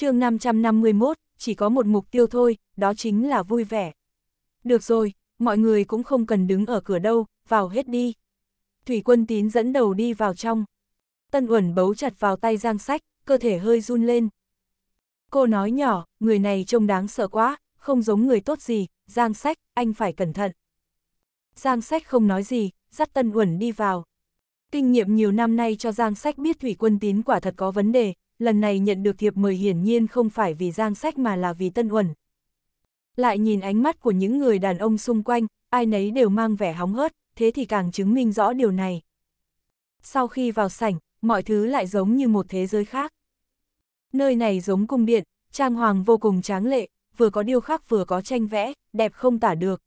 chương 551, chỉ có một mục tiêu thôi, đó chính là vui vẻ. Được rồi, mọi người cũng không cần đứng ở cửa đâu, vào hết đi. Thủy quân tín dẫn đầu đi vào trong. Tân Uẩn bấu chặt vào tay Giang Sách, cơ thể hơi run lên. Cô nói nhỏ, người này trông đáng sợ quá, không giống người tốt gì, Giang Sách, anh phải cẩn thận. Giang Sách không nói gì, dắt Tân Uẩn đi vào. Kinh nghiệm nhiều năm nay cho Giang Sách biết Thủy Quân Tín quả thật có vấn đề, lần này nhận được thiệp mời hiển nhiên không phải vì Giang Sách mà là vì Tân Uẩn. Lại nhìn ánh mắt của những người đàn ông xung quanh, ai nấy đều mang vẻ hóng hớt, thế thì càng chứng minh rõ điều này. Sau khi vào sảnh, mọi thứ lại giống như một thế giới khác. Nơi này giống cung điện, trang hoàng vô cùng tráng lệ, vừa có điêu khắc vừa có tranh vẽ, đẹp không tả được.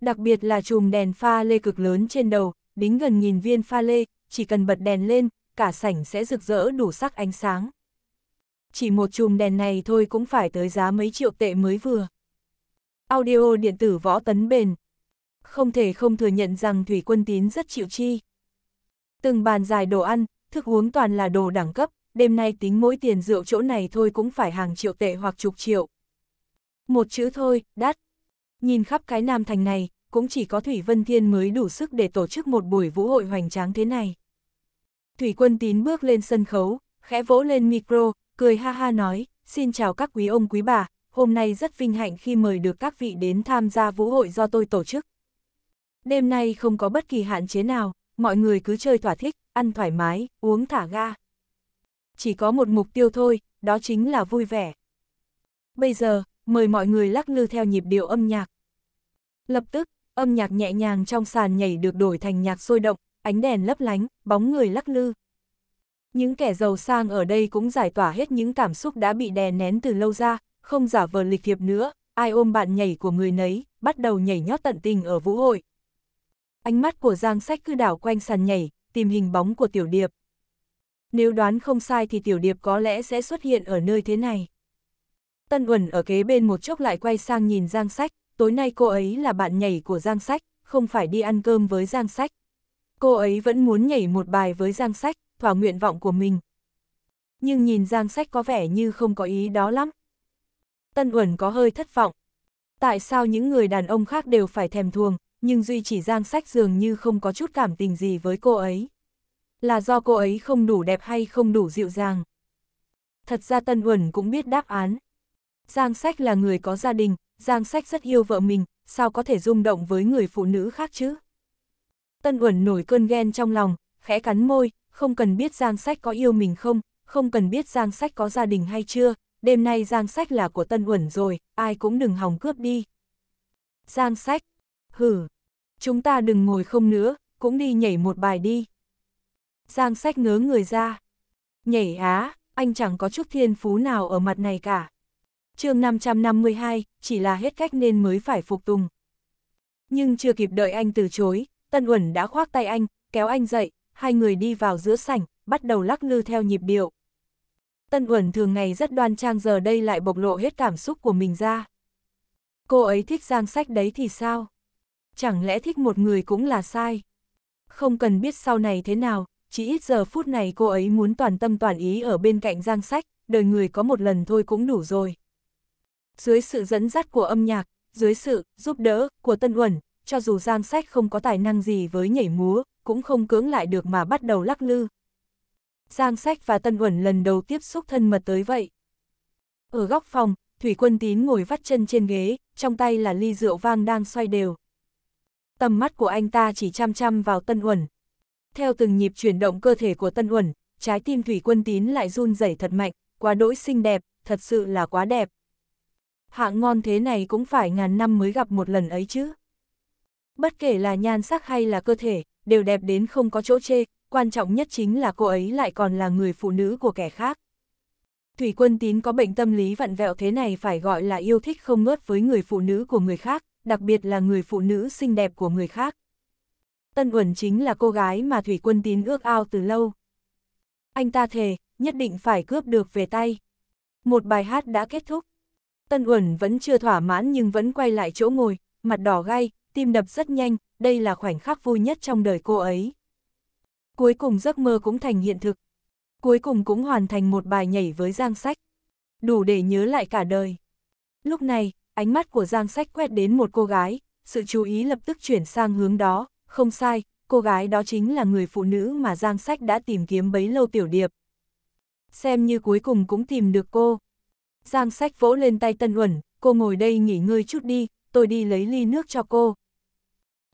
Đặc biệt là chùm đèn pha lê cực lớn trên đầu, đính gần nghìn viên pha lê, chỉ cần bật đèn lên, cả sảnh sẽ rực rỡ đủ sắc ánh sáng. Chỉ một chùm đèn này thôi cũng phải tới giá mấy triệu tệ mới vừa. Audio điện tử võ tấn bền. Không thể không thừa nhận rằng Thủy Quân Tín rất chịu chi. Từng bàn dài đồ ăn, thức uống toàn là đồ đẳng cấp, đêm nay tính mỗi tiền rượu chỗ này thôi cũng phải hàng triệu tệ hoặc chục triệu. Một chữ thôi, đắt. Nhìn khắp cái Nam Thành này, cũng chỉ có Thủy Vân Thiên mới đủ sức để tổ chức một buổi vũ hội hoành tráng thế này. Thủy Quân Tín bước lên sân khấu, khẽ vỗ lên micro, cười ha ha nói, xin chào các quý ông quý bà, hôm nay rất vinh hạnh khi mời được các vị đến tham gia vũ hội do tôi tổ chức. Đêm nay không có bất kỳ hạn chế nào, mọi người cứ chơi thỏa thích, ăn thoải mái, uống thả ga. Chỉ có một mục tiêu thôi, đó chính là vui vẻ. Bây giờ, mời mọi người lắc lư theo nhịp điệu âm nhạc. Lập tức, âm nhạc nhẹ nhàng trong sàn nhảy được đổi thành nhạc sôi động, ánh đèn lấp lánh, bóng người lắc lư. Những kẻ giàu sang ở đây cũng giải tỏa hết những cảm xúc đã bị đè nén từ lâu ra, không giả vờ lịch thiệp nữa, ai ôm bạn nhảy của người nấy, bắt đầu nhảy nhót tận tình ở vũ hội. Ánh mắt của Giang Sách cứ đảo quanh sàn nhảy, tìm hình bóng của Tiểu Điệp. Nếu đoán không sai thì Tiểu Điệp có lẽ sẽ xuất hiện ở nơi thế này. Tân Uẩn ở kế bên một chốc lại quay sang nhìn Giang Sách, tối nay cô ấy là bạn nhảy của Giang Sách, không phải đi ăn cơm với Giang Sách. Cô ấy vẫn muốn nhảy một bài với Giang Sách, thỏa nguyện vọng của mình. Nhưng nhìn Giang Sách có vẻ như không có ý đó lắm. Tân Uẩn có hơi thất vọng. Tại sao những người đàn ông khác đều phải thèm thuồng, nhưng duy chỉ Giang Sách dường như không có chút cảm tình gì với cô ấy. Là do cô ấy không đủ đẹp hay không đủ dịu dàng. Thật ra Tân Uẩn cũng biết đáp án. Giang Sách là người có gia đình, Giang Sách rất yêu vợ mình, sao có thể rung động với người phụ nữ khác chứ? Tân Uẩn nổi cơn ghen trong lòng, khẽ cắn môi, không cần biết Giang Sách có yêu mình không, không cần biết Giang Sách có gia đình hay chưa, đêm nay Giang Sách là của Tân Uẩn rồi, ai cũng đừng hòng cướp đi. Giang Sách, hử, chúng ta đừng ngồi không nữa, cũng đi nhảy một bài đi. Giang Sách ngớ người ra. Nhảy á, anh chẳng có chút thiên phú nào ở mặt này cả. chương 552, chỉ là hết cách nên mới phải phục tùng. Nhưng chưa kịp đợi anh từ chối, Tân Uẩn đã khoác tay anh, kéo anh dậy, hai người đi vào giữa sảnh, bắt đầu lắc lư theo nhịp điệu. Tân Uẩn thường ngày rất đoan trang giờ đây lại bộc lộ hết cảm xúc của mình ra. Cô ấy thích giang sách đấy thì sao? Chẳng lẽ thích một người cũng là sai? Không cần biết sau này thế nào, chỉ ít giờ phút này cô ấy muốn toàn tâm toàn ý ở bên cạnh giang sách, đời người có một lần thôi cũng đủ rồi. Dưới sự dẫn dắt của âm nhạc, dưới sự giúp đỡ của Tân Uẩn, cho dù Giang Sách không có tài năng gì với nhảy múa, cũng không cưỡng lại được mà bắt đầu lắc lư. Giang Sách và Tân Uẩn lần đầu tiếp xúc thân mật tới vậy. Ở góc phòng, Thủy Quân Tín ngồi vắt chân trên ghế, trong tay là ly rượu vang đang xoay đều. Tầm mắt của anh ta chỉ chăm chăm vào Tân Uẩn. Theo từng nhịp chuyển động cơ thể của Tân Uẩn, trái tim Thủy Quân Tín lại run rẩy thật mạnh, quá đỗi xinh đẹp, thật sự là quá đẹp. Hạng ngon thế này cũng phải ngàn năm mới gặp một lần ấy chứ. Bất kể là nhan sắc hay là cơ thể, đều đẹp đến không có chỗ chê, quan trọng nhất chính là cô ấy lại còn là người phụ nữ của kẻ khác. Thủy quân tín có bệnh tâm lý vặn vẹo thế này phải gọi là yêu thích không ngớt với người phụ nữ của người khác, đặc biệt là người phụ nữ xinh đẹp của người khác. Tân Uẩn chính là cô gái mà Thủy quân tín ước ao từ lâu. Anh ta thề, nhất định phải cướp được về tay. Một bài hát đã kết thúc. Tân Uẩn vẫn chưa thỏa mãn nhưng vẫn quay lại chỗ ngồi, mặt đỏ gay, tim đập rất nhanh, đây là khoảnh khắc vui nhất trong đời cô ấy. Cuối cùng giấc mơ cũng thành hiện thực. Cuối cùng cũng hoàn thành một bài nhảy với Giang Sách. đủ để nhớ lại cả đời. Lúc này, ánh mắt của Giang Sách quét đến một cô gái, sự chú ý lập tức chuyển sang hướng đó, không sai, cô gái đó chính là người phụ nữ mà Giang Sách đã tìm kiếm bấy lâu tiểu điệp. Xem như cuối cùng cũng tìm được cô. Giang Sách vỗ lên tay Tân Uẩn, cô ngồi đây nghỉ ngơi chút đi, tôi đi lấy ly nước cho cô.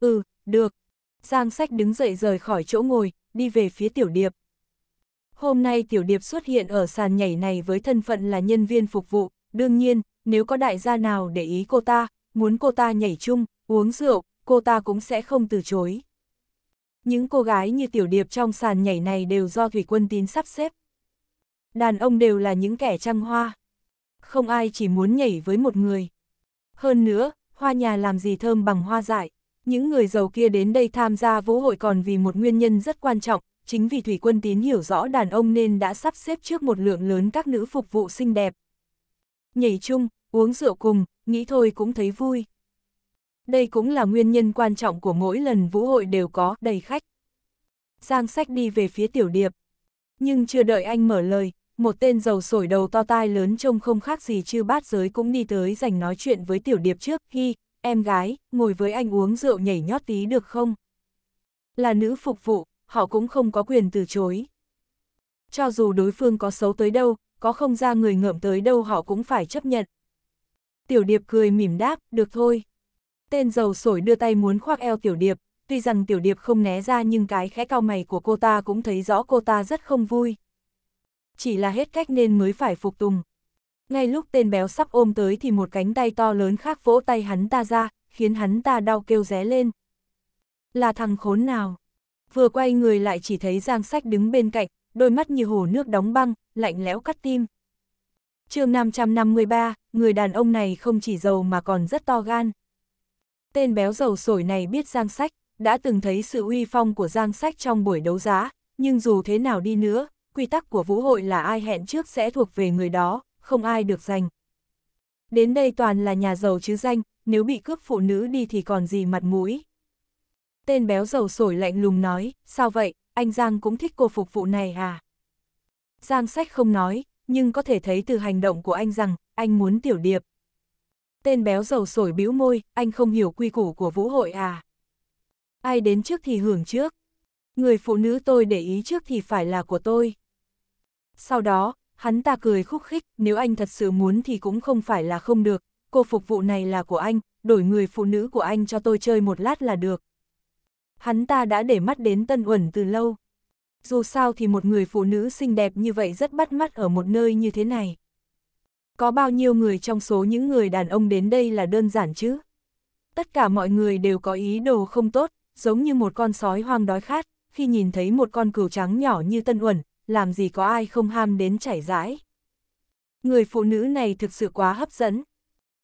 Ừ, được. Giang Sách đứng dậy rời khỏi chỗ ngồi, đi về phía tiểu điệp. Hôm nay tiểu điệp xuất hiện ở sàn nhảy này với thân phận là nhân viên phục vụ, đương nhiên, nếu có đại gia nào để ý cô ta, muốn cô ta nhảy chung, uống rượu, cô ta cũng sẽ không từ chối. Những cô gái như tiểu điệp trong sàn nhảy này đều do Thủy Quân Tín sắp xếp. Đàn ông đều là những kẻ trăng hoa. Không ai chỉ muốn nhảy với một người. Hơn nữa, hoa nhà làm gì thơm bằng hoa dại. Những người giàu kia đến đây tham gia vũ hội còn vì một nguyên nhân rất quan trọng, chính vì Thủy Quân Tín hiểu rõ đàn ông nên đã sắp xếp trước một lượng lớn các nữ phục vụ xinh đẹp. Nhảy chung, uống rượu cùng, nghĩ thôi cũng thấy vui. Đây cũng là nguyên nhân quan trọng của mỗi lần vũ hội đều có đầy khách. Giang sách đi về phía tiểu điệp. Nhưng chưa đợi anh mở lời, một tên giàu sổi đầu to tai lớn trông không khác gì chư bát giới cũng đi tới dành nói chuyện với tiểu điệp trước. Hi, em gái, ngồi với anh uống rượu nhảy nhót tí được không? Là nữ phục vụ, họ cũng không có quyền từ chối. Cho dù đối phương có xấu tới đâu, có không ra người ngợm tới đâu họ cũng phải chấp nhận. Tiểu điệp cười mỉm đáp, được thôi. Tên giàu sổi đưa tay muốn khoác eo tiểu điệp, tuy rằng tiểu điệp không né ra nhưng cái khẽ cao mày của cô ta cũng thấy rõ cô ta rất không vui. Chỉ là hết cách nên mới phải phục tùng. Ngay lúc tên béo sắp ôm tới thì một cánh tay to lớn khác vỗ tay hắn ta ra, khiến hắn ta đau kêu ré lên. Là thằng khốn nào? Vừa quay người lại chỉ thấy Giang Sách đứng bên cạnh, đôi mắt như hồ nước đóng băng, lạnh lẽo cắt tim. chương 553, người đàn ông này không chỉ giàu mà còn rất to gan. Tên béo giàu sổi này biết Giang Sách, đã từng thấy sự uy phong của Giang Sách trong buổi đấu giá, nhưng dù thế nào đi nữa, quy tắc của vũ hội là ai hẹn trước sẽ thuộc về người đó, không ai được giành. Đến đây toàn là nhà giàu chứ danh, nếu bị cướp phụ nữ đi thì còn gì mặt mũi. Tên béo dầu sổi lạnh lùng nói, sao vậy, anh Giang cũng thích cô phục vụ này à? Giang sách không nói, nhưng có thể thấy từ hành động của anh rằng, anh muốn tiểu điệp. Tên béo dầu sổi bĩu môi, anh không hiểu quy củ của vũ hội à? Ai đến trước thì hưởng trước. Người phụ nữ tôi để ý trước thì phải là của tôi. Sau đó, hắn ta cười khúc khích, nếu anh thật sự muốn thì cũng không phải là không được, cô phục vụ này là của anh, đổi người phụ nữ của anh cho tôi chơi một lát là được. Hắn ta đã để mắt đến Tân Uẩn từ lâu. Dù sao thì một người phụ nữ xinh đẹp như vậy rất bắt mắt ở một nơi như thế này. Có bao nhiêu người trong số những người đàn ông đến đây là đơn giản chứ? Tất cả mọi người đều có ý đồ không tốt, giống như một con sói hoang đói khát, khi nhìn thấy một con cừu trắng nhỏ như Tân Uẩn, làm gì có ai không ham đến chảy rãi. Người phụ nữ này thực sự quá hấp dẫn.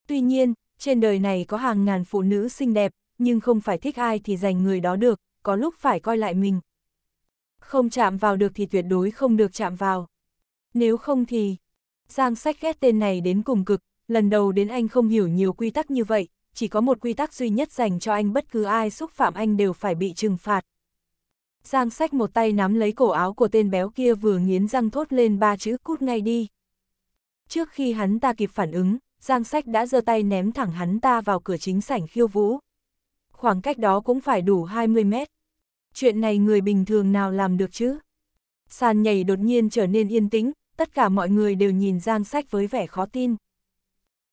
Tuy nhiên, trên đời này có hàng ngàn phụ nữ xinh đẹp, nhưng không phải thích ai thì giành người đó được, có lúc phải coi lại mình. Không chạm vào được thì tuyệt đối không được chạm vào. Nếu không thì... Giang sách ghét tên này đến cùng cực, lần đầu đến anh không hiểu nhiều quy tắc như vậy, chỉ có một quy tắc duy nhất dành cho anh bất cứ ai xúc phạm anh đều phải bị trừng phạt. Giang sách một tay nắm lấy cổ áo của tên béo kia vừa nghiến răng thốt lên ba chữ cút ngay đi. Trước khi hắn ta kịp phản ứng, Giang sách đã giơ tay ném thẳng hắn ta vào cửa chính sảnh khiêu vũ. Khoảng cách đó cũng phải đủ 20 mét. Chuyện này người bình thường nào làm được chứ? Sàn nhảy đột nhiên trở nên yên tĩnh, tất cả mọi người đều nhìn Giang sách với vẻ khó tin.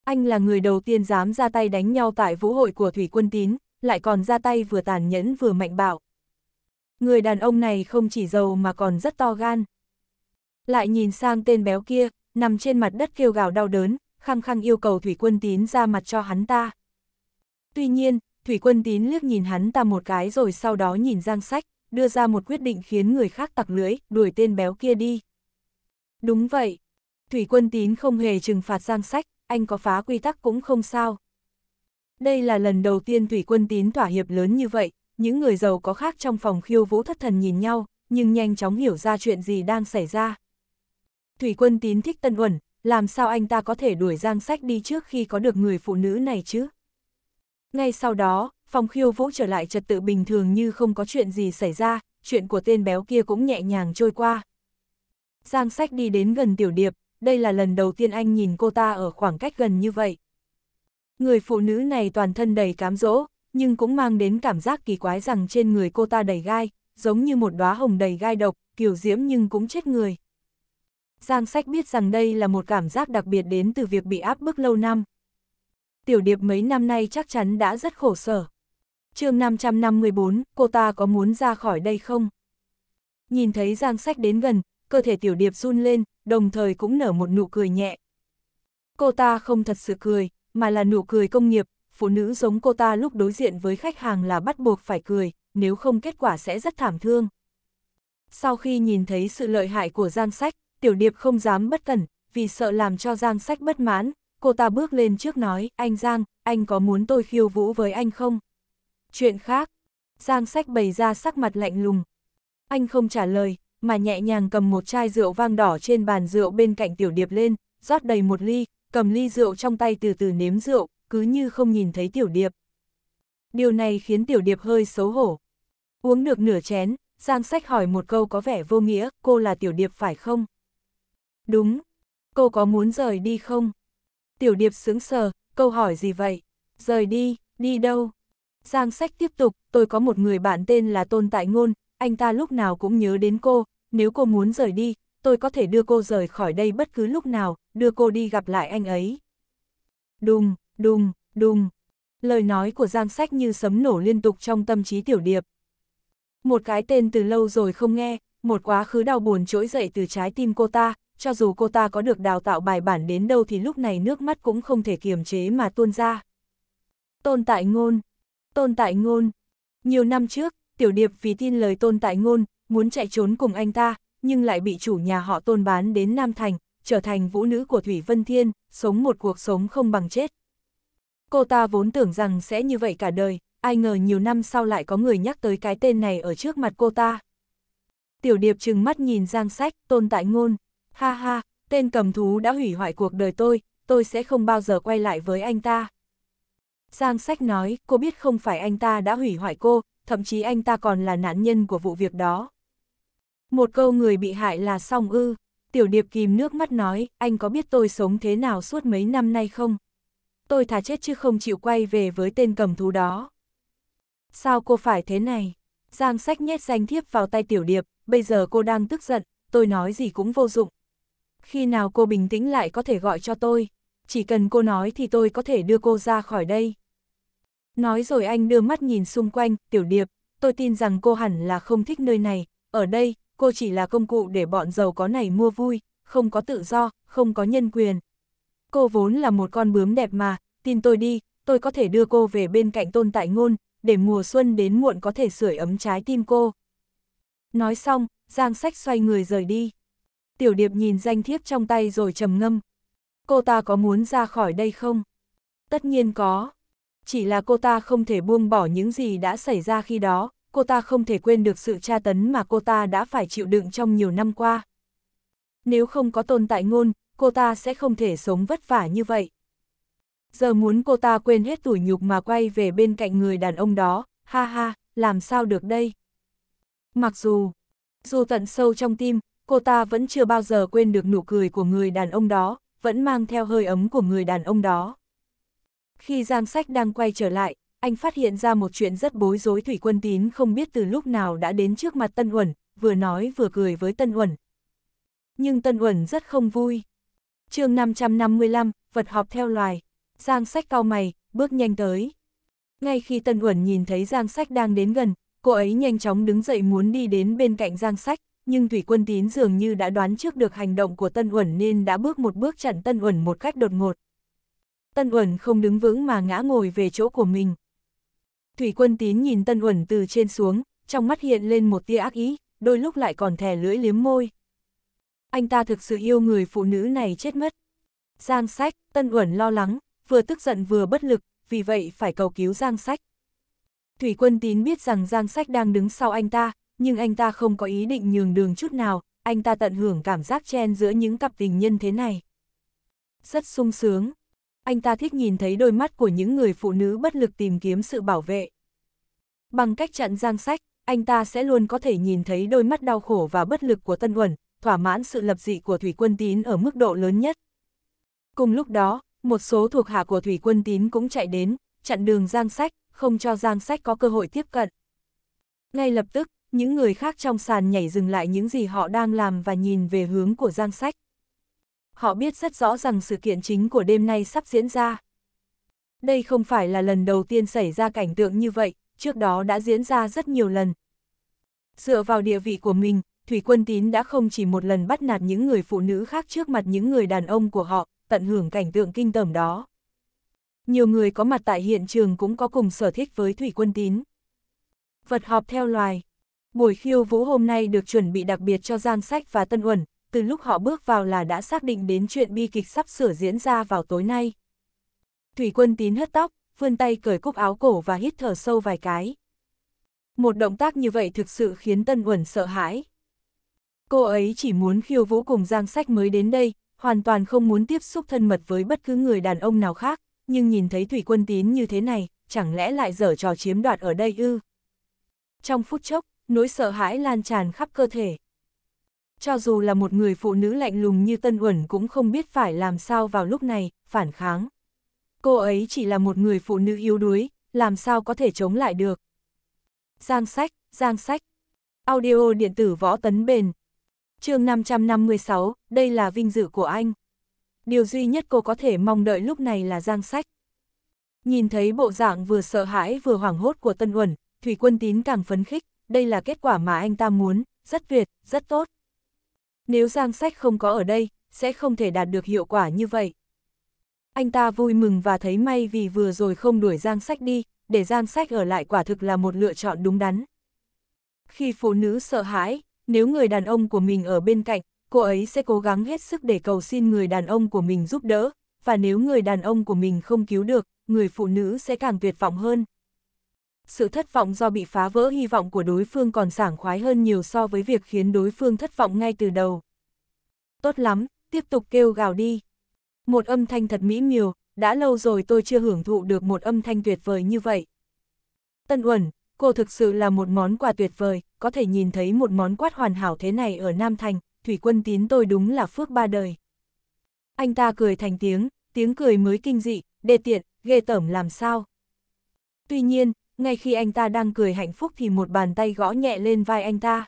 Anh là người đầu tiên dám ra tay đánh nhau tại vũ hội của Thủy Quân Tín, lại còn ra tay vừa tàn nhẫn vừa mạnh bạo. Người đàn ông này không chỉ giàu mà còn rất to gan. Lại nhìn sang tên béo kia, nằm trên mặt đất kêu gào đau đớn, khăng khăng yêu cầu Thủy Quân Tín ra mặt cho hắn ta. Tuy nhiên, Thủy Quân Tín liếc nhìn hắn ta một cái rồi sau đó nhìn Giang Sách, đưa ra một quyết định khiến người khác tặc lưỡi, đuổi tên béo kia đi. Đúng vậy. Thủy Quân Tín không hề trừng phạt Giang Sách, anh có phá quy tắc cũng không sao. Đây là lần đầu tiên Thủy Quân Tín thỏa hiệp lớn như vậy, những người giàu có khác trong phòng khiêu vũ thất thần nhìn nhau, nhưng nhanh chóng hiểu ra chuyện gì đang xảy ra. Thủy Quân Tín thích Tân Uẩn, làm sao anh ta có thể đuổi Giang Sách đi trước khi có được người phụ nữ này chứ? Ngay sau đó, phòng khiêu vũ trở lại trật tự bình thường như không có chuyện gì xảy ra, chuyện của tên béo kia cũng nhẹ nhàng trôi qua. Giang sách đi đến gần tiểu điệp, đây là lần đầu tiên anh nhìn cô ta ở khoảng cách gần như vậy. Người phụ nữ này toàn thân đầy cám dỗ, nhưng cũng mang đến cảm giác kỳ quái rằng trên người cô ta đầy gai, giống như một đóa hồng đầy gai độc, kiều diễm nhưng cũng chết người. Giang sách biết rằng đây là một cảm giác đặc biệt đến từ việc bị áp bức lâu năm. Tiểu điệp mấy năm nay chắc chắn đã rất khổ sở. chương 554, cô ta có muốn ra khỏi đây không? Nhìn thấy Giang sách đến gần, cơ thể tiểu điệp run lên, đồng thời cũng nở một nụ cười nhẹ. Cô ta không thật sự cười, mà là nụ cười công nghiệp, phụ nữ giống cô ta lúc đối diện với khách hàng là bắt buộc phải cười, nếu không kết quả sẽ rất thảm thương. Sau khi nhìn thấy sự lợi hại của Giang Sách, Tiểu Điệp không dám bất cẩn, vì sợ làm cho Giang Sách bất mãn, cô ta bước lên trước nói, anh Giang, anh có muốn tôi khiêu vũ với anh không? Chuyện khác, Giang Sách bày ra sắc mặt lạnh lùng. Anh không trả lời, mà nhẹ nhàng cầm một chai rượu vang đỏ trên bàn rượu bên cạnh Tiểu Điệp lên, rót đầy một ly, cầm ly rượu trong tay từ từ nếm rượu, cứ như không nhìn thấy Tiểu Điệp. Điều này khiến Tiểu Điệp hơi xấu hổ. Uống được nửa chén, Giang Sách hỏi một câu có vẻ vô nghĩa, cô là Tiểu Điệp phải không? Đúng. Cô có muốn rời đi không? Tiểu Điệp sướng sờ, câu hỏi gì vậy? Rời đi, đi đâu? Giang Sách tiếp tục, tôi có một người bạn tên là Tôn Tại Ngôn, anh ta lúc nào cũng nhớ đến cô, nếu cô muốn rời đi, tôi có thể đưa cô rời khỏi đây bất cứ lúc nào, đưa cô đi gặp lại anh ấy. Đùng, đùng, đùng. Lời nói của Giang Sách như sấm nổ liên tục trong tâm trí Tiểu Điệp. Một cái tên từ lâu rồi không nghe, một quá khứ đau buồn trỗi dậy từ trái tim cô ta, cho dù cô ta có được đào tạo bài bản đến đâu thì lúc này nước mắt cũng không thể kiềm chế mà tuôn ra. Tôn tại ngôn, tôn tại ngôn. Nhiều năm trước, Tiểu Điệp vì tin lời tôn tại ngôn, muốn chạy trốn cùng anh ta, nhưng lại bị chủ nhà họ tôn bán đến Nam Thành, trở thành vũ nữ của Thủy Vân Thiên, sống một cuộc sống không bằng chết. Cô ta vốn tưởng rằng sẽ như vậy cả đời, ai ngờ nhiều năm sau lại có người nhắc tới cái tên này ở trước mặt cô ta. Tiểu điệp trừng mắt nhìn Giang Sách, tôn tại ngôn, ha ha, tên cầm thú đã hủy hoại cuộc đời tôi, tôi sẽ không bao giờ quay lại với anh ta. Giang Sách nói, cô biết không phải anh ta đã hủy hoại cô, thậm chí anh ta còn là nạn nhân của vụ việc đó. Một câu người bị hại là song ư, tiểu điệp kìm nước mắt nói, anh có biết tôi sống thế nào suốt mấy năm nay không? Tôi thà chết chứ không chịu quay về với tên cầm thú đó. Sao cô phải thế này? Giang sách nhét danh thiếp vào tay tiểu điệp, bây giờ cô đang tức giận, tôi nói gì cũng vô dụng. Khi nào cô bình tĩnh lại có thể gọi cho tôi, chỉ cần cô nói thì tôi có thể đưa cô ra khỏi đây. Nói rồi anh đưa mắt nhìn xung quanh, tiểu điệp, tôi tin rằng cô hẳn là không thích nơi này, ở đây, cô chỉ là công cụ để bọn giàu có này mua vui, không có tự do, không có nhân quyền. Cô vốn là một con bướm đẹp mà, tin tôi đi, tôi có thể đưa cô về bên cạnh tôn tại ngôn, để mùa xuân đến muộn có thể sưởi ấm trái tim cô. Nói xong, Giang Sách xoay người rời đi. Tiểu Điệp nhìn danh thiếp trong tay rồi trầm ngâm. Cô ta có muốn ra khỏi đây không? Tất nhiên có. Chỉ là cô ta không thể buông bỏ những gì đã xảy ra khi đó, cô ta không thể quên được sự tra tấn mà cô ta đã phải chịu đựng trong nhiều năm qua. Nếu không có tồn tại ngôn, cô ta sẽ không thể sống vất vả như vậy. Giờ muốn cô ta quên hết tủi nhục mà quay về bên cạnh người đàn ông đó, ha ha, làm sao được đây? Mặc dù, dù tận sâu trong tim, cô ta vẫn chưa bao giờ quên được nụ cười của người đàn ông đó, vẫn mang theo hơi ấm của người đàn ông đó. Khi Giang Sách đang quay trở lại, anh phát hiện ra một chuyện rất bối rối Thủy Quân Tín không biết từ lúc nào đã đến trước mặt Tân Uẩn, vừa nói vừa cười với Tân Uẩn. Nhưng Tân Uẩn rất không vui chương 555, vật họp theo loài. Giang Sách cao mày, bước nhanh tới. Ngay khi Tân Uẩn nhìn thấy Giang Sách đang đến gần, cô ấy nhanh chóng đứng dậy muốn đi đến bên cạnh Giang Sách, nhưng Thủy Quân Tín dường như đã đoán trước được hành động của Tân Uẩn nên đã bước một bước chặn Tân Uẩn một cách đột ngột. Tân Uẩn không đứng vững mà ngã ngồi về chỗ của mình. Thủy Quân Tín nhìn Tân Uẩn từ trên xuống, trong mắt hiện lên một tia ác ý, đôi lúc lại còn thè lưỡi liếm môi. Anh ta thực sự yêu người phụ nữ này chết mất. Giang Sách, Tân Uẩn lo lắng, vừa tức giận vừa bất lực, vì vậy phải cầu cứu Giang Sách. Thủy Quân Tín biết rằng Giang Sách đang đứng sau anh ta, nhưng anh ta không có ý định nhường đường chút nào, anh ta tận hưởng cảm giác chen giữa những cặp tình nhân thế này. Rất sung sướng. Anh ta thích nhìn thấy đôi mắt của những người phụ nữ bất lực tìm kiếm sự bảo vệ. Bằng cách chặn Giang Sách, anh ta sẽ luôn có thể nhìn thấy đôi mắt đau khổ và bất lực của Tân Uẩn, thỏa mãn sự lập dị của Thủy Quân Tín ở mức độ lớn nhất. Cùng lúc đó, một số thuộc hạ của Thủy Quân Tín cũng chạy đến, chặn đường Giang Sách, không cho Giang Sách có cơ hội tiếp cận. Ngay lập tức, những người khác trong sàn nhảy dừng lại những gì họ đang làm và nhìn về hướng của Giang Sách. Họ biết rất rõ rằng sự kiện chính của đêm nay sắp diễn ra. Đây không phải là lần đầu tiên xảy ra cảnh tượng như vậy, trước đó đã diễn ra rất nhiều lần. Dựa vào địa vị của mình, Thủy Quân Tín đã không chỉ một lần bắt nạt những người phụ nữ khác trước mặt những người đàn ông của họ, tận hưởng cảnh tượng kinh tởm đó. Nhiều người có mặt tại hiện trường cũng có cùng sở thích với Thủy Quân Tín. Vật họp theo loài Buổi khiêu vũ hôm nay được chuẩn bị đặc biệt cho Giang Sách và Tân Uẩn, từ lúc họ bước vào là đã xác định đến chuyện bi kịch sắp sửa diễn ra vào tối nay. Thủy Quân Tín hất tóc, vươn tay cởi cúc áo cổ và hít thở sâu vài cái. Một động tác như vậy thực sự khiến Tân Uẩn sợ hãi. Cô ấy chỉ muốn khiêu vũ cùng Giang Sách mới đến đây, hoàn toàn không muốn tiếp xúc thân mật với bất cứ người đàn ông nào khác, nhưng nhìn thấy Thủy Quân Tín như thế này, chẳng lẽ lại dở trò chiếm đoạt ở đây ư? Trong phút chốc, nỗi sợ hãi lan tràn khắp cơ thể. Cho dù là một người phụ nữ lạnh lùng như Tân Uẩn cũng không biết phải làm sao vào lúc này, phản kháng. Cô ấy chỉ là một người phụ nữ yếu đuối, làm sao có thể chống lại được. Giang sách, giang sách. Audio điện tử võ tấn bền chương 556, đây là vinh dự của anh. Điều duy nhất cô có thể mong đợi lúc này là giang sách. Nhìn thấy bộ dạng vừa sợ hãi vừa hoảng hốt của Tân Uẩn, Thủy Quân Tín càng phấn khích, đây là kết quả mà anh ta muốn, rất tuyệt, rất tốt. Nếu Giang Sách không có ở đây, sẽ không thể đạt được hiệu quả như vậy. Anh ta vui mừng và thấy may vì vừa rồi không đuổi Giang Sách đi, để Giang Sách ở lại quả thực là một lựa chọn đúng đắn. Khi phụ nữ sợ hãi, nếu người đàn ông của mình ở bên cạnh, cô ấy sẽ cố gắng hết sức để cầu xin người đàn ông của mình giúp đỡ, và nếu người đàn ông của mình không cứu được, người phụ nữ sẽ càng tuyệt vọng hơn. Sự thất vọng do bị phá vỡ hy vọng của đối phương còn sảng khoái hơn nhiều so với việc khiến đối phương thất vọng ngay từ đầu. Tốt lắm, tiếp tục kêu gào đi. Một âm thanh thật mỹ miều, đã lâu rồi tôi chưa hưởng thụ được một âm thanh tuyệt vời như vậy. Tân Uẩn, cô thực sự là một món quà tuyệt vời, có thể nhìn thấy một món quát hoàn hảo thế này ở Nam Thành, Thủy Quân Tín tôi đúng là phước ba đời. Anh ta cười thành tiếng, tiếng cười mới kinh dị, đê tiện, ghê tởm làm sao. Tuy nhiên, ngay khi anh ta đang cười hạnh phúc thì một bàn tay gõ nhẹ lên vai anh ta.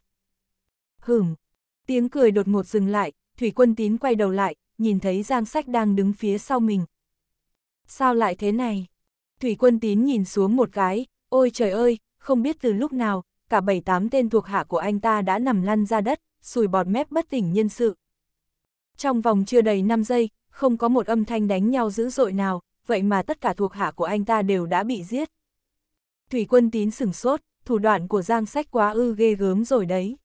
Hửm, tiếng cười đột ngột dừng lại, Thủy Quân Tín quay đầu lại, nhìn thấy Giang Sách đang đứng phía sau mình. Sao lại thế này? Thủy Quân Tín nhìn xuống một cái, ôi trời ơi, không biết từ lúc nào, cả bảy tám tên thuộc hạ của anh ta đã nằm lăn ra đất, sùi bọt mép bất tỉnh nhân sự. Trong vòng chưa đầy 5 giây, không có một âm thanh đánh nhau dữ dội nào, vậy mà tất cả thuộc hạ của anh ta đều đã bị giết. Thủy quân tín sửng sốt, thủ đoạn của Giang Sách quá ư ghê gớm rồi đấy.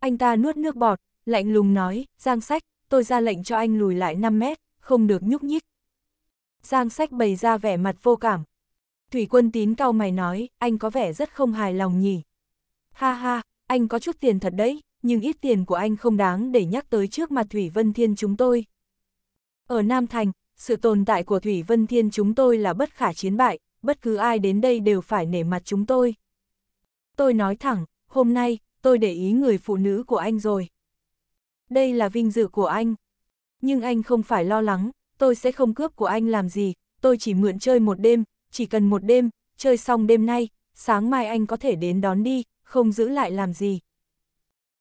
Anh ta nuốt nước bọt, lạnh lùng nói, Giang Sách, tôi ra lệnh cho anh lùi lại 5 mét, không được nhúc nhích. Giang Sách bày ra vẻ mặt vô cảm. Thủy quân tín cau mày nói, anh có vẻ rất không hài lòng nhỉ. Ha ha, anh có chút tiền thật đấy, nhưng ít tiền của anh không đáng để nhắc tới trước mặt Thủy Vân Thiên chúng tôi. Ở Nam Thành, sự tồn tại của Thủy Vân Thiên chúng tôi là bất khả chiến bại, bất cứ ai đến đây đều phải nể mặt chúng tôi. Tôi nói thẳng, hôm nay, tôi để ý người phụ nữ của anh rồi. Đây là vinh dự của anh. Nhưng anh không phải lo lắng, tôi sẽ không cướp của anh làm gì, tôi chỉ mượn chơi một đêm, chỉ cần một đêm, chơi xong đêm nay, sáng mai anh có thể đến đón đi, không giữ lại làm gì.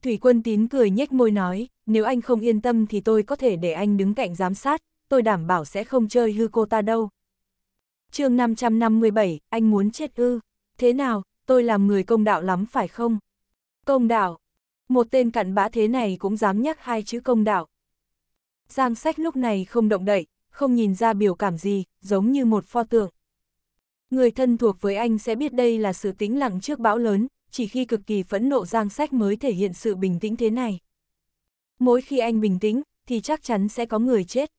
Thủy quân tín cười nhếch môi nói, nếu anh không yên tâm thì tôi có thể để anh đứng cạnh giám sát, tôi đảm bảo sẽ không chơi hư cô ta đâu chương 557, anh muốn chết ư, thế nào, tôi làm người công đạo lắm phải không? Công đạo, một tên cặn bã thế này cũng dám nhắc hai chữ công đạo. Giang sách lúc này không động đậy, không nhìn ra biểu cảm gì, giống như một pho tượng. Người thân thuộc với anh sẽ biết đây là sự tĩnh lặng trước bão lớn, chỉ khi cực kỳ phẫn nộ Giang sách mới thể hiện sự bình tĩnh thế này. Mỗi khi anh bình tĩnh, thì chắc chắn sẽ có người chết.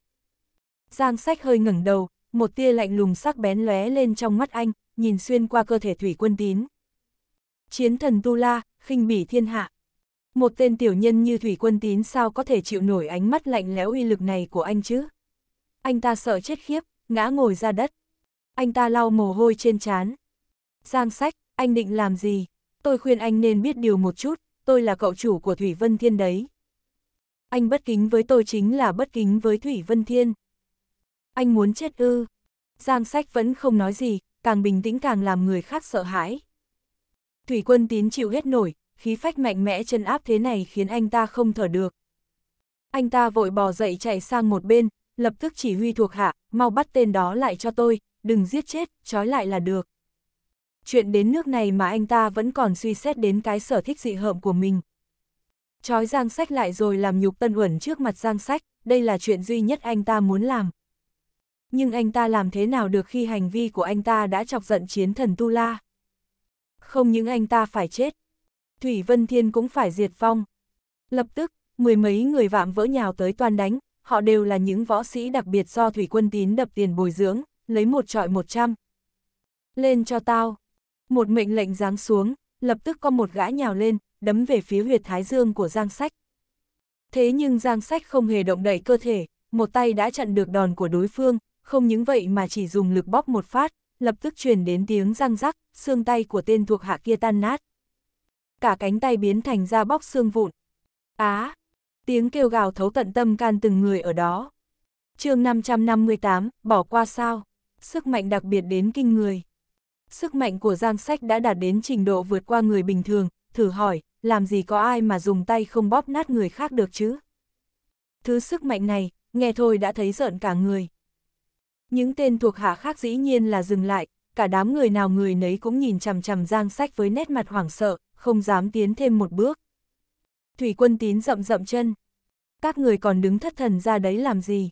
Giang sách hơi ngẩng đầu, một tia lạnh lùng sắc bén lóe lên trong mắt anh, nhìn xuyên qua cơ thể thủy quân tín. Chiến thần Tu La, khinh bỉ thiên hạ. Một tên tiểu nhân như thủy quân tín sao có thể chịu nổi ánh mắt lạnh lẽo uy lực này của anh chứ? Anh ta sợ chết khiếp, ngã ngồi ra đất. Anh ta lau mồ hôi trên trán. Giang sách, anh định làm gì? Tôi khuyên anh nên biết điều một chút, tôi là cậu chủ của Thủy Vân Thiên đấy. Anh bất kính với tôi chính là bất kính với Thủy Vân Thiên. Anh muốn chết ư. Giang sách vẫn không nói gì, càng bình tĩnh càng làm người khác sợ hãi. Thủy quân tín chịu hết nổi, khí phách mạnh mẽ chân áp thế này khiến anh ta không thở được. Anh ta vội bò dậy chạy sang một bên, lập tức chỉ huy thuộc hạ, mau bắt tên đó lại cho tôi, đừng giết chết, trói lại là được. Chuyện đến nước này mà anh ta vẫn còn suy xét đến cái sở thích dị hợm của mình. Trói Giang Sách lại rồi làm nhục Tân Uẩn trước mặt Giang Sách, đây là chuyện duy nhất anh ta muốn làm. Nhưng anh ta làm thế nào được khi hành vi của anh ta đã chọc giận chiến thần Tu La? Không những anh ta phải chết, Thủy Vân Thiên cũng phải diệt vong. Lập tức, mười mấy người vạm vỡ nhào tới toàn đánh, họ đều là những võ sĩ đặc biệt do Thủy Quân Tín đập tiền bồi dưỡng, lấy một trọi một trăm. Lên cho tao. Một mệnh lệnh giáng xuống, lập tức có một gã nhào lên, đấm về phía huyệt thái dương của Giang Sách. Thế nhưng Giang Sách không hề động đậy cơ thể, một tay đã chặn được đòn của đối phương, không những vậy mà chỉ dùng lực bóp một phát, lập tức truyền đến tiếng răng rắc, xương tay của tên thuộc hạ kia tan nát. Cả cánh tay biến thành ra bóc xương vụn. Á! tiếng kêu gào thấu tận tâm can từng người ở đó. chương 558, bỏ qua sao? Sức mạnh đặc biệt đến kinh người. Sức mạnh của Giang Sách đã đạt đến trình độ vượt qua người bình thường, thử hỏi, làm gì có ai mà dùng tay không bóp nát người khác được chứ? Thứ sức mạnh này, nghe thôi đã thấy giận cả người. Những tên thuộc hạ khác dĩ nhiên là dừng lại, cả đám người nào người nấy cũng nhìn chằm chằm Giang Sách với nét mặt hoảng sợ, không dám tiến thêm một bước. Thủy quân tín rậm rậm chân. Các người còn đứng thất thần ra đấy làm gì?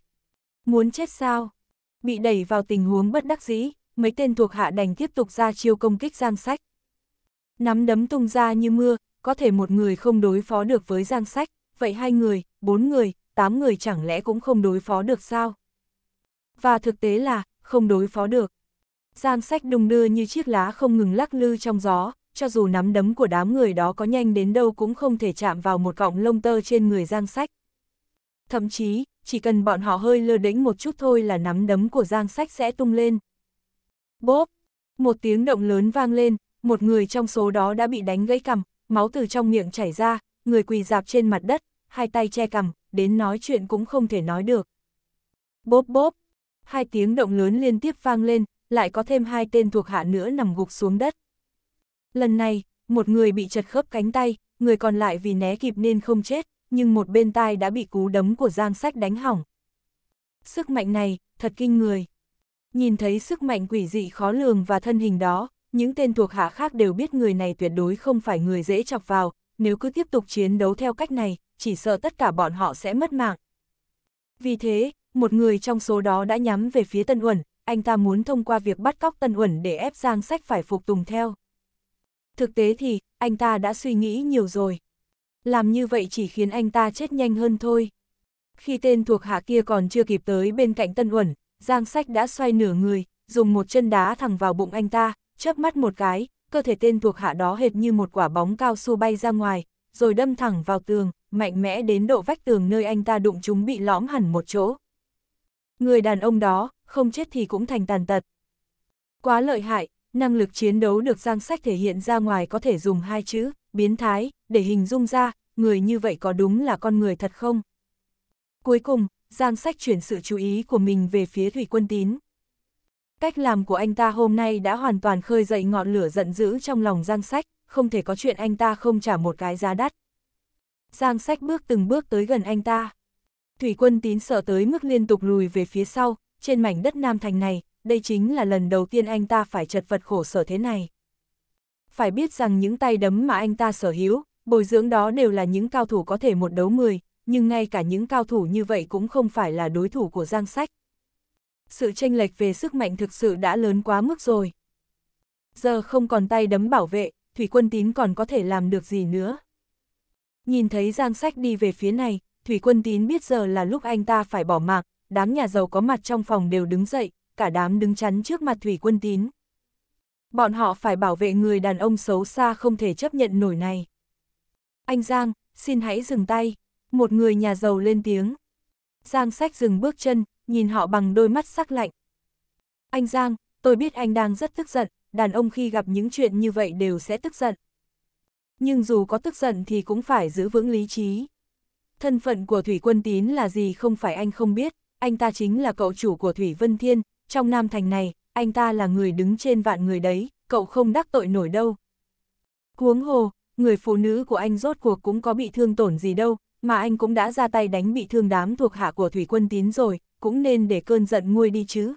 Muốn chết sao? Bị đẩy vào tình huống bất đắc dĩ, mấy tên thuộc hạ đành tiếp tục ra chiêu công kích Giang Sách. Nắm đấm tung ra như mưa, có thể một người không đối phó được với Giang Sách, vậy hai người, bốn người, tám người chẳng lẽ cũng không đối phó được sao? Và thực tế là, không đối phó được. Giang Sách đung đưa như chiếc lá không ngừng lắc lư trong gió, cho dù nắm đấm của đám người đó có nhanh đến đâu cũng không thể chạm vào một cọng lông tơ trên người Giang Sách. Thậm chí, chỉ cần bọn họ hơi lơ đễnh một chút thôi là nắm đấm của Giang Sách sẽ tung lên. Bốp! Một tiếng động lớn vang lên, một người trong số đó đã bị đánh gãy cằm, máu từ trong miệng chảy ra, người quỳ dạp trên mặt đất, hai tay che cằm, đến nói chuyện cũng không thể nói được. Bốp bốp! Hai tiếng động lớn liên tiếp vang lên, lại có thêm hai tên thuộc hạ nữa nằm gục xuống đất. Lần này, một người bị chật khớp cánh tay, người còn lại vì né kịp nên không chết, nhưng một bên tai đã bị cú đấm của Giang Sách đánh hỏng. Sức mạnh này, thật kinh người. Nhìn thấy sức mạnh quỷ dị khó lường và thân hình đó, những tên thuộc hạ khác đều biết người này tuyệt đối không phải người dễ chọc vào, nếu cứ tiếp tục chiến đấu theo cách này, chỉ sợ tất cả bọn họ sẽ mất mạng. Vì thế, một người trong số đó đã nhắm về phía Tân Uẩn, anh ta muốn thông qua việc bắt cóc Tân Uẩn để ép Giang Sách phải phục tùng theo. Thực tế thì, anh ta đã suy nghĩ nhiều rồi. Làm như vậy chỉ khiến anh ta chết nhanh hơn thôi. Khi tên thuộc hạ kia còn chưa kịp tới bên cạnh Tân Uẩn, Giang Sách đã xoay nửa người, dùng một chân đá thẳng vào bụng anh ta, chớp mắt một cái, cơ thể tên thuộc hạ đó hệt như một quả bóng cao su bay ra ngoài, rồi đâm thẳng vào tường, mạnh mẽ đến độ vách tường nơi anh ta đụng chúng bị lõm hẳn một chỗ. Người đàn ông đó, không chết thì cũng thành tàn tật. Quá lợi hại, năng lực chiến đấu được Giang Sách thể hiện ra ngoài có thể dùng hai chữ, biến thái, để hình dung ra, người như vậy có đúng là con người thật không? Cuối cùng, Giang Sách chuyển sự chú ý của mình về phía Thủy Quân Tín. Cách làm của anh ta hôm nay đã hoàn toàn khơi dậy ngọn lửa giận dữ trong lòng Giang Sách, không thể có chuyện anh ta không trả một cái giá đắt. Giang Sách bước từng bước tới gần anh ta. Thủy Quân Tín sợ tới mức liên tục lùi về phía sau, trên mảnh đất Nam Thành này, đây chính là lần đầu tiên anh ta phải chật vật khổ sở thế này. Phải biết rằng những tay đấm mà anh ta sở hữu, bồi dưỡng đó đều là những cao thủ có thể một đấu mười, nhưng ngay cả những cao thủ như vậy cũng không phải là đối thủ của Giang Sách. Sự tranh lệch về sức mạnh thực sự đã lớn quá mức rồi. Giờ không còn tay đấm bảo vệ, Thủy Quân Tín còn có thể làm được gì nữa. Nhìn thấy Giang Sách đi về phía này, Thủy Quân Tín biết giờ là lúc anh ta phải bỏ mạng, đám nhà giàu có mặt trong phòng đều đứng dậy, cả đám đứng chắn trước mặt Thủy Quân Tín. Bọn họ phải bảo vệ người đàn ông xấu xa không thể chấp nhận nổi này. Anh Giang, xin hãy dừng tay, một người nhà giàu lên tiếng. Giang sách dừng bước chân, nhìn họ bằng đôi mắt sắc lạnh. Anh Giang, tôi biết anh đang rất tức giận, đàn ông khi gặp những chuyện như vậy đều sẽ tức giận. Nhưng dù có tức giận thì cũng phải giữ vững lý trí. Thân phận của Thủy Quân Tín là gì không phải anh không biết, anh ta chính là cậu chủ của Thủy Vân Thiên, trong Nam Thành này, anh ta là người đứng trên vạn người đấy, cậu không đắc tội nổi đâu. Huống hồ, người phụ nữ của anh rốt cuộc cũng có bị thương tổn gì đâu, mà anh cũng đã ra tay đánh bị thương đám thuộc hạ của Thủy Quân Tín rồi, cũng nên để cơn giận nguôi đi chứ.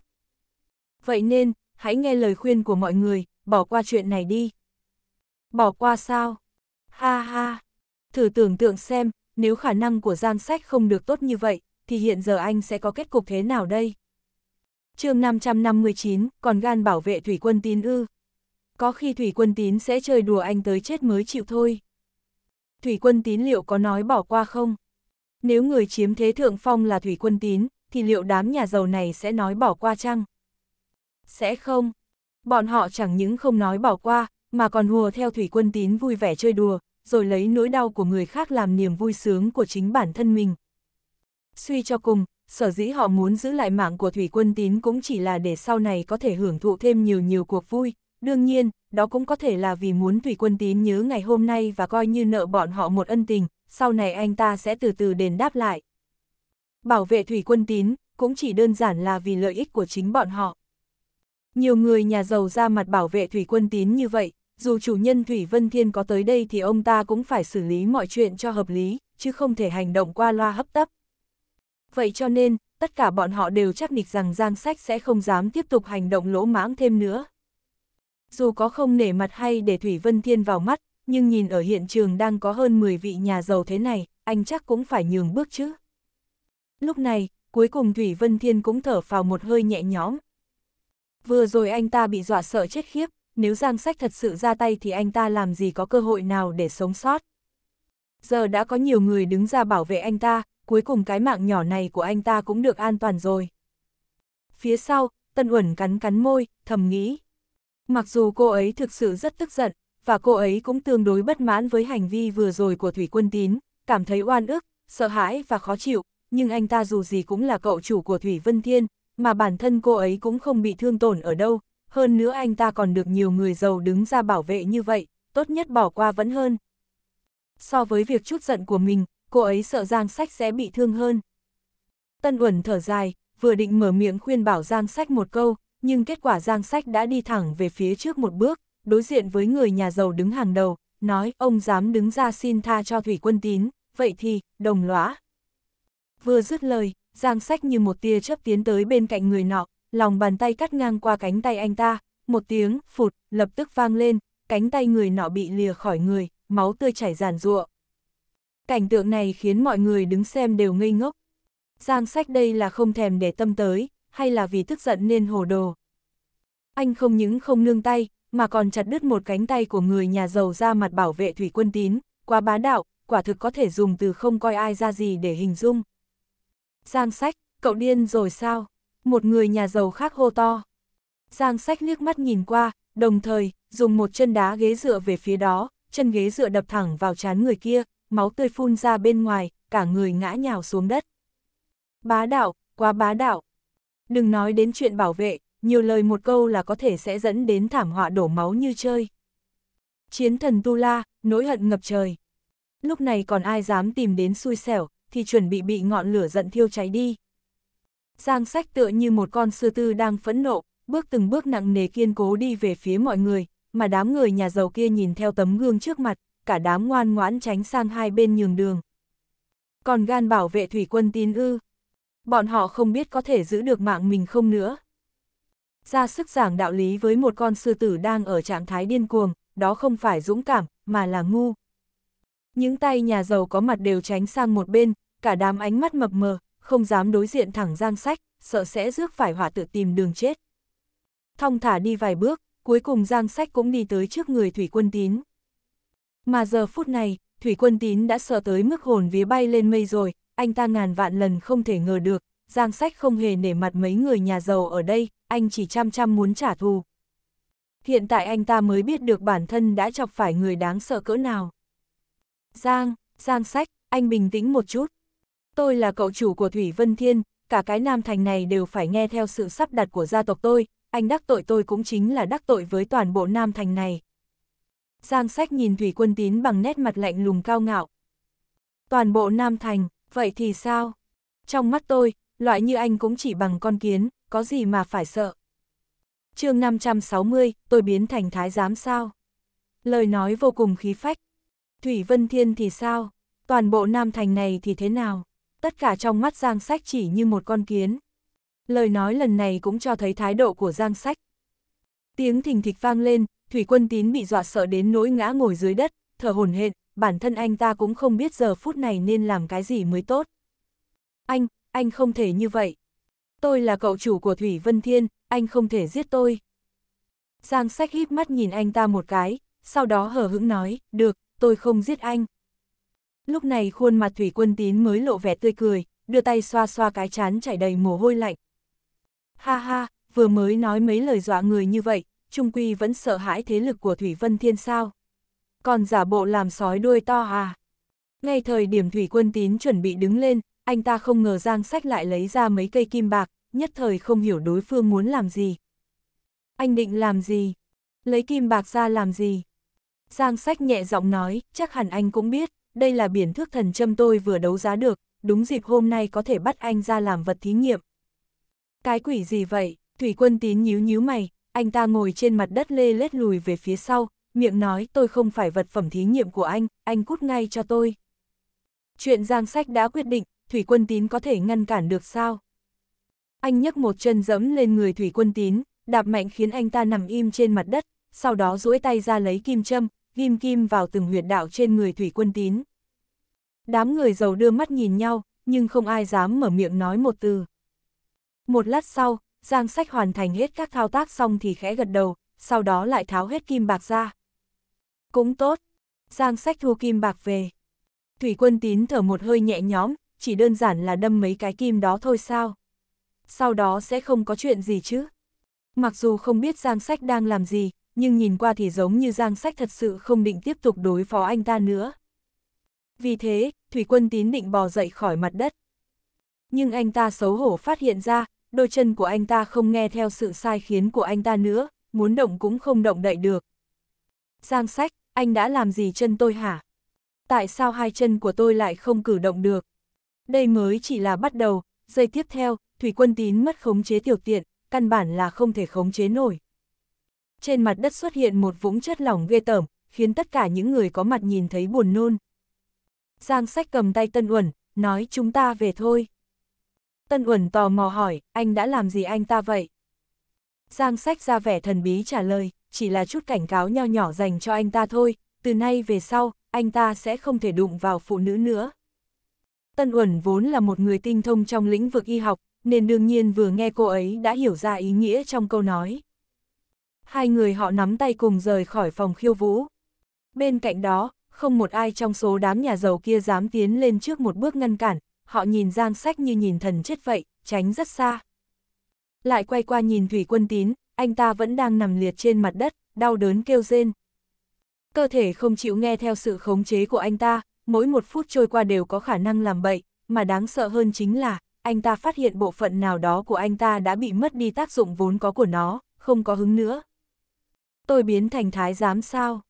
Vậy nên, hãy nghe lời khuyên của mọi người, bỏ qua chuyện này đi. Bỏ qua sao? Ha ha! Thử tưởng tượng xem, nếu khả năng của gian Sách không được tốt như vậy, thì hiện giờ anh sẽ có kết cục thế nào đây? chương 559, còn gan bảo vệ Thủy Quân Tín ư. Có khi Thủy Quân Tín sẽ chơi đùa anh tới chết mới chịu thôi. Thủy Quân Tín liệu có nói bỏ qua không? Nếu người chiếm thế thượng phong là Thủy Quân Tín, thì liệu đám nhà giàu này sẽ nói bỏ qua chăng? Sẽ không. Bọn họ chẳng những không nói bỏ qua, mà còn hùa theo Thủy Quân Tín vui vẻ chơi đùa, rồi lấy nỗi đau của người khác làm niềm vui sướng của chính bản thân mình. Suy cho cùng, sở dĩ họ muốn giữ lại mạng của Thủy Quân Tín cũng chỉ là để sau này có thể hưởng thụ thêm nhiều nhiều cuộc vui, đương nhiên, đó cũng có thể là vì muốn Thủy Quân Tín nhớ ngày hôm nay và coi như nợ bọn họ một ân tình, sau này anh ta sẽ từ từ đền đáp lại. Bảo vệ Thủy Quân Tín cũng chỉ đơn giản là vì lợi ích của chính bọn họ. Nhiều người nhà giàu ra mặt bảo vệ Thủy Quân Tín như vậy, dù chủ nhân Thủy Vân Thiên có tới đây thì ông ta cũng phải xử lý mọi chuyện cho hợp lý, chứ không thể hành động qua loa hấp tấp. Vậy cho nên, tất cả bọn họ đều chắc nịch rằng Giang Sách sẽ không dám tiếp tục hành động lỗ mãng thêm nữa. Dù có không nể mặt hay để Thủy Vân Thiên vào mắt, nhưng nhìn ở hiện trường đang có hơn 10 vị nhà giàu thế này, anh chắc cũng phải nhường bước chứ. Lúc này, cuối cùng Thủy Vân Thiên cũng thở vào một hơi nhẹ nhõm. Vừa rồi anh ta bị dọa sợ chết khiếp, nếu Giang Sách thật sự ra tay thì anh ta làm gì có cơ hội nào để sống sót. Giờ đã có nhiều người đứng ra bảo vệ anh ta, cuối cùng cái mạng nhỏ này của anh ta cũng được an toàn rồi. Phía sau, Tân Uẩn cắn cắn môi, thầm nghĩ. Mặc dù cô ấy thực sự rất tức giận, và cô ấy cũng tương đối bất mãn với hành vi vừa rồi của Thủy Quân Tín, cảm thấy oan ức, sợ hãi và khó chịu, nhưng anh ta dù gì cũng là cậu chủ của Thủy Vân Thiên, mà bản thân cô ấy cũng không bị thương tổn ở đâu, hơn nữa anh ta còn được nhiều người giàu đứng ra bảo vệ như vậy, tốt nhất bỏ qua vẫn hơn. So với việc chút giận của mình, cô ấy sợ Giang Sách sẽ bị thương hơn. Tân Uẩn thở dài, vừa định mở miệng khuyên bảo Giang Sách một câu, nhưng kết quả Giang Sách đã đi thẳng về phía trước một bước, đối diện với người nhà giàu đứng hàng đầu, nói ông dám đứng ra xin tha cho Thủy Quân Tín, vậy thì, đồng lõa. Vừa dứt lời, Giang Sách như một tia chớp tiến tới bên cạnh người nọ, lòng bàn tay cắt ngang qua cánh tay anh ta, một tiếng, phụt, lập tức vang lên, cánh tay người nọ bị lìa khỏi người, máu tươi chảy ràn rụa. Cảnh tượng này khiến mọi người đứng xem đều ngây ngốc. Giang sách đây là không thèm để tâm tới, hay là vì tức giận nên hồ đồ. Anh không những không nương tay, mà còn chặt đứt một cánh tay của người nhà giàu ra mặt bảo vệ thủy quân tín, quá bá đạo, quả thực có thể dùng từ không coi ai ra gì để hình dung. Giang sách, cậu điên rồi sao? Một người nhà giàu khác hô to. Giang sách liếc mắt nhìn qua, đồng thời, dùng một chân đá ghế dựa về phía đó, chân ghế dựa đập thẳng vào chán người kia, máu tươi phun ra bên ngoài, cả người ngã nhào xuống đất. Bá đạo, quá bá đạo. Đừng nói đến chuyện bảo vệ, nhiều lời một câu là có thể sẽ dẫn đến thảm họa đổ máu như chơi. Chiến thần Tu La, nỗi hận ngập trời. Lúc này còn ai dám tìm đến xui xẻo, thì chuẩn bị bị ngọn lửa giận thiêu cháy đi. Giang sách tựa như một con sư tư đang phẫn nộ, bước từng bước nặng nề kiên cố đi về phía mọi người, mà đám người nhà giàu kia nhìn theo tấm gương trước mặt, cả đám ngoan ngoãn tránh sang hai bên nhường đường. Còn gan bảo vệ thủy quân tín ư, bọn họ không biết có thể giữ được mạng mình không nữa. Ra sức giảng đạo lý với một con sư tử đang ở trạng thái điên cuồng, đó không phải dũng cảm, mà là ngu. Những tay nhà giàu có mặt đều tránh sang một bên, cả đám ánh mắt mập mờ, không dám đối diện thẳng Giang Sách, sợ sẽ rước phải họa tự tìm đường chết. Thong thả đi vài bước, cuối cùng Giang Sách cũng đi tới trước người Thủy Quân Tín. Mà giờ phút này, Thủy Quân Tín đã sợ tới mức hồn vía bay lên mây rồi, anh ta ngàn vạn lần không thể ngờ được, Giang Sách không hề nể mặt mấy người nhà giàu ở đây, anh chỉ chăm chăm muốn trả thù. Hiện tại anh ta mới biết được bản thân đã chọc phải người đáng sợ cỡ nào. Giang, Giang Sách, anh bình tĩnh một chút. Tôi là cậu chủ của Thủy Vân Thiên, cả cái Nam Thành này đều phải nghe theo sự sắp đặt của gia tộc tôi, anh đắc tội tôi cũng chính là đắc tội với toàn bộ Nam Thành này. Giang sách nhìn Thủy Quân Tín bằng nét mặt lạnh lùng cao ngạo. Toàn bộ Nam Thành, vậy thì sao? Trong mắt tôi, loại như anh cũng chỉ bằng con kiến, có gì mà phải sợ. chương 560, tôi biến thành thái giám sao? Lời nói vô cùng khí phách. Thủy Vân Thiên thì sao? Toàn bộ Nam Thành này thì thế nào? Tất cả trong mắt Giang Sách chỉ như một con kiến. Lời nói lần này cũng cho thấy thái độ của Giang Sách. Tiếng thình thịch vang lên, Thủy Quân Tín bị dọa sợ đến nỗi ngã ngồi dưới đất, thở hổn hển, bản thân anh ta cũng không biết giờ phút này nên làm cái gì mới tốt. Anh, anh không thể như vậy. Tôi là cậu chủ của Thủy Vân Thiên, anh không thể giết tôi. Giang sách híp mắt nhìn anh ta một cái, sau đó hờ hững nói, được, tôi không giết anh. Lúc này khuôn mặt Thủy Quân Tín mới lộ vẻ tươi cười, đưa tay xoa xoa cái chán chảy đầy mồ hôi lạnh. Ha ha, vừa mới nói mấy lời dọa người như vậy, Trung Quy vẫn sợ hãi thế lực của Thủy Vân Thiên sao. Còn giả bộ làm sói đuôi to à. Ngay thời điểm Thủy Quân Tín chuẩn bị đứng lên, anh ta không ngờ Giang Sách lại lấy ra mấy cây kim bạc, nhất thời không hiểu đối phương muốn làm gì. Anh định làm gì? Lấy kim bạc ra làm gì? Giang Sách nhẹ giọng nói, chắc hẳn anh cũng biết, đây là biển thước thần châm tôi vừa đấu giá được, đúng dịp hôm nay có thể bắt anh ra làm vật thí nghiệm. Cái quỷ gì vậy? Thủy quân tín nhíu nhíu mày, anh ta ngồi trên mặt đất lê lết lùi về phía sau, miệng nói tôi không phải vật phẩm thí nghiệm của anh, anh cút ngay cho tôi. Chuyện Giang Sách đã quyết định, Thủy Quân Tín có thể ngăn cản được sao? Anh nhấc một chân dẫm lên người Thủy Quân Tín, đạp mạnh khiến anh ta nằm im trên mặt đất, sau đó duỗi tay ra lấy kim châm, ghim kim vào từng huyệt đạo trên người Thủy Quân Tín. Đám người giàu đưa mắt nhìn nhau, nhưng không ai dám mở miệng nói một từ. Một lát sau, Giang Sách hoàn thành hết các thao tác xong thì khẽ gật đầu, sau đó lại tháo hết kim bạc ra. Cũng tốt, Giang Sách thu kim bạc về. Thủy Quân Tín thở một hơi nhẹ nhõm, chỉ đơn giản là đâm mấy cái kim đó thôi sao. Sau đó sẽ không có chuyện gì chứ. Mặc dù không biết Giang Sách đang làm gì, nhưng nhìn qua thì giống như Giang Sách thật sự không định tiếp tục đối phó anh ta nữa. Vì thế, Thủy Quân Tín định bò dậy khỏi mặt đất. Nhưng anh ta xấu hổ phát hiện ra, đôi chân của anh ta không nghe theo sự sai khiến của anh ta nữa, muốn động cũng không động đậy được. Giang Sách, anh đã làm gì chân tôi hả? Tại sao hai chân của tôi lại không cử động được? Đây mới chỉ là bắt đầu, giây tiếp theo, Thủy Quân Tín mất khống chế tiểu tiện, căn bản là không thể khống chế nổi. Trên mặt đất xuất hiện một vũng chất lỏng ghê tởm, khiến tất cả những người có mặt nhìn thấy buồn nôn. Giang sách cầm tay Tân Uẩn, nói chúng ta về thôi. Tân Uẩn tò mò hỏi, anh đã làm gì anh ta vậy? Giang sách ra vẻ thần bí trả lời, chỉ là chút cảnh cáo nho nhỏ dành cho anh ta thôi, từ nay về sau, anh ta sẽ không thể đụng vào phụ nữ nữa. Tân Uẩn vốn là một người tinh thông trong lĩnh vực y học, nên đương nhiên vừa nghe cô ấy đã hiểu ra ý nghĩa trong câu nói. Hai người họ nắm tay cùng rời khỏi phòng khiêu vũ. Bên cạnh đó, không một ai trong số đám nhà giàu kia dám tiến lên trước một bước ngăn cản, họ nhìn Giang Sách như nhìn thần chết vậy, tránh rất xa. Lại quay qua nhìn Thủy Quân Tín, anh ta vẫn đang nằm liệt trên mặt đất, đau đớn kêu rên. Cơ thể không chịu nghe theo sự khống chế của anh ta, mỗi một phút trôi qua đều có khả năng làm bậy, mà đáng sợ hơn chính là, anh ta phát hiện bộ phận nào đó của anh ta đã bị mất đi tác dụng vốn có của nó, không có hứng nữa. Tôi biến thành thái giám sao?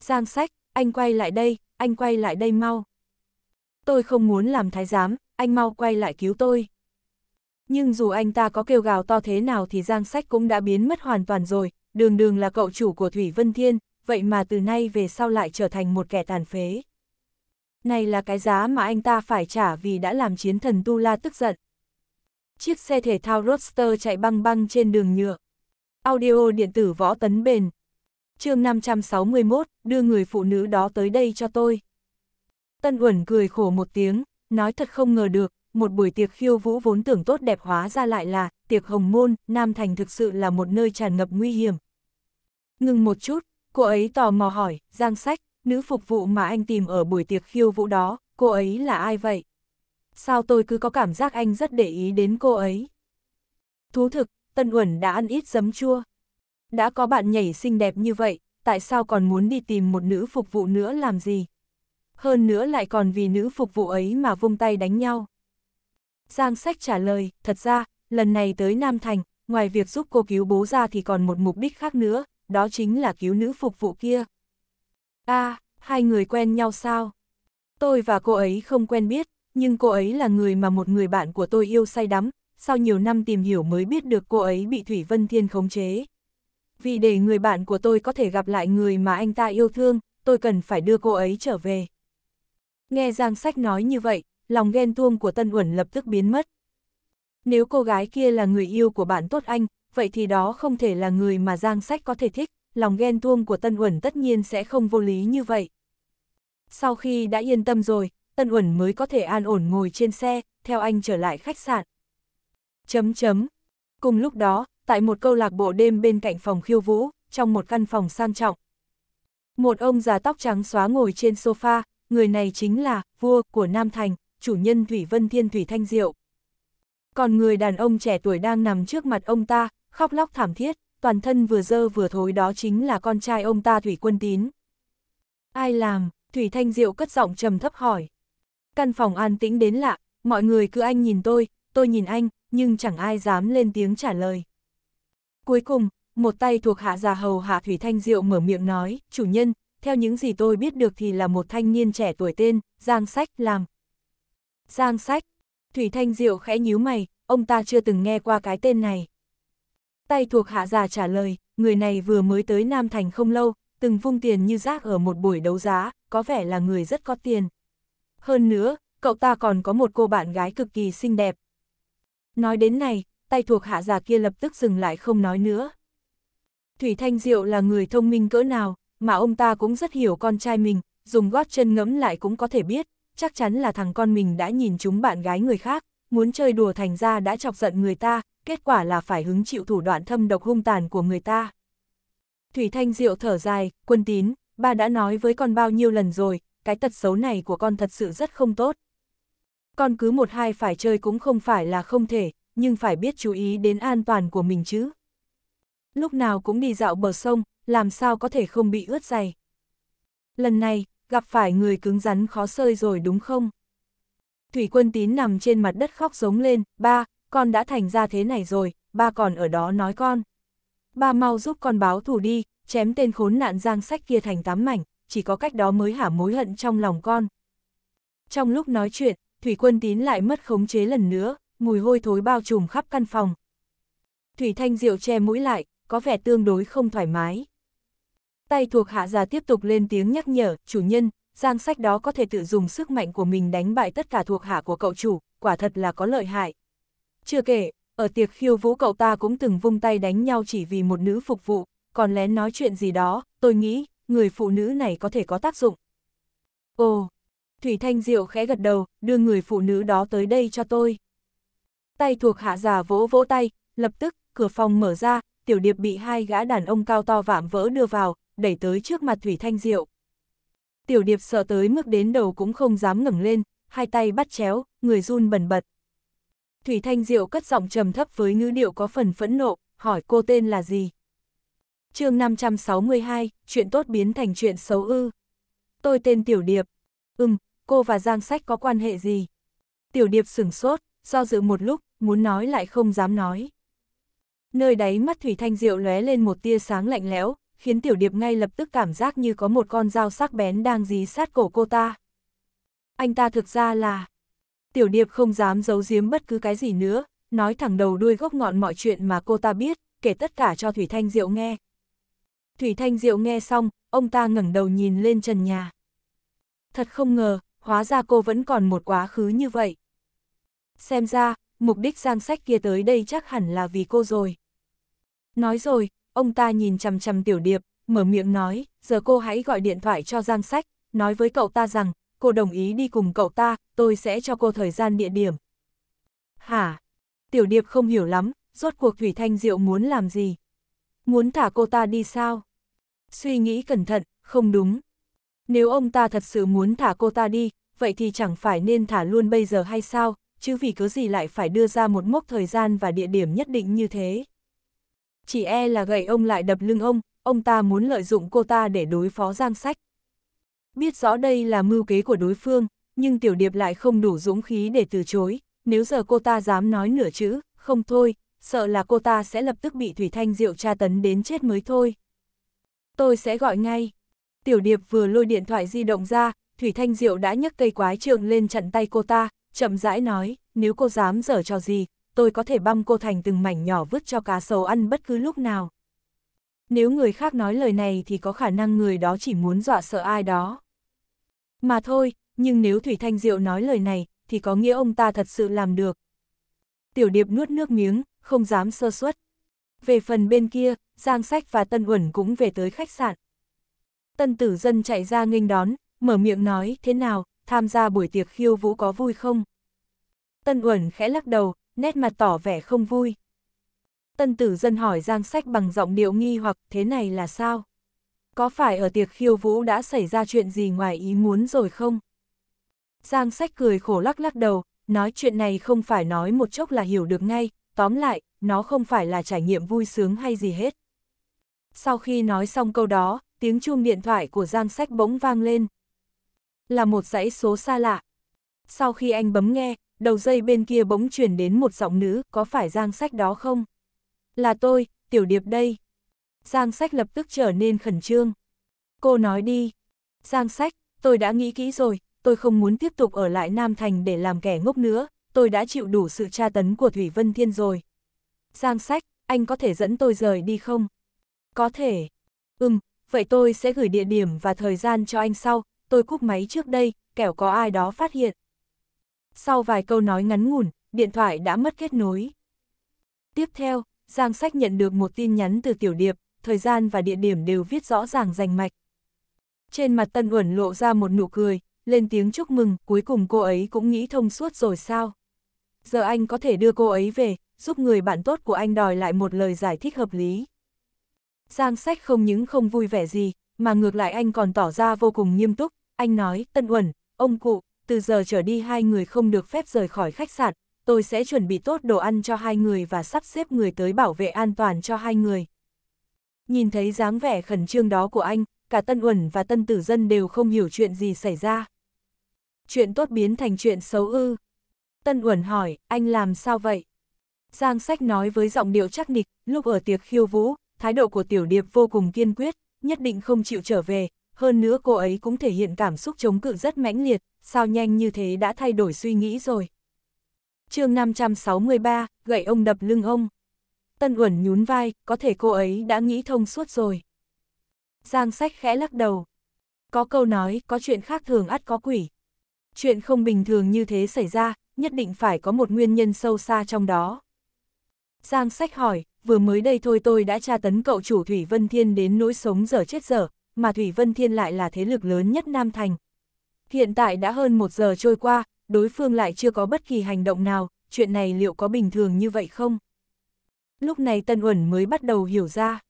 Giang sách, anh quay lại đây, anh quay lại đây mau. Tôi không muốn làm thái giám, anh mau quay lại cứu tôi. Nhưng dù anh ta có kêu gào to thế nào thì Giang Sách cũng đã biến mất hoàn toàn rồi, đường đường là cậu chủ của Thủy Vân Thiên, vậy mà từ nay về sau lại trở thành một kẻ tàn phế. Này là cái giá mà anh ta phải trả vì đã làm chiến thần Tu La tức giận. Chiếc xe thể thao Roadster chạy băng băng trên đường nhựa. Audio điện tử võ tấn bền. chương 561, đưa người phụ nữ đó tới đây cho tôi. Tân Uẩn cười khổ một tiếng, nói thật không ngờ được, một buổi tiệc khiêu vũ vốn tưởng tốt đẹp hóa ra lại là, tiệc hồng môn, Nam Thành thực sự là một nơi tràn ngập nguy hiểm. Ngừng một chút, cô ấy tò mò hỏi, Giang Sách, nữ phục vụ mà anh tìm ở buổi tiệc khiêu vũ đó, cô ấy là ai vậy? Sao tôi cứ có cảm giác anh rất để ý đến cô ấy? Thú thực, Tân Uẩn đã ăn ít giấm chua. Đã có bạn nhảy xinh đẹp như vậy, tại sao còn muốn đi tìm một nữ phục vụ nữa làm gì? Hơn nữa lại còn vì nữ phục vụ ấy mà vung tay đánh nhau. Giang Sách trả lời, thật ra, lần này tới Nam Thành, ngoài việc giúp cô cứu bố ra thì còn một mục đích khác nữa, đó chính là cứu nữ phục vụ kia. a à, hai người quen nhau sao? Tôi và cô ấy không quen biết, nhưng cô ấy là người mà một người bạn của tôi yêu say đắm, sau nhiều năm tìm hiểu mới biết được cô ấy bị Thủy Vân Thiên khống chế. Vì để người bạn của tôi có thể gặp lại người mà anh ta yêu thương, tôi cần phải đưa cô ấy trở về. Nghe Giang Sách nói như vậy, lòng ghen tuông của Tân Uẩn lập tức biến mất. Nếu cô gái kia là người yêu của bạn tốt anh, vậy thì đó không thể là người mà Giang Sách có thể thích, lòng ghen tuông của Tân Uẩn tất nhiên sẽ không vô lý như vậy. Sau khi đã yên tâm rồi, Tân Uẩn mới có thể an ổn ngồi trên xe, theo anh trở lại khách sạn. Chấm chấm. Cùng lúc đó, tại một câu lạc bộ đêm bên cạnh phòng khiêu vũ, trong một căn phòng sang trọng. Một ông già tóc trắng xóa ngồi trên sofa, người này chính là vua của Nam Thành, chủ nhân Thủy Vân Thiên Thủy Thanh Diệu. Còn người đàn ông trẻ tuổi đang nằm trước mặt ông ta, khóc lóc thảm thiết, toàn thân vừa dơ vừa thối đó chính là con trai ông ta Thủy Quân Tín. Ai làm? Thủy Thanh Diệu cất giọng trầm thấp hỏi. Căn phòng an tĩnh đến lạ, mọi người cứ anh nhìn tôi, tôi nhìn anh, nhưng chẳng ai dám lên tiếng trả lời. Cuối cùng, một tay thuộc hạ già hầu hạ Thủy Thanh Diệu mở miệng nói, chủ nhân, theo những gì tôi biết được thì là một thanh niên trẻ tuổi tên, Giang Sách làm. Giang Sách, Thủy Thanh Diệu khẽ nhíu mày, ông ta chưa từng nghe qua cái tên này. Tay thuộc hạ già trả lời, người này vừa mới tới Nam Thành không lâu, từng vung tiền như rác ở một buổi đấu giá, có vẻ là người rất có tiền. Hơn nữa, cậu ta còn có một cô bạn gái cực kỳ xinh đẹp. Nói đến này, tay thuộc hạ già kia lập tức dừng lại không nói nữa. Thủy Thanh Diệu là người thông minh cỡ nào, mà ông ta cũng rất hiểu con trai mình, dùng gót chân ngẫm lại cũng có thể biết, chắc chắn là thằng con mình đã nhìn chúng bạn gái người khác, muốn chơi đùa thành ra đã chọc giận người ta, kết quả là phải hứng chịu thủ đoạn thâm độc hung tàn của người ta. Thủy Thanh Diệu thở dài, quân tín, ba đã nói với con bao nhiêu lần rồi, cái tật xấu này của con thật sự rất không tốt. Con cứ một hai phải chơi cũng không phải là không thể, nhưng phải biết chú ý đến an toàn của mình chứ. Lúc nào cũng đi dạo bờ sông, làm sao có thể không bị ướt giày. Lần này, gặp phải người cứng rắn khó sơi rồi đúng không? Thủy quân tín nằm trên mặt đất khóc giống lên, ba, con đã thành ra thế này rồi, ba còn ở đó nói con. Ba mau giúp con báo thù đi, chém tên khốn nạn giang sách kia thành tám mảnh, chỉ có cách đó mới hả mối hận trong lòng con. Trong lúc nói chuyện, Thủy quân tín lại mất khống chế lần nữa, mùi hôi thối bao trùm khắp căn phòng. Thủy Thanh Diệu che mũi lại, có vẻ tương đối không thoải mái. Tay thuộc hạ già tiếp tục lên tiếng nhắc nhở, chủ nhân, giang sách đó có thể tự dùng sức mạnh của mình đánh bại tất cả thuộc hạ của cậu chủ, quả thật là có lợi hại. Chưa kể, ở tiệc khiêu vũ cậu ta cũng từng vung tay đánh nhau chỉ vì một nữ phục vụ, còn lén nói chuyện gì đó, tôi nghĩ, người phụ nữ này có thể có tác dụng. Ồ, Thủy Thanh Diệu khẽ gật đầu, đưa người phụ nữ đó tới đây cho tôi. Tay thuộc hạ già vỗ vỗ tay, lập tức, cửa phòng mở ra, tiểu điệp bị hai gã đàn ông cao to vạm vỡ đưa vào, đẩy tới trước mặt Thủy Thanh Diệu. Tiểu điệp sợ tới mức đến đầu cũng không dám ngẩng lên, hai tay bắt chéo, người run bần bật. Thủy Thanh Diệu cất giọng trầm thấp với ngữ điệu có phần phẫn nộ, hỏi cô tên là gì? chương 562, chuyện tốt biến thành chuyện xấu ư. Tôi tên Tiểu Điệp. Ừm, cô và Giang Sách có quan hệ gì? Tiểu Điệp sửng sốt, do dự một lúc, muốn nói lại không dám nói. Nơi đáy mắt Thủy Thanh Diệu lóe lên một tia sáng lạnh lẽo, khiến Tiểu Điệp ngay lập tức cảm giác như có một con dao sắc bén đang dí sát cổ cô ta. Anh ta thực ra là... Tiểu Điệp không dám giấu giếm bất cứ cái gì nữa, nói thẳng đầu đuôi gốc ngọn mọi chuyện mà cô ta biết, kể tất cả cho Thủy Thanh Diệu nghe. Thủy Thanh Diệu nghe xong, ông ta ngẩng đầu nhìn lên trần nhà. Thật không ngờ, hóa ra cô vẫn còn một quá khứ như vậy. Xem ra, mục đích giang sách kia tới đây chắc hẳn là vì cô rồi. Nói rồi, ông ta nhìn chằm chằm tiểu điệp, mở miệng nói, giờ cô hãy gọi điện thoại cho giang sách, nói với cậu ta rằng, cô đồng ý đi cùng cậu ta, tôi sẽ cho cô thời gian địa điểm. Hả? Tiểu điệp không hiểu lắm, rốt cuộc Thủy Thanh Diệu muốn làm gì? Muốn thả cô ta đi sao? Suy nghĩ cẩn thận, không đúng. Nếu ông ta thật sự muốn thả cô ta đi, vậy thì chẳng phải nên thả luôn bây giờ hay sao, chứ vì cớ gì lại phải đưa ra một mốc thời gian và địa điểm nhất định như thế. Chỉ e là gậy ông lại đập lưng ông, ông ta muốn lợi dụng cô ta để đối phó giang sách. Biết rõ đây là mưu kế của đối phương, nhưng tiểu điệp lại không đủ dũng khí để từ chối, nếu giờ cô ta dám nói nửa chữ, không thôi, sợ là cô ta sẽ lập tức bị Thủy Thanh Diệu tra tấn đến chết mới thôi. Tôi sẽ gọi ngay. Tiểu điệp vừa lôi điện thoại di động ra, Thủy Thanh Diệu đã nhấc cây quái trượng lên chặn tay cô ta, chậm rãi nói, nếu cô dám dở trò gì, tôi có thể băm cô thành từng mảnh nhỏ vứt cho cá sấu ăn bất cứ lúc nào. Nếu người khác nói lời này thì có khả năng người đó chỉ muốn dọa sợ ai đó. Mà thôi, nhưng nếu Thủy Thanh Diệu nói lời này, thì có nghĩa ông ta thật sự làm được. Tiểu điệp nuốt nước miếng, không dám sơ suất. Về phần bên kia, Giang Sách và Tân Uẩn cũng về tới khách sạn. Tân tử dân chạy ra nghênh đón, mở miệng nói, thế nào, tham gia buổi tiệc khiêu vũ có vui không? Tân Uẩn khẽ lắc đầu, nét mặt tỏ vẻ không vui. Tân tử dân hỏi Giang Sách bằng giọng điệu nghi hoặc thế này là sao? Có phải ở tiệc khiêu vũ đã xảy ra chuyện gì ngoài ý muốn rồi không? Giang Sách cười khổ lắc lắc đầu, nói chuyện này không phải nói một chốc là hiểu được ngay, tóm lại, nó không phải là trải nghiệm vui sướng hay gì hết. Sau khi nói xong câu đó, tiếng chuông điện thoại của Giang Sách bỗng vang lên. Là một dãy số xa lạ. Sau khi anh bấm nghe, đầu dây bên kia bỗng truyền đến một giọng nữ, có phải Giang Sách đó không? Là tôi, Tiểu Điệp đây. Giang Sách lập tức trở nên khẩn trương. Cô nói đi. Giang Sách, tôi đã nghĩ kỹ rồi, tôi không muốn tiếp tục ở lại Nam Thành để làm kẻ ngốc nữa, tôi đã chịu đủ sự tra tấn của Thủy Vân Thiên rồi. Giang Sách, anh có thể dẫn tôi rời đi không? Có thể. Ừm, vậy tôi sẽ gửi địa điểm và thời gian cho anh sau, tôi cúp máy trước đây, kẻo có ai đó phát hiện. Sau vài câu nói ngắn ngủn, điện thoại đã mất kết nối. Tiếp theo, Giang Sách nhận được một tin nhắn từ Tiểu Điệp, thời gian và địa điểm đều viết rõ ràng rành mạch. Trên mặt Tân Uẩn lộ ra một nụ cười, lên tiếng chúc mừng, cuối cùng cô ấy cũng nghĩ thông suốt rồi sao? Giờ anh có thể đưa cô ấy về, giúp người bạn tốt của anh đòi lại một lời giải thích hợp lý. Giang sách không những không vui vẻ gì, mà ngược lại anh còn tỏ ra vô cùng nghiêm túc, anh nói, Tân Uẩn, ông cụ, từ giờ trở đi hai người không được phép rời khỏi khách sạn, tôi sẽ chuẩn bị tốt đồ ăn cho hai người và sắp xếp người tới bảo vệ an toàn cho hai người. Nhìn thấy dáng vẻ khẩn trương đó của anh, cả Tân Uẩn và Tân Tử Dân đều không hiểu chuyện gì xảy ra. Chuyện tốt biến thành chuyện xấu ư. Tân Uẩn hỏi, anh làm sao vậy? Giang Sách nói với giọng điệu chắc nịch, lúc ở tiệc khiêu vũ, thái độ của Tiểu Điệp vô cùng kiên quyết, nhất định không chịu trở về, hơn nữa cô ấy cũng thể hiện cảm xúc chống cự rất mãnh liệt, sao nhanh như thế đã thay đổi suy nghĩ rồi. chương 563, gậy ông đập lưng ông. Tân Uẩn nhún vai, có thể cô ấy đã nghĩ thông suốt rồi. Giang sách khẽ lắc đầu. Có câu nói, có chuyện khác thường ắt có quỷ. Chuyện không bình thường như thế xảy ra, nhất định phải có một nguyên nhân sâu xa trong đó. Giang sách hỏi, vừa mới đây thôi tôi đã tra tấn cậu chủ Thủy Vân Thiên đến nỗi sống dở chết dở, mà Thủy Vân Thiên lại là thế lực lớn nhất Nam Thành. Hiện tại đã hơn một giờ trôi qua, đối phương lại chưa có bất kỳ hành động nào, chuyện này liệu có bình thường như vậy không? Lúc này Tân Uẩn mới bắt đầu hiểu ra.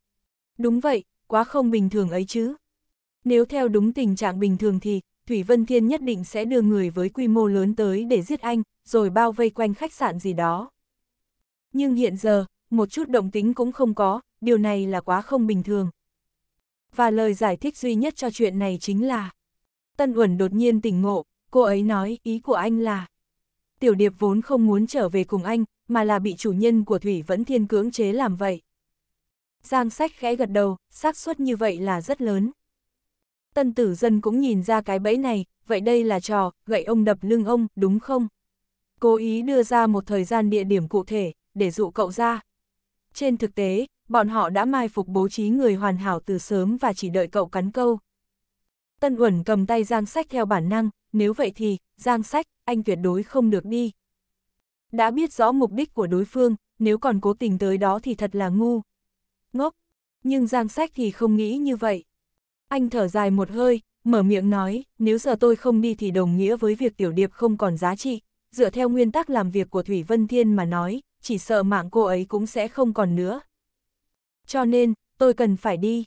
Đúng vậy, quá không bình thường ấy chứ. Nếu theo đúng tình trạng bình thường thì, Thủy Vân Thiên nhất định sẽ đưa người với quy mô lớn tới để giết anh, rồi bao vây quanh khách sạn gì đó. Nhưng hiện giờ, một chút động tính cũng không có, điều này là quá không bình thường. Và lời giải thích duy nhất cho chuyện này chính là Tân Uẩn đột nhiên tỉnh ngộ, cô ấy nói ý của anh là Tiểu Điệp vốn không muốn trở về cùng anh, mà là bị chủ nhân của Thủy Vẫn Thiên cưỡng chế làm vậy. Giang sách khẽ gật đầu, xác suất như vậy là rất lớn. Tân tử dân cũng nhìn ra cái bẫy này, vậy đây là trò, gậy ông đập lưng ông, đúng không? Cố ý đưa ra một thời gian địa điểm cụ thể, để dụ cậu ra. Trên thực tế, bọn họ đã mai phục bố trí người hoàn hảo từ sớm và chỉ đợi cậu cắn câu. Tân Uẩn cầm tay Giang Sách theo bản năng, nếu vậy thì, Giang Sách, anh tuyệt đối không được đi. Đã biết rõ mục đích của đối phương, nếu còn cố tình tới đó thì thật là ngu. Ngốc, nhưng Giang Sách thì không nghĩ như vậy. Anh thở dài một hơi, mở miệng nói, nếu giờ tôi không đi thì đồng nghĩa với việc tiểu điệp không còn giá trị, dựa theo nguyên tắc làm việc của Thủy Vân Thiên mà nói, chỉ sợ mạng cô ấy cũng sẽ không còn nữa. Cho nên, tôi cần phải đi.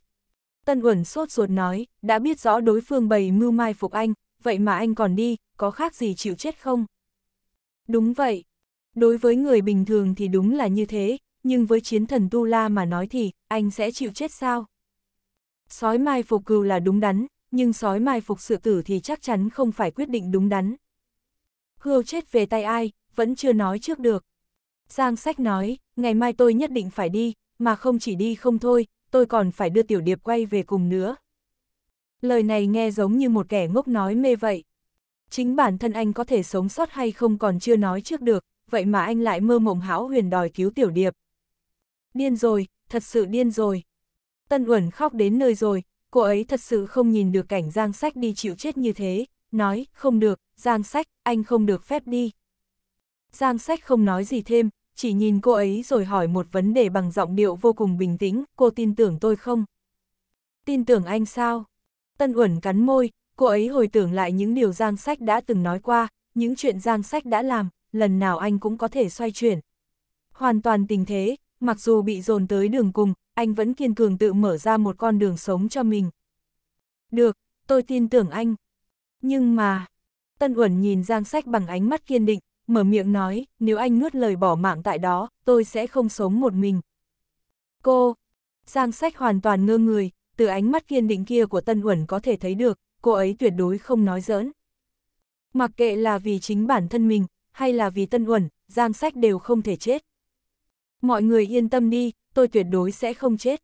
Tân Uẩn sốt ruột nói, đã biết rõ đối phương bày mưu mai phục anh, vậy mà anh còn đi, có khác gì chịu chết không? Đúng vậy. Đối với người bình thường thì đúng là như thế, nhưng với chiến thần Tu La mà nói thì, anh sẽ chịu chết sao? Sói mai phục cừu là đúng đắn, nhưng sói mai phục sự tử thì chắc chắn không phải quyết định đúng đắn. Hươu chết về tay ai, vẫn chưa nói trước được. Giang Sách nói, ngày mai tôi nhất định phải đi, mà không chỉ đi không thôi, tôi còn phải đưa Tiểu Điệp quay về cùng nữa. Lời này nghe giống như một kẻ ngốc nói mê vậy. Chính bản thân anh có thể sống sót hay không còn chưa nói trước được, vậy mà anh lại mơ mộng hão huyền đòi cứu tiểu điệp. Điên rồi, thật sự điên rồi. Tân Uẩn khóc đến nơi rồi, cô ấy thật sự không nhìn được cảnh Giang Sách đi chịu chết như thế, nói, không được, Giang Sách, anh không được phép đi. Giang Sách không nói gì thêm, chỉ nhìn cô ấy rồi hỏi một vấn đề bằng giọng điệu vô cùng bình tĩnh, cô tin tưởng tôi không? Tin tưởng anh sao? Tân Uẩn cắn môi, cô ấy hồi tưởng lại những điều Giang Sách đã từng nói qua, những chuyện Giang Sách đã làm, lần nào anh cũng có thể xoay chuyển. Hoàn toàn tình thế, mặc dù bị dồn tới đường cùng, anh vẫn kiên cường tự mở ra một con đường sống cho mình. Được, tôi tin tưởng anh. Nhưng mà, Tân Uẩn nhìn Giang Sách bằng ánh mắt kiên định, mở miệng nói, nếu anh nuốt lời bỏ mạng tại đó, tôi sẽ không sống một mình. Cô, Giang Sách hoàn toàn ngơ người, từ ánh mắt kiên định kia của Tân Uẩn có thể thấy được, cô ấy tuyệt đối không nói giỡn. Mặc kệ là vì chính bản thân mình, hay là vì Tân Uẩn, Giang Sách đều không thể chết. Mọi người yên tâm đi, tôi tuyệt đối sẽ không chết.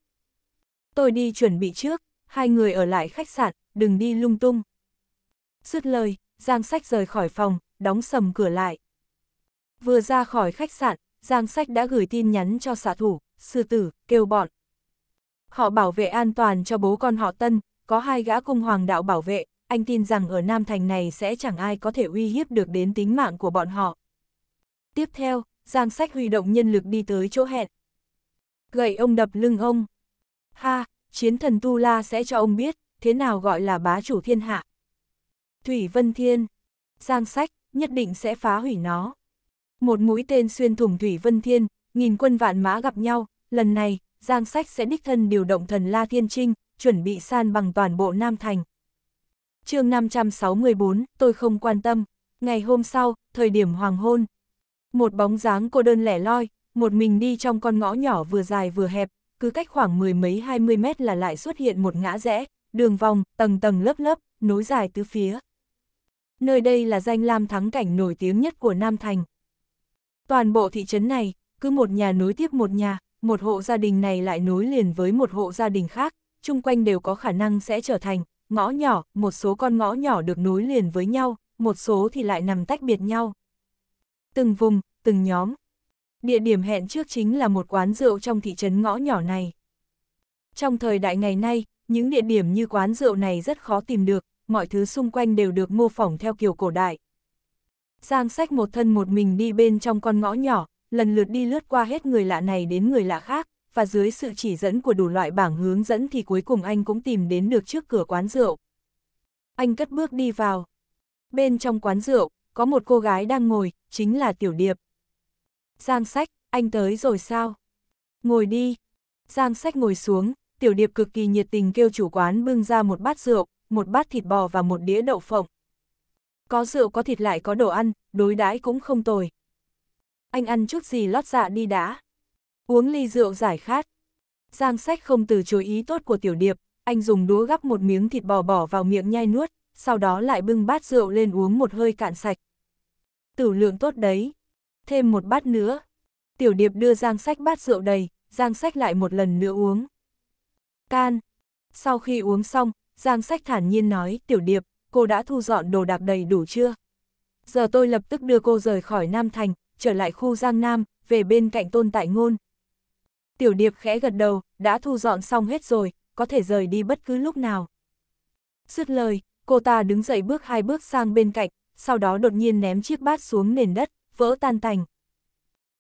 Tôi đi chuẩn bị trước, hai người ở lại khách sạn, đừng đi lung tung. Dứt lời, Giang Sách rời khỏi phòng, đóng sầm cửa lại. Vừa ra khỏi khách sạn, Giang Sách đã gửi tin nhắn cho xạ thủ, sư tử, kêu bọn. Họ bảo vệ an toàn cho bố con họ Tân, có hai gã cung hoàng đạo bảo vệ, anh tin rằng ở Nam Thành này sẽ chẳng ai có thể uy hiếp được đến tính mạng của bọn họ. Tiếp theo, Giang Sách huy động nhân lực đi tới chỗ hẹn. Gậy ông đập lưng ông. Ha, chiến thần Tu La sẽ cho ông biết, thế nào gọi là bá chủ thiên hạ. Thủy Vân Thiên, Giang Sách, nhất định sẽ phá hủy nó. Một mũi tên xuyên thủng Thủy Vân Thiên, nghìn quân vạn mã gặp nhau, lần này, Giang Sách sẽ đích thân điều động thần La Thiên Trinh, chuẩn bị san bằng toàn bộ Nam Thành. chương 564, tôi không quan tâm. Ngày hôm sau, thời điểm hoàng hôn. Một bóng dáng cô đơn lẻ loi, một mình đi trong con ngõ nhỏ vừa dài vừa hẹp, cứ cách khoảng mười mấy hai mươi mét là lại xuất hiện một ngã rẽ, đường vòng, tầng tầng lớp lớp, nối dài tứ phía. Nơi đây là danh lam thắng cảnh nổi tiếng nhất của Nam Thành. Toàn bộ thị trấn này, cứ một nhà nối tiếp một nhà, một hộ gia đình này lại nối liền với một hộ gia đình khác, chung quanh đều có khả năng sẽ trở thành ngõ nhỏ, một số con ngõ nhỏ được nối liền với nhau, một số thì lại nằm tách biệt nhau. Từng vùng, từng nhóm. Địa điểm hẹn trước chính là một quán rượu trong thị trấn ngõ nhỏ này. Trong thời đại ngày nay, những địa điểm như quán rượu này rất khó tìm được, mọi thứ xung quanh đều được mô phỏng theo kiểu cổ đại. Giang sách một thân một mình đi bên trong con ngõ nhỏ, lần lượt đi lướt qua hết người lạ này đến người lạ khác, và dưới sự chỉ dẫn của đủ loại bảng hướng dẫn thì cuối cùng anh cũng tìm đến được trước cửa quán rượu. Anh cất bước đi vào. Bên trong quán rượu, có một cô gái đang ngồi, chính là Tiểu Điệp. Giang sách, anh tới rồi sao? Ngồi đi. Giang sách ngồi xuống, Tiểu Điệp cực kỳ nhiệt tình kêu chủ quán bưng ra một bát rượu, một bát thịt bò và một đĩa đậu phộng. Có rượu có thịt lại có đồ ăn, đối đãi cũng không tồi. Anh ăn chút gì lót dạ đi đã. Uống ly rượu giải khát. Giang sách không từ chối ý tốt của tiểu điệp, anh dùng đũa gắp một miếng thịt bò bỏ vào miệng nhai nuốt, sau đó lại bưng bát rượu lên uống một hơi cạn sạch. Tử lượng tốt đấy. Thêm một bát nữa. Tiểu điệp đưa Giang sách bát rượu đầy, Giang sách lại một lần nữa uống. Can. Sau khi uống xong, Giang sách thản nhiên nói, tiểu điệp, cô đã thu dọn đồ đạc đầy đủ chưa? Giờ tôi lập tức đưa cô rời khỏi Nam Thành, trở lại khu Giang Nam, về bên cạnh tôn tại ngôn. Tiểu điệp khẽ gật đầu, đã thu dọn xong hết rồi, có thể rời đi bất cứ lúc nào. Dứt lời, cô ta đứng dậy bước hai bước sang bên cạnh, sau đó đột nhiên ném chiếc bát xuống nền đất, vỡ tan tành.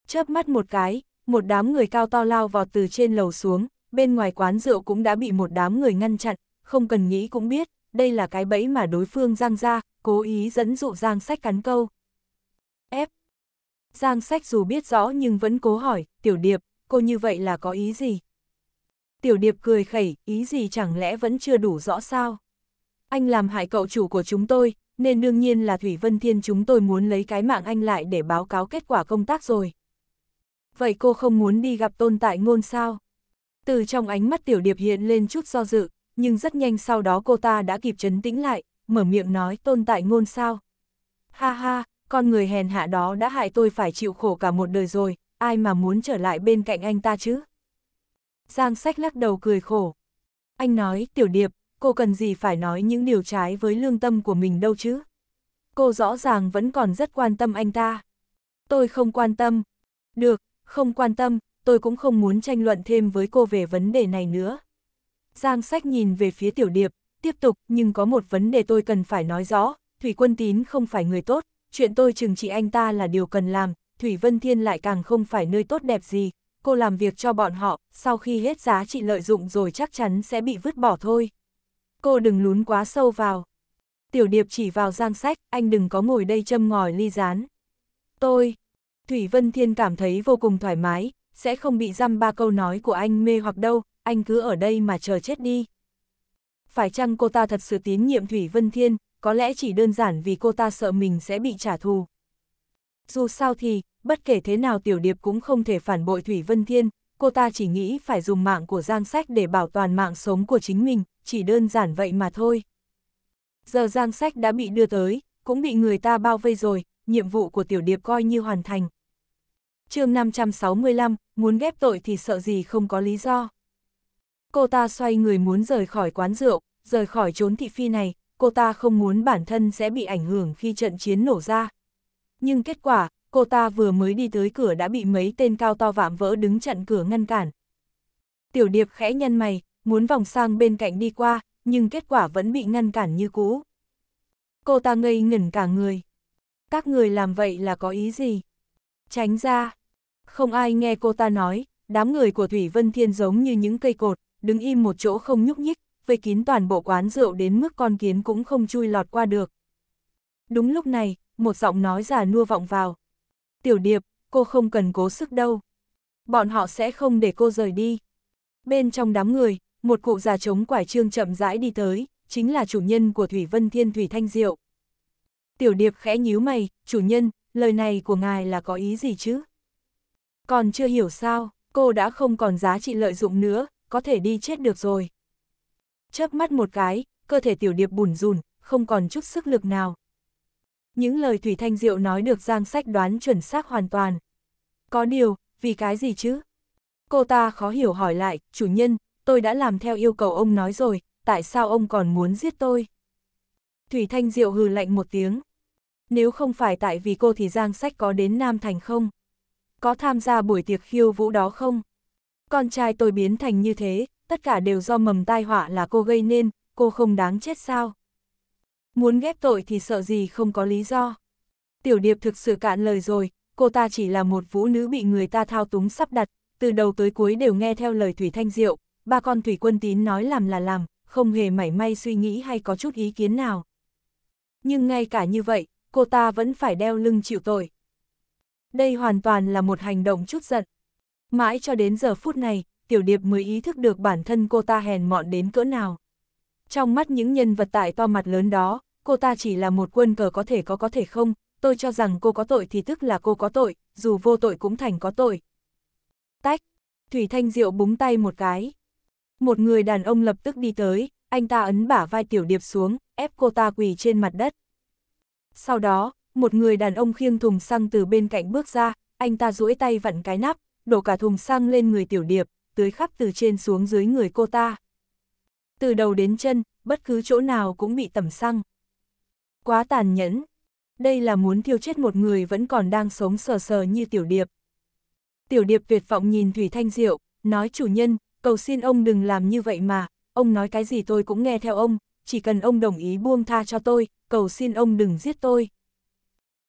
Chớp mắt một cái, một đám người cao to lao vào từ trên lầu xuống, bên ngoài quán rượu cũng đã bị một đám người ngăn chặn, không cần nghĩ cũng biết, đây là cái bẫy mà đối phương giang ra, cố ý dẫn dụ giang sách cắn câu. Ép. Giang sách dù biết rõ nhưng vẫn cố hỏi, tiểu điệp, cô như vậy là có ý gì? Tiểu điệp cười khẩy, ý gì chẳng lẽ vẫn chưa đủ rõ sao? Anh làm hại cậu chủ của chúng tôi, nên đương nhiên là Thủy Vân Thiên chúng tôi muốn lấy cái mạng anh lại để báo cáo kết quả công tác rồi. Vậy cô không muốn đi gặp tôn tại ngôn sao? Từ trong ánh mắt tiểu điệp hiện lên chút do dự, nhưng rất nhanh sau đó cô ta đã kịp chấn tĩnh lại, mở miệng nói tôn tại ngôn sao. Ha ha, con người hèn hạ đó đã hại tôi phải chịu khổ cả một đời rồi, ai mà muốn trở lại bên cạnh anh ta chứ? Giang sách lắc đầu cười khổ. Anh nói, tiểu điệp, cô cần gì phải nói những điều trái với lương tâm của mình đâu chứ? Cô rõ ràng vẫn còn rất quan tâm anh ta. Tôi không quan tâm. Được, không quan tâm, tôi cũng không muốn tranh luận thêm với cô về vấn đề này nữa. Giang sách nhìn về phía tiểu điệp, tiếp tục, nhưng có một vấn đề tôi cần phải nói rõ, Thủy Quân Tín không phải người tốt, chuyện tôi trừng trị anh ta là điều cần làm, Thủy Vân Thiên lại càng không phải nơi tốt đẹp gì, cô làm việc cho bọn họ, sau khi hết giá trị lợi dụng rồi chắc chắn sẽ bị vứt bỏ thôi. Cô đừng lún quá sâu vào. Tiểu điệp chỉ vào giang sách, anh đừng có ngồi đây châm ngòi ly rán. Tôi, Thủy Vân Thiên cảm thấy vô cùng thoải mái, sẽ không bị dăm ba câu nói của anh mê hoặc đâu, anh cứ ở đây mà chờ chết đi. Phải chăng cô ta thật sự tín nhiệm Thủy Vân Thiên, có lẽ chỉ đơn giản vì cô ta sợ mình sẽ bị trả thù. Dù sao thì, bất kể thế nào Tiểu Điệp cũng không thể phản bội Thủy Vân Thiên, cô ta chỉ nghĩ phải dùng mạng của Giang Sách để bảo toàn mạng sống của chính mình, chỉ đơn giản vậy mà thôi. Giờ Giang Sách đã bị đưa tới, cũng bị người ta bao vây rồi, nhiệm vụ của Tiểu Điệp coi như hoàn thành. chương 565, muốn ghép tội thì sợ gì không có lý do. Cô ta xoay người muốn rời khỏi quán rượu, rời khỏi trốn thị phi này, cô ta không muốn bản thân sẽ bị ảnh hưởng khi trận chiến nổ ra. Nhưng kết quả, cô ta vừa mới đi tới cửa đã bị mấy tên cao to vạm vỡ đứng chặn cửa ngăn cản. Tiểu điệp khẽ nhăn mày, muốn vòng sang bên cạnh đi qua, nhưng kết quả vẫn bị ngăn cản như cũ. Cô ta ngây ngẩn cả người. Các người làm vậy là có ý gì? Tránh ra. Không ai nghe cô ta nói, đám người của Thủy Vân Thiên giống như những cây cột, đứng im một chỗ không nhúc nhích, vây kín toàn bộ quán rượu đến mức con kiến cũng không chui lọt qua được. Đúng lúc này, một giọng nói già nua vọng vào. Tiểu điệp, cô không cần cố sức đâu. Bọn họ sẽ không để cô rời đi. Bên trong đám người, một cụ già trống quải trương chậm rãi đi tới, chính là chủ nhân của Thủy Vân Thiên Thủy Thanh Diệu. Tiểu điệp khẽ nhíu mày, chủ nhân, lời này của ngài là có ý gì chứ? Còn chưa hiểu sao, cô đã không còn giá trị lợi dụng nữa, có thể đi chết được rồi. Chớp mắt một cái, cơ thể tiểu điệp bùn rùn, không còn chút sức lực nào. Những lời Thủy Thanh Diệu nói được Giang Sách đoán chuẩn xác hoàn toàn. Có điều, vì cái gì chứ? Cô ta khó hiểu hỏi lại, chủ nhân, tôi đã làm theo yêu cầu ông nói rồi, tại sao ông còn muốn giết tôi? Thủy Thanh Diệu hừ lạnh một tiếng. Nếu không phải tại vì cô thì Giang Sách có đến Nam Thành không? Có tham gia buổi tiệc khiêu vũ đó không? Con trai tôi biến thành như thế, tất cả đều do mầm tai họa là cô gây nên, cô không đáng chết sao? Muốn ghép tội thì sợ gì không có lý do. Tiểu điệp thực sự cạn lời rồi, cô ta chỉ là một vũ nữ bị người ta thao túng sắp đặt, từ đầu tới cuối đều nghe theo lời Thủy Thanh Diệu, ba con Thủy Quân Tín nói làm là làm, không hề mảy may suy nghĩ hay có chút ý kiến nào. Nhưng ngay cả như vậy, cô ta vẫn phải đeo lưng chịu tội. Đây hoàn toàn là một hành động chút giận. Mãi cho đến giờ phút này, Tiểu Điệp mới ý thức được bản thân cô ta hèn mọn đến cỡ nào. Trong mắt những nhân vật tại to mặt lớn đó, cô ta chỉ là một quân cờ có thể có có thể không, tôi cho rằng cô có tội thì tức là cô có tội, dù vô tội cũng thành có tội. Tách, Thủy Thanh Diệu búng tay một cái. Một người đàn ông lập tức đi tới, anh ta ấn bả vai tiểu điệp xuống, ép cô ta quỳ trên mặt đất. Sau đó, một người đàn ông khiêng thùng xăng từ bên cạnh bước ra, anh ta duỗi tay vặn cái nắp, đổ cả thùng xăng lên người tiểu điệp, tưới khắp từ trên xuống dưới người cô ta. Từ đầu đến chân, bất cứ chỗ nào cũng bị tẩm xăng. Quá tàn nhẫn. Đây là muốn thiêu chết một người vẫn còn đang sống sờ sờ như tiểu điệp. Tiểu điệp tuyệt vọng nhìn Thủy Thanh Diệu, nói chủ nhân, cầu xin ông đừng làm như vậy mà, ông nói cái gì tôi cũng nghe theo ông, chỉ cần ông đồng ý buông tha cho tôi, cầu xin ông đừng giết tôi.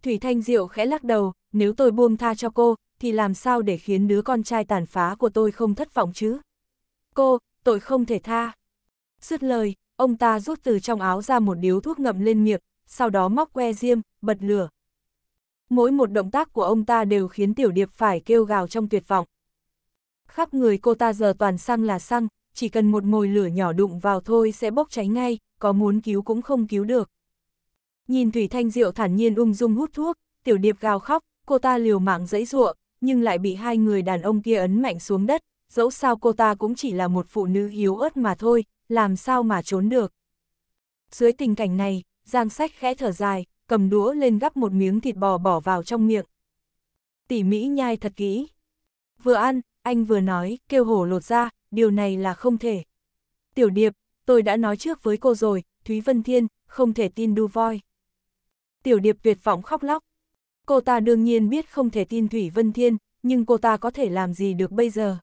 Thủy Thanh Diệu khẽ lắc đầu, nếu tôi buông tha cho cô, thì làm sao để khiến đứa con trai tàn phá của tôi không thất vọng chứ? Cô, tội không thể tha. Dứt lời, ông ta rút từ trong áo ra một điếu thuốc ngậm lên miệng, sau đó móc que diêm, bật lửa. Mỗi một động tác của ông ta đều khiến tiểu điệp phải kêu gào trong tuyệt vọng. Khắp người cô ta giờ toàn xăng là xăng, chỉ cần một mồi lửa nhỏ đụng vào thôi sẽ bốc cháy ngay, có muốn cứu cũng không cứu được. Nhìn Thủy Thanh Diệu thản nhiên ung dung hút thuốc, tiểu điệp gào khóc, cô ta liều mạng dẫy ruộng, nhưng lại bị hai người đàn ông kia ấn mạnh xuống đất, dẫu sao cô ta cũng chỉ là một phụ nữ yếu ớt mà thôi, làm sao mà trốn được. Dưới tình cảnh này, Giang Sách khẽ thở dài, cầm đũa lên gắp một miếng thịt bò bỏ vào trong miệng. Tỉ Mỹ nhai thật kỹ. Vừa ăn, anh vừa nói, kêu hổ lột ra, điều này là không thể. Tiểu điệp, tôi đã nói trước với cô rồi, Thúy Vân Thiên, không thể tin đu voi. Tiểu điệp tuyệt vọng khóc lóc. Cô ta đương nhiên biết không thể tin Thủy Vân Thiên, nhưng cô ta có thể làm gì được bây giờ?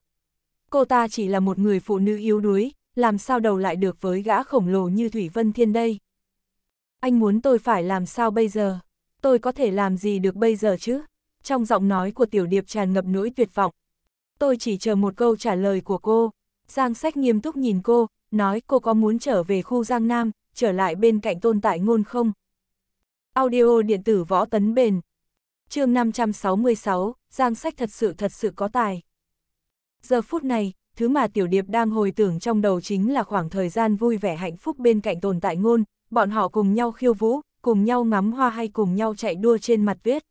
Cô ta chỉ là một người phụ nữ yếu đuối, làm sao đầu lại được với gã khổng lồ như Thủy Vân Thiên đây? Anh muốn tôi phải làm sao bây giờ? Tôi có thể làm gì được bây giờ chứ? Trong giọng nói của tiểu điệp tràn ngập nỗi tuyệt vọng. Tôi chỉ chờ một câu trả lời của cô. Giang sách nghiêm túc nhìn cô, nói cô có muốn trở về khu Giang Nam, trở lại bên cạnh tôn tại ngôn không? Audio điện tử võ tấn bền chương 566, Giang sách thật sự thật sự có tài. Giờ phút này, thứ mà tiểu điệp đang hồi tưởng trong đầu chính là khoảng thời gian vui vẻ hạnh phúc bên cạnh tồn tại ngôn, bọn họ cùng nhau khiêu vũ, cùng nhau ngắm hoa hay cùng nhau chạy đua trên mặt viết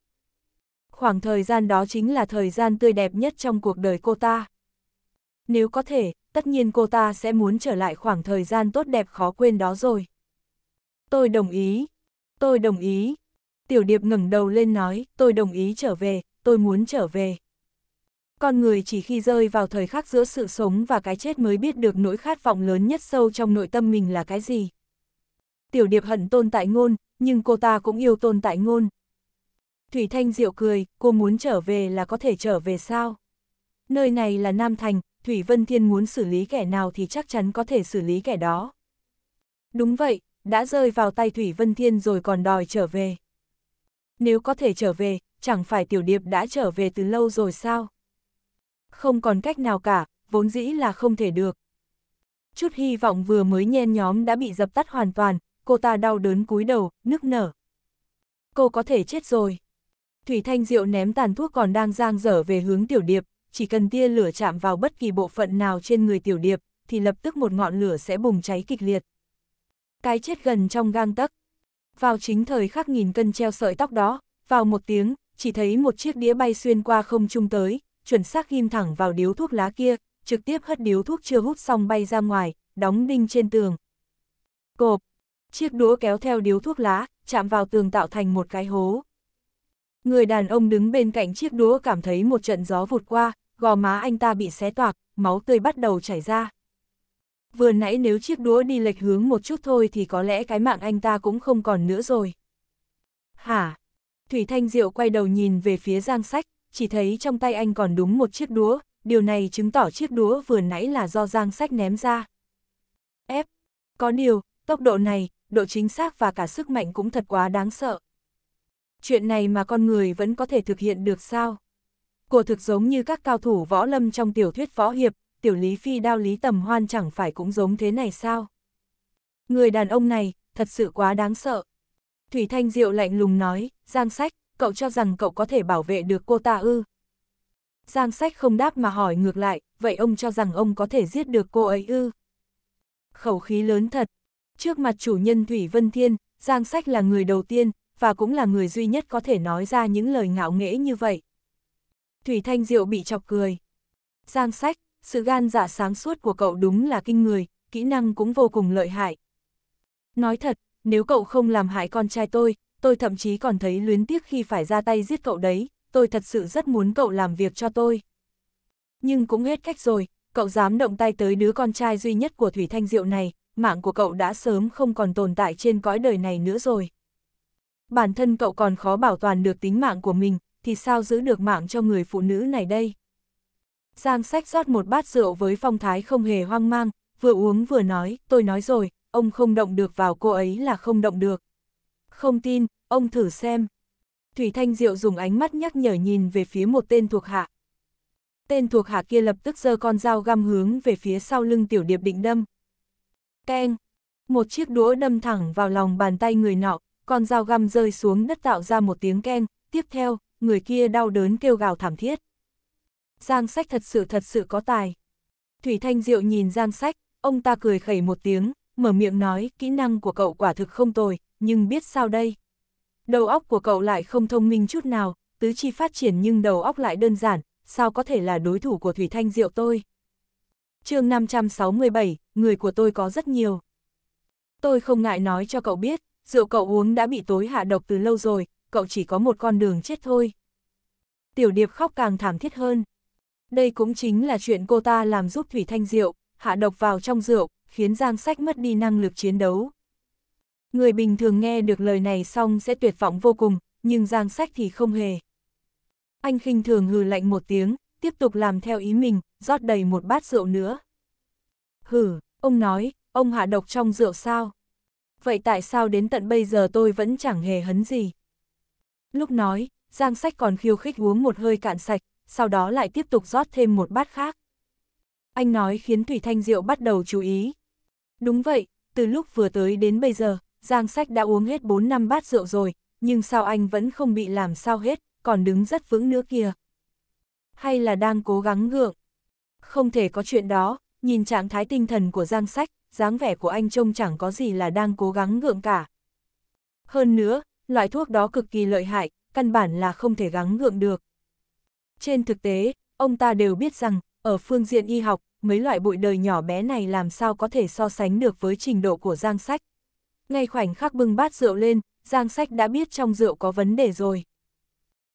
Khoảng thời gian đó chính là thời gian tươi đẹp nhất trong cuộc đời cô ta. Nếu có thể, tất nhiên cô ta sẽ muốn trở lại khoảng thời gian tốt đẹp khó quên đó rồi. Tôi đồng ý. Tôi đồng ý. Tiểu điệp ngẩng đầu lên nói, tôi đồng ý trở về, tôi muốn trở về. Con người chỉ khi rơi vào thời khắc giữa sự sống và cái chết mới biết được nỗi khát vọng lớn nhất sâu trong nội tâm mình là cái gì. Tiểu điệp hận tôn tại ngôn, nhưng cô ta cũng yêu tôn tại ngôn. Thủy Thanh Diệu cười, cô muốn trở về là có thể trở về sao? Nơi này là Nam Thành, Thủy Vân Thiên muốn xử lý kẻ nào thì chắc chắn có thể xử lý kẻ đó. Đúng vậy, đã rơi vào tay Thủy Vân Thiên rồi còn đòi trở về. Nếu có thể trở về, chẳng phải Tiểu Điệp đã trở về từ lâu rồi sao? Không còn cách nào cả, vốn dĩ là không thể được. Chút hy vọng vừa mới nhen nhóm đã bị dập tắt hoàn toàn, cô ta đau đớn cúi đầu, nức nở. Cô có thể chết rồi. Thủy Thanh Diệu ném tàn thuốc còn đang giang dở về hướng Tiểu Điệp, chỉ cần tia lửa chạm vào bất kỳ bộ phận nào trên người Tiểu Điệp, thì lập tức một ngọn lửa sẽ bùng cháy kịch liệt. Cái chết gần trong gang tấc. Vào chính thời khắc nghìn cân treo sợi tóc đó, vào một tiếng, chỉ thấy một chiếc đĩa bay xuyên qua không trung tới, chuẩn xác ghim thẳng vào điếu thuốc lá kia, trực tiếp hất điếu thuốc chưa hút xong bay ra ngoài, đóng đinh trên tường. Cộp, chiếc đũa kéo theo điếu thuốc lá, chạm vào tường tạo thành một cái hố. Người đàn ông đứng bên cạnh chiếc đũa cảm thấy một trận gió vụt qua, gò má anh ta bị xé toạc, máu tươi bắt đầu chảy ra. Vừa nãy nếu chiếc đũa đi lệch hướng một chút thôi thì có lẽ cái mạng anh ta cũng không còn nữa rồi. Hả? Thủy Thanh Diệu quay đầu nhìn về phía Giang Sách, chỉ thấy trong tay anh còn đúng một chiếc đũa, điều này chứng tỏ chiếc đũa vừa nãy là do Giang Sách ném ra. Ép! Có điều, tốc độ này, độ chính xác và cả sức mạnh cũng thật quá đáng sợ. Chuyện này mà con người vẫn có thể thực hiện được sao? Cổ thực giống như các cao thủ võ lâm trong tiểu thuyết võ hiệp, tiểu lý phi đao lý tầm hoan chẳng phải cũng giống thế này sao? Người đàn ông này, thật sự quá đáng sợ. Thủy Thanh Diệu lạnh lùng nói, Giang Sách, cậu cho rằng cậu có thể bảo vệ được cô ta ư? Giang Sách không đáp mà hỏi ngược lại, vậy ông cho rằng ông có thể giết được cô ấy ư? Khẩu khí lớn thật. Trước mặt chủ nhân Thủy Vân Thiên, Giang Sách là người đầu tiên, và cũng là người duy nhất có thể nói ra những lời ngạo nghễ như vậy. Thủy Thanh Diệu bị chọc cười. Giang Sách, sự gan dạ sáng suốt của cậu đúng là kinh người, kỹ năng cũng vô cùng lợi hại. Nói thật, nếu cậu không làm hại con trai tôi, tôi thậm chí còn thấy luyến tiếc khi phải ra tay giết cậu đấy, tôi thật sự rất muốn cậu làm việc cho tôi. Nhưng cũng hết cách rồi, cậu dám động tay tới đứa con trai duy nhất của Thủy Thanh Diệu này, mạng của cậu đã sớm không còn tồn tại trên cõi đời này nữa rồi. Bản thân cậu còn khó bảo toàn được tính mạng của mình, thì sao giữ được mạng cho người phụ nữ này đây? Giang sách rót một bát rượu với phong thái không hề hoang mang, vừa uống vừa nói, tôi nói rồi, ông không động được vào cô ấy là không động được. Không tin, ông thử xem. Thủy Thanh Diệu dùng ánh mắt nhắc nhở nhìn về phía một tên thuộc hạ. Tên thuộc hạ kia lập tức giơ con dao găm hướng về phía sau lưng tiểu điệp định đâm. Keng! Một chiếc đũa đâm thẳng vào lòng bàn tay người nọ, con dao găm rơi xuống đất tạo ra một tiếng keng, tiếp theo, người kia đau đớn kêu gào thảm thiết. Giang sách thật sự thật sự có tài. Thủy Thanh Diệu nhìn Giang sách, ông ta cười khẩy một tiếng, mở miệng nói, kỹ năng của cậu quả thực không tồi, nhưng biết sao đây? Đầu óc của cậu lại không thông minh chút nào, tứ chi phát triển nhưng đầu óc lại đơn giản, sao có thể là đối thủ của Thủy Thanh Diệu tôi? chương 567, người của tôi có rất nhiều. Tôi không ngại nói cho cậu biết, rượu cậu uống đã bị tối hạ độc từ lâu rồi, cậu chỉ có một con đường chết thôi. Tiểu điệp khóc càng thảm thiết hơn. Đây cũng chính là chuyện cô ta làm giúp Thủy Thanh Diệu, hạ độc vào trong rượu, khiến Giang Sách mất đi năng lực chiến đấu. Người bình thường nghe được lời này xong sẽ tuyệt vọng vô cùng, nhưng Giang Sách thì không hề. Anh khinh thường hừ lạnh một tiếng, tiếp tục làm theo ý mình, rót đầy một bát rượu nữa. Hử, ông nói, ông hạ độc trong rượu sao? Vậy tại sao đến tận bây giờ tôi vẫn chẳng hề hấn gì? Lúc nói, Giang Sách còn khiêu khích uống một hơi cạn sạch, sau đó lại tiếp tục rót thêm một bát khác. Anh nói khiến Thủy Thanh Diệu bắt đầu chú ý. Đúng vậy, từ lúc vừa tới đến bây giờ, Giang Sách đã uống hết 4 năm bát rượu rồi, nhưng sao anh vẫn không bị làm sao hết, còn đứng rất vững nữa kìa. Hay là đang cố gắng gượng? Không thể có chuyện đó, nhìn trạng thái tinh thần của Giang Sách, dáng vẻ của anh trông chẳng có gì là đang cố gắng gượng cả. Hơn nữa, loại thuốc đó cực kỳ lợi hại, căn bản là không thể gắng gượng được. Trên thực tế, ông ta đều biết rằng, ở phương diện y học, mấy loại bụi đời nhỏ bé này làm sao có thể so sánh được với trình độ của Giang Sách. Ngay khoảnh khắc bưng bát rượu lên, Giang Sách đã biết trong rượu có vấn đề rồi.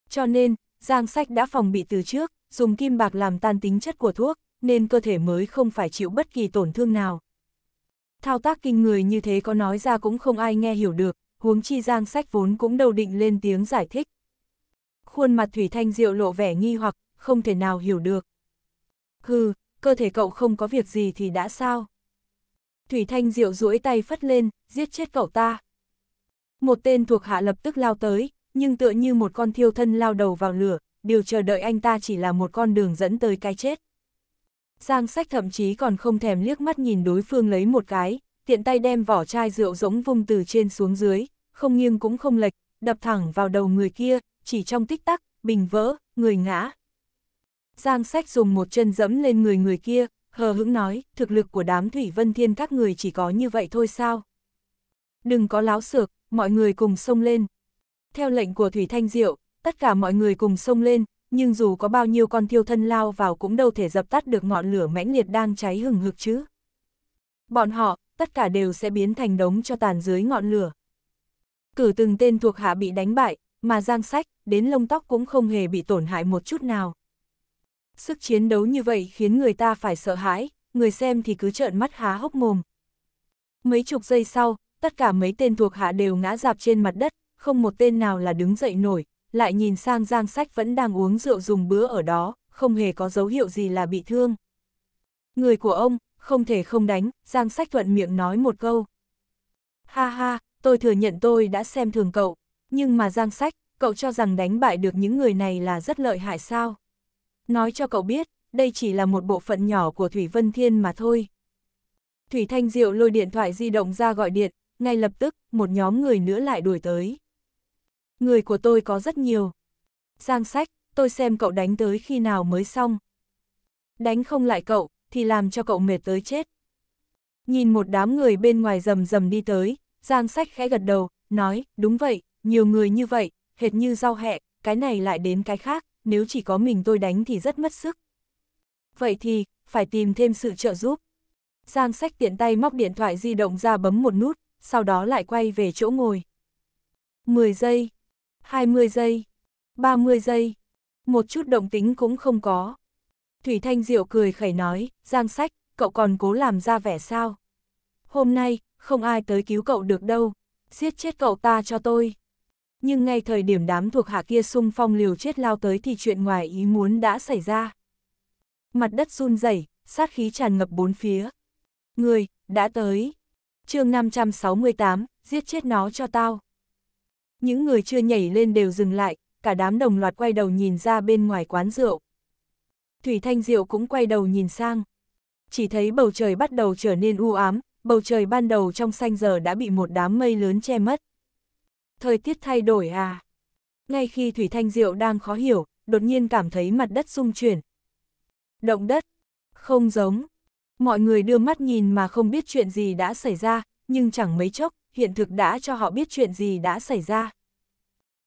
Cho nên, Giang Sách đã phòng bị từ trước, dùng kim bạc làm tan tính chất của thuốc, nên cơ thể mới không phải chịu bất kỳ tổn thương nào. Thao tác kinh người như thế có nói ra cũng không ai nghe hiểu được, huống chi Giang Sách vốn cũng đầu định lên tiếng giải thích. Khuôn mặt Thủy Thanh Diệu lộ vẻ nghi hoặc, không thể nào hiểu được. Hừ, cơ thể cậu không có việc gì thì đã sao? Thủy Thanh Diệu duỗi tay phất lên, giết chết cậu ta. Một tên thuộc hạ lập tức lao tới, nhưng tựa như một con thiêu thân lao đầu vào lửa, điều chờ đợi anh ta chỉ là một con đường dẫn tới cái chết. Giang sách thậm chí còn không thèm liếc mắt nhìn đối phương lấy một cái, tiện tay đem vỏ chai rượu giống vung từ trên xuống dưới, không nghiêng cũng không lệch, đập thẳng vào đầu người kia, chỉ trong tích tắc, bình vỡ, người ngã. Giang sách dùng một chân dẫm lên người người kia, hờ hững nói, thực lực của đám Thủy Vân Thiên các người chỉ có như vậy thôi sao? Đừng có láo xược, mọi người cùng xông lên. Theo lệnh của Thủy Thanh Diệu, tất cả mọi người cùng xông lên, nhưng dù có bao nhiêu con thiêu thân lao vào cũng đâu thể dập tắt được ngọn lửa mãnh liệt đang cháy hừng hực chứ. Bọn họ, tất cả đều sẽ biến thành đống cho tàn dưới ngọn lửa. Cử từng tên thuộc hạ bị đánh bại, mà giang sách, đến lông tóc cũng không hề bị tổn hại một chút nào. Sức chiến đấu như vậy khiến người ta phải sợ hãi, người xem thì cứ trợn mắt há hốc mồm. Mấy chục giây sau, tất cả mấy tên thuộc hạ đều ngã dạp trên mặt đất, không một tên nào là đứng dậy nổi, lại nhìn sang Giang Sách vẫn đang uống rượu dùng bữa ở đó, không hề có dấu hiệu gì là bị thương. Người của ông, không thể không đánh, Giang Sách thuận miệng nói một câu. Ha ha, tôi thừa nhận tôi đã xem thường cậu, nhưng mà Giang Sách, cậu cho rằng đánh bại được những người này là rất lợi hại sao? Nói cho cậu biết, đây chỉ là một bộ phận nhỏ của Thủy Vân Thiên mà thôi. Thủy Thanh Diệu lôi điện thoại di động ra gọi điện, ngay lập tức, một nhóm người nữa lại đuổi tới. Người của tôi có rất nhiều. Giang sách, tôi xem cậu đánh tới khi nào mới xong. Đánh không lại cậu, thì làm cho cậu mệt tới chết. Nhìn một đám người bên ngoài rầm rầm đi tới, Giang sách khẽ gật đầu, nói, đúng vậy, nhiều người như vậy, hệt như rau hẹ, cái này lại đến cái khác, nếu chỉ có mình tôi đánh thì rất mất sức. Vậy thì, phải tìm thêm sự trợ giúp. Giang sách tiện tay móc điện thoại di động ra bấm một nút, sau đó lại quay về chỗ ngồi. 10 giây, 20 giây, 30 giây, một chút động tính cũng không có. Thủy Thanh Diệu cười khẩy nói, Giang sách, cậu còn cố làm ra vẻ sao? Hôm nay, không ai tới cứu cậu được đâu, giết chết cậu ta cho tôi. Nhưng ngay thời điểm đám thuộc hạ kia sung phong liều chết lao tới thì chuyện ngoài ý muốn đã xảy ra. Mặt đất run rẩy, sát khí tràn ngập bốn phía. Người, đã tới. chương 568, giết chết nó cho tao. Những người chưa nhảy lên đều dừng lại, cả đám đồng loạt quay đầu nhìn ra bên ngoài quán rượu. Thủy Thanh Diệu cũng quay đầu nhìn sang. Chỉ thấy bầu trời bắt đầu trở nên u ám, bầu trời ban đầu trong xanh giờ đã bị một đám mây lớn che mất. Thời tiết thay đổi à? Ngay khi Thủy Thanh Diệu đang khó hiểu, đột nhiên cảm thấy mặt đất rung chuyển. Động đất, không giống. Mọi người đưa mắt nhìn mà không biết chuyện gì đã xảy ra, nhưng chẳng mấy chốc, hiện thực đã cho họ biết chuyện gì đã xảy ra.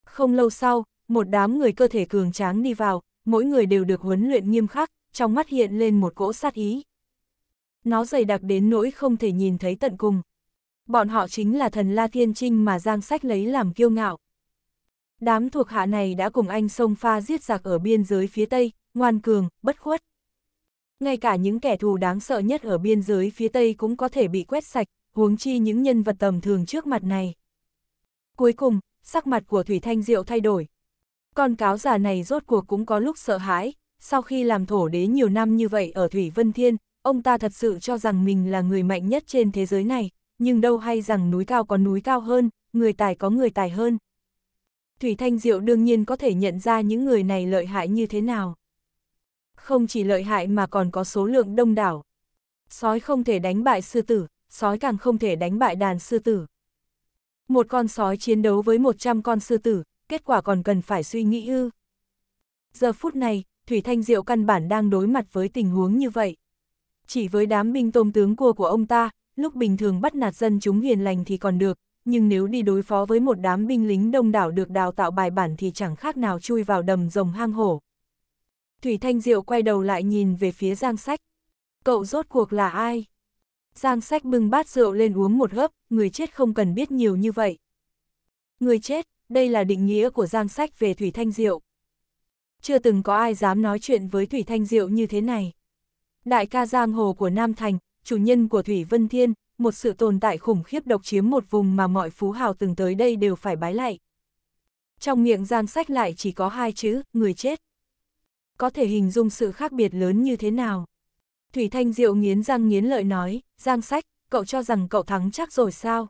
Không lâu sau, một đám người cơ thể cường tráng đi vào, mỗi người đều được huấn luyện nghiêm khắc, trong mắt hiện lên một cỗ sát ý. Nó dày đặc đến nỗi không thể nhìn thấy tận cùng. Bọn họ chính là thần La Thiên Trinh mà Giang Sách lấy làm kiêu ngạo. Đám thuộc hạ này đã cùng anh sông pha giết giặc ở biên giới phía Tây, ngoan cường, bất khuất. Ngay cả những kẻ thù đáng sợ nhất ở biên giới phía Tây cũng có thể bị quét sạch, huống chi những nhân vật tầm thường trước mặt này. Cuối cùng, sắc mặt của Thủy Thanh Diệu thay đổi. Con cáo già này rốt cuộc cũng có lúc sợ hãi, sau khi làm thổ đế nhiều năm như vậy ở Thủy Vân Thiên, ông ta thật sự cho rằng mình là người mạnh nhất trên thế giới này, nhưng đâu hay rằng núi cao có núi cao hơn, người tài có người tài hơn. Thủy Thanh Diệu đương nhiên có thể nhận ra những người này lợi hại như thế nào. Không chỉ lợi hại mà còn có số lượng đông đảo. Sói không thể đánh bại sư tử, sói càng không thể đánh bại đàn sư tử. Một con sói chiến đấu với 100 con sư tử, kết quả còn cần phải suy nghĩ ư. Giờ phút này, Thủy Thanh Diệu căn bản đang đối mặt với tình huống như vậy. Chỉ với đám binh tôm tướng cua của ông ta, lúc bình thường bắt nạt dân chúng hiền lành thì còn được, nhưng nếu đi đối phó với một đám binh lính đông đảo được đào tạo bài bản thì chẳng khác nào chui vào đầm rồng hang hổ. Thủy Thanh Diệu quay đầu lại nhìn về phía Giang Sách. Cậu rốt cuộc là ai? Giang Sách bưng bát rượu lên uống một hớp, người chết không cần biết nhiều như vậy. Người chết, đây là định nghĩa của Giang Sách về Thủy Thanh Diệu. Chưa từng có ai dám nói chuyện với Thủy Thanh Diệu như thế này. Đại ca Giang Hồ của Nam Thành, chủ nhân của Thủy Vân Thiên, một sự tồn tại khủng khiếp độc chiếm một vùng mà mọi phú hào từng tới đây đều phải bái lạy. Trong miệng Giang Sách lại chỉ có hai chữ, người chết. Có thể hình dung sự khác biệt lớn như thế nào? Thủy Thanh Diệu nghiến răng nghiến lợi nói, Giang Sách, cậu cho rằng cậu thắng chắc rồi sao?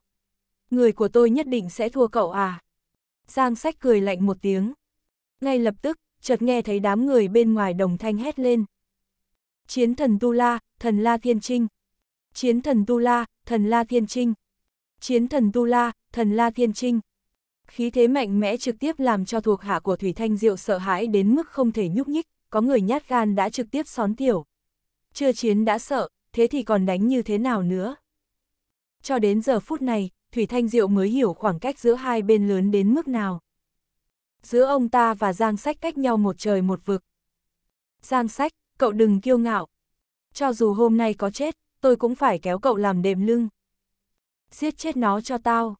Người của tôi nhất định sẽ thua cậu à? Giang Sách cười lạnh một tiếng. Ngay lập tức, chợt nghe thấy đám người bên ngoài đồng thanh hét lên. Chiến thần Tu La, thần La Thiên Trinh. Chiến thần Tu La, thần La Thiên Trinh. Chiến thần Tu La, thần La Thiên Trinh. Khí thế mạnh mẽ trực tiếp làm cho thuộc hạ của Thủy Thanh Diệu sợ hãi đến mức không thể nhúc nhích, có người nhát gan đã trực tiếp xón tiểu. Chưa chiến đã sợ, thế thì còn đánh như thế nào nữa? Cho đến giờ phút này, Thủy Thanh Diệu mới hiểu khoảng cách giữa hai bên lớn đến mức nào. Giữa ông ta và Giang Sách cách nhau một trời một vực. Giang Sách, cậu đừng kiêu ngạo. Cho dù hôm nay có chết, tôi cũng phải kéo cậu làm đệm lưng. Giết chết nó cho tao.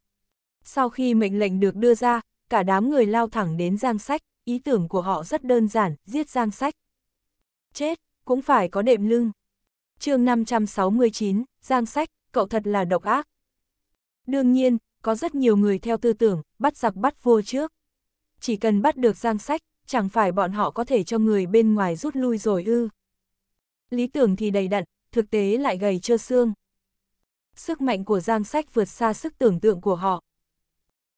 Sau khi mệnh lệnh được đưa ra, cả đám người lao thẳng đến Giang Sách, ý tưởng của họ rất đơn giản, giết Giang Sách. Chết, cũng phải có đệm lưng. chương 569, Giang Sách, cậu thật là độc ác. Đương nhiên, có rất nhiều người theo tư tưởng, bắt giặc bắt vua trước. Chỉ cần bắt được Giang Sách, chẳng phải bọn họ có thể cho người bên ngoài rút lui rồi ư. Lý tưởng thì đầy đặn, thực tế lại gầy trơ xương. Sức mạnh của Giang Sách vượt xa sức tưởng tượng của họ.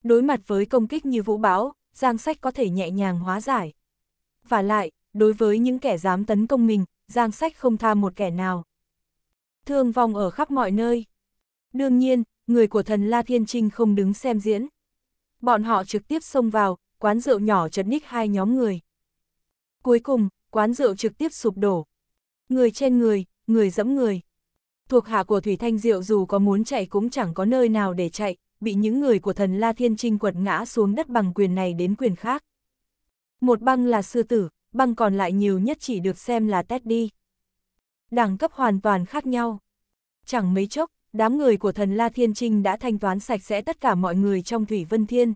Đối mặt với công kích như vũ bão, Giang Sách có thể nhẹ nhàng hóa giải. Và lại, đối với những kẻ dám tấn công mình, Giang Sách không tha một kẻ nào. Thương vong ở khắp mọi nơi. Đương nhiên, người của thần La Thiên Trinh không đứng xem diễn. Bọn họ trực tiếp xông vào, quán rượu nhỏ chật ních hai nhóm người. Cuối cùng, quán rượu trực tiếp sụp đổ. Người trên người, người dẫm người. Thuộc hạ của Thủy Thanh Diệu dù có muốn chạy cũng chẳng có nơi nào để chạy, bị những người của thần La Thiên Trinh quật ngã xuống đất bằng quyền này đến quyền khác. Một băng là sư tử, băng còn lại nhiều nhất chỉ được xem là Teddy. Đẳng cấp hoàn toàn khác nhau. Chẳng mấy chốc, đám người của thần La Thiên Trinh đã thanh toán sạch sẽ tất cả mọi người trong Thủy Vân Thiên.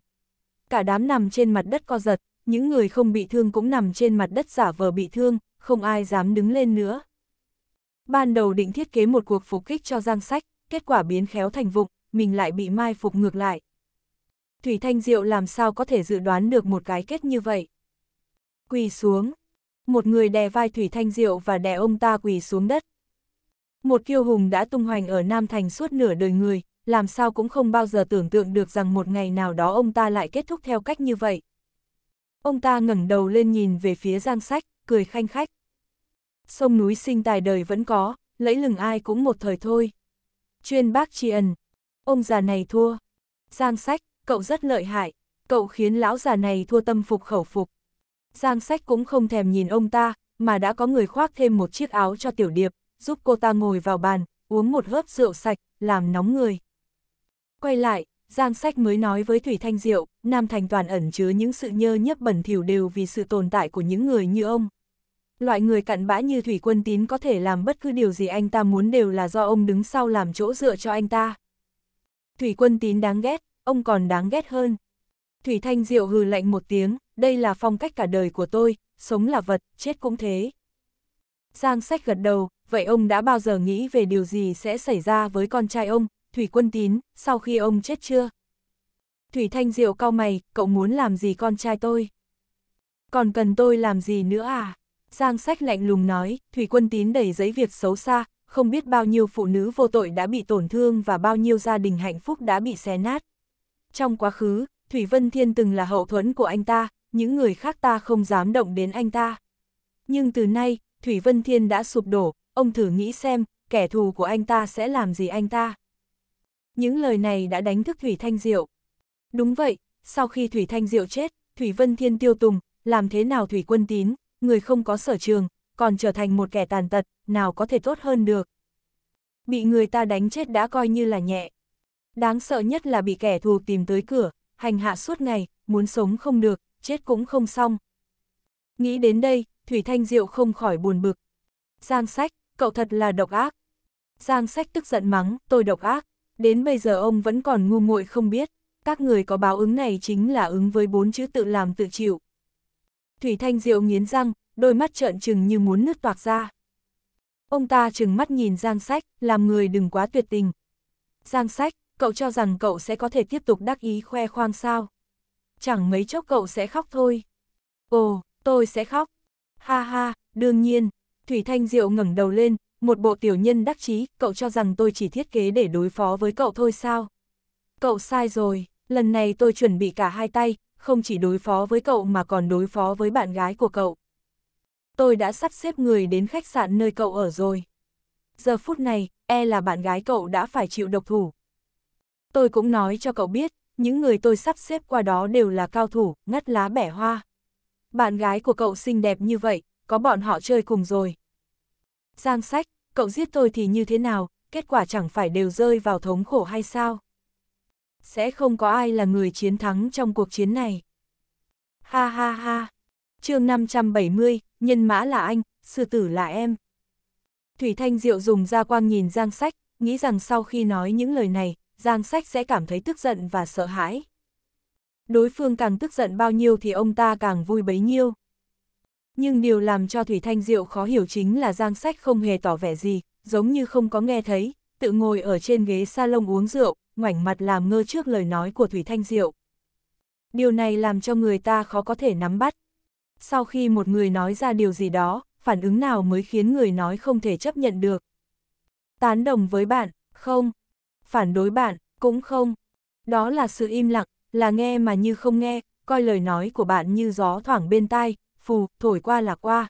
Cả đám nằm trên mặt đất co giật, những người không bị thương cũng nằm trên mặt đất giả vờ bị thương, không ai dám đứng lên nữa. Ban đầu định thiết kế một cuộc phục kích cho Giang Sách, kết quả biến khéo thành vụng, mình lại bị mai phục ngược lại. Thủy Thanh Diệu làm sao có thể dự đoán được một cái kết như vậy? Quỳ xuống. Một người đè vai Thủy Thanh Diệu và đè ông ta quỳ xuống đất. Một kiêu hùng đã tung hoành ở Nam Thành suốt nửa đời người, làm sao cũng không bao giờ tưởng tượng được rằng một ngày nào đó ông ta lại kết thúc theo cách như vậy. Ông ta ngẩng đầu lên nhìn về phía Giang Sách, cười khanh khách. Sông núi sinh tài đời vẫn có, lấy lừng ai cũng một thời thôi. Chuyên bác tri ân, ông già này thua. Giang Sách, cậu rất lợi hại, cậu khiến lão già này thua tâm phục khẩu phục. Giang Sách cũng không thèm nhìn ông ta, mà đã có người khoác thêm một chiếc áo cho Tiểu Điệp, giúp cô ta ngồi vào bàn, uống một hớp rượu sạch, làm nóng người. Quay lại, Giang Sách mới nói với Thủy Thanh Diệu, Nam Thành toàn ẩn chứa những sự nhơ nhấp bẩn thỉu đều vì sự tồn tại của những người như ông. Loại người cặn bã như Thủy Quân Tín có thể làm bất cứ điều gì anh ta muốn đều là do ông đứng sau làm chỗ dựa cho anh ta. Thủy Quân Tín đáng ghét, ông còn đáng ghét hơn. Thủy Thanh Diệu hừ lạnh một tiếng, đây là phong cách cả đời của tôi, sống là vật, chết cũng thế. Giang sách gật đầu, vậy ông đã bao giờ nghĩ về điều gì sẽ xảy ra với con trai ông, Thủy Quân Tín, sau khi ông chết chưa? Thủy Thanh Diệu cau mày, cậu muốn làm gì con trai tôi? Còn cần tôi làm gì nữa à? Giang sách lạnh lùng nói, Thủy Quân Tín đầy giấy việc xấu xa, không biết bao nhiêu phụ nữ vô tội đã bị tổn thương và bao nhiêu gia đình hạnh phúc đã bị xé nát. Trong quá khứ, Thủy Vân Thiên từng là hậu thuẫn của anh ta, những người khác ta không dám động đến anh ta. Nhưng từ nay, Thủy Vân Thiên đã sụp đổ, ông thử nghĩ xem, kẻ thù của anh ta sẽ làm gì anh ta. Những lời này đã đánh thức Thủy Thanh Diệu. Đúng vậy, sau khi Thủy Thanh Diệu chết, Thủy Vân Thiên tiêu tùng, làm thế nào Thủy Quân Tín, người không có sở trường, còn trở thành một kẻ tàn tật, nào có thể tốt hơn được. Bị người ta đánh chết đã coi như là nhẹ. Đáng sợ nhất là bị kẻ thù tìm tới cửa, hành hạ suốt ngày, muốn sống không được, chết cũng không xong. Nghĩ đến đây, Thủy Thanh Diệu không khỏi buồn bực. Giang sách, cậu thật là độc ác. Giang sách tức giận mắng, tôi độc ác. Đến bây giờ ông vẫn còn ngu muội không biết, các người có báo ứng này chính là ứng với bốn chữ tự làm tự chịu. Thủy Thanh Diệu nghiến răng, đôi mắt trợn trừng như muốn nứt toạc ra. Ông ta trừng mắt nhìn Giang Sách, làm người đừng quá tuyệt tình. Giang Sách, cậu cho rằng cậu sẽ có thể tiếp tục đắc ý khoe khoang sao? Chẳng mấy chốc cậu sẽ khóc thôi. Ồ, tôi sẽ khóc. Ha ha, đương nhiên. Thủy Thanh Diệu ngẩng đầu lên, một bộ tiểu nhân đắc chí, cậu cho rằng tôi chỉ thiết kế để đối phó với cậu thôi sao? Cậu sai rồi, lần này tôi chuẩn bị cả hai tay, không chỉ đối phó với cậu mà còn đối phó với bạn gái của cậu. Tôi đã sắp xếp người đến khách sạn nơi cậu ở rồi. Giờ phút này, e là bạn gái cậu đã phải chịu độc thủ. Tôi cũng nói cho cậu biết, những người tôi sắp xếp qua đó đều là cao thủ, ngắt lá bẻ hoa. Bạn gái của cậu xinh đẹp như vậy, có bọn họ chơi cùng rồi. Giang sách, cậu giết tôi thì như thế nào, kết quả chẳng phải đều rơi vào thống khổ hay sao? Sẽ không có ai là người chiến thắng trong cuộc chiến này. Ha ha ha. chương 570, nhân mã là anh, sư tử là em. Thủy Thanh Diệu dùng ra quang nhìn Giang Sách, nghĩ rằng sau khi nói những lời này, Giang Sách sẽ cảm thấy tức giận và sợ hãi. Đối phương càng tức giận bao nhiêu thì ông ta càng vui bấy nhiêu. Nhưng điều làm cho Thủy Thanh Diệu khó hiểu chính là Giang Sách không hề tỏ vẻ gì, giống như không có nghe thấy, tự ngồi ở trên ghế salon uống rượu, ngoảnh mặt làm ngơ trước lời nói của Thủy Thanh Diệu. Điều này làm cho người ta khó có thể nắm bắt. Sau khi một người nói ra điều gì đó, phản ứng nào mới khiến người nói không thể chấp nhận được. Tán đồng với bạn, không. Phản đối bạn, cũng không. Đó là sự im lặng, là nghe mà như không nghe, coi lời nói của bạn như gió thoảng bên tai, phù, thổi qua là qua.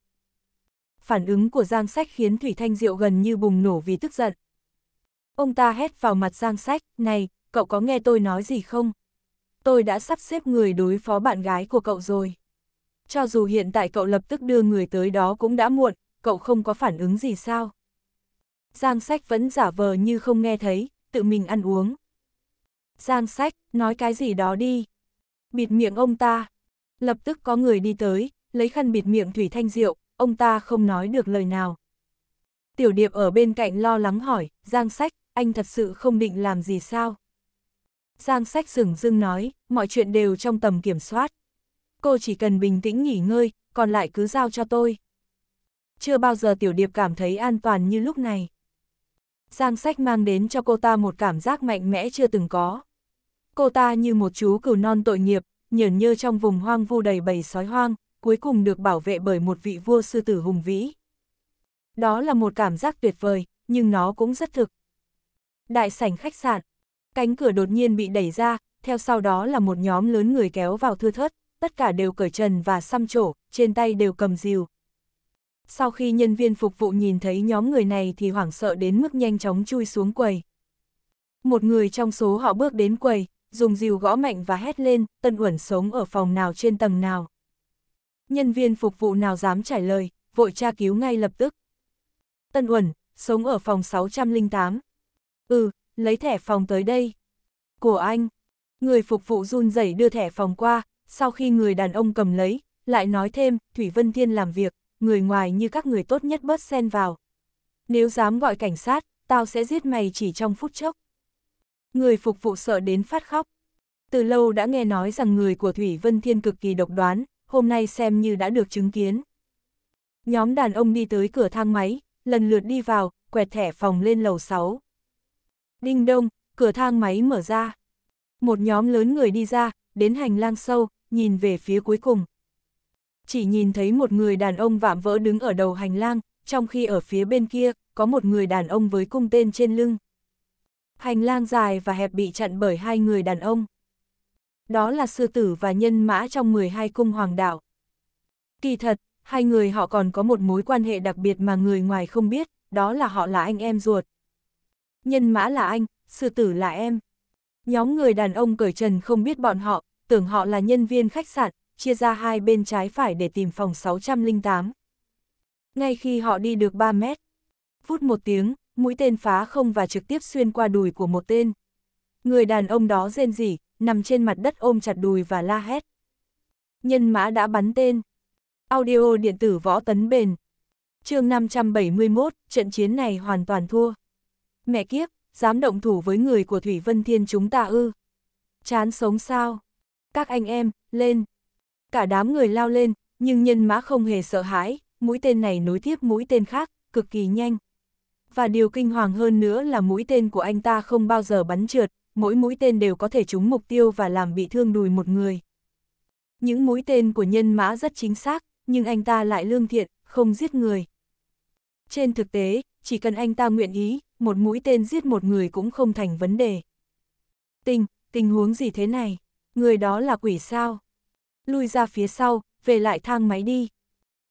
Phản ứng của Giang Sách khiến Thủy Thanh Diệu gần như bùng nổ vì tức giận. Ông ta hét vào mặt Giang Sách, này, cậu có nghe tôi nói gì không? Tôi đã sắp xếp người đối phó bạn gái của cậu rồi. Cho dù hiện tại cậu lập tức đưa người tới đó cũng đã muộn, cậu không có phản ứng gì sao? Giang Sách vẫn giả vờ như không nghe thấy, tự mình ăn uống. Giang Sách, nói cái gì đó đi. Bịt miệng ông ta. Lập tức có người đi tới, lấy khăn bịt miệng Thủy Thanh Diệu, ông ta không nói được lời nào. Tiểu Điệp ở bên cạnh lo lắng hỏi, Giang Sách, anh thật sự không định làm gì sao? Giang sách sửng dưng nói, mọi chuyện đều trong tầm kiểm soát. Cô chỉ cần bình tĩnh nghỉ ngơi, còn lại cứ giao cho tôi. Chưa bao giờ Tiểu Điệp cảm thấy an toàn như lúc này. Giang sách mang đến cho cô ta một cảm giác mạnh mẽ chưa từng có. Cô ta như một chú cừu non tội nghiệp, nhởn nhơ trong vùng hoang vu đầy bầy sói hoang, cuối cùng được bảo vệ bởi một vị vua sư tử hùng vĩ. Đó là một cảm giác tuyệt vời, nhưng nó cũng rất thực. Đại sảnh khách sạn. Cánh cửa đột nhiên bị đẩy ra, theo sau đó là một nhóm lớn người kéo vào thưa thớt, tất cả đều cởi trần và xăm trổ, trên tay đều cầm rìu. Sau khi nhân viên phục vụ nhìn thấy nhóm người này thì hoảng sợ đến mức nhanh chóng chui xuống quầy. Một người trong số họ bước đến quầy, dùng rìu gõ mạnh và hét lên, Tân Uẩn sống ở phòng nào trên tầng nào. Nhân viên phục vụ nào dám trả lời, vội tra cứu ngay lập tức. Tân Uẩn, sống ở phòng 608. Ừ, lấy thẻ phòng tới đây. Của anh. Người phục vụ run rẩy đưa thẻ phòng qua, sau khi người đàn ông cầm lấy, lại nói thêm, Thủy Vân Thiên làm việc, người ngoài như các người tốt nhất bớt xen vào. Nếu dám gọi cảnh sát, tao sẽ giết mày chỉ trong phút chốc. Người phục vụ sợ đến phát khóc. Từ lâu đã nghe nói rằng người của Thủy Vân Thiên cực kỳ độc đoán, hôm nay xem như đã được chứng kiến. Nhóm đàn ông đi tới cửa thang máy, lần lượt đi vào, quẹt thẻ phòng lên lầu 6. Đinh đông, cửa thang máy mở ra. Một nhóm lớn người đi ra, đến hành lang sâu, nhìn về phía cuối cùng. Chỉ nhìn thấy một người đàn ông vạm vỡ đứng ở đầu hành lang, trong khi ở phía bên kia, có một người đàn ông với cung tên trên lưng. Hành lang dài và hẹp bị chặn bởi hai người đàn ông. Đó là sư tử và nhân mã trong 12 cung hoàng đạo. Kỳ thật, hai người họ còn có một mối quan hệ đặc biệt mà người ngoài không biết, đó là họ là anh em ruột. Nhân mã là anh, sư tử là em. Nhóm người đàn ông cởi trần không biết bọn họ, tưởng họ là nhân viên khách sạn, chia ra hai bên trái phải để tìm phòng 608. Ngay khi họ đi được 3 mét, phút một tiếng, mũi tên phá không và trực tiếp xuyên qua đùi của một tên. Người đàn ông đó rên rỉ, nằm trên mặt đất ôm chặt đùi và la hét. Nhân mã đã bắn tên. Audio điện tử võ tấn bền. chương 571, trận chiến này hoàn toàn thua. Mẹ kiếp, dám động thủ với người của Thủy Vân Thiên chúng ta ư. Chán sống sao? Các anh em, lên. Cả đám người lao lên, nhưng nhân mã không hề sợ hãi, mũi tên này nối tiếp mũi tên khác, cực kỳ nhanh. Và điều kinh hoàng hơn nữa là mũi tên của anh ta không bao giờ bắn trượt, mỗi mũi tên đều có thể trúng mục tiêu và làm bị thương đùi một người. Những mũi tên của nhân mã rất chính xác, nhưng anh ta lại lương thiện, không giết người. Trên thực tế, chỉ cần anh ta nguyện ý, một mũi tên giết một người cũng không thành vấn đề. Tình, tình huống gì thế này? Người đó là quỷ sao? Lui ra phía sau, về lại thang máy đi.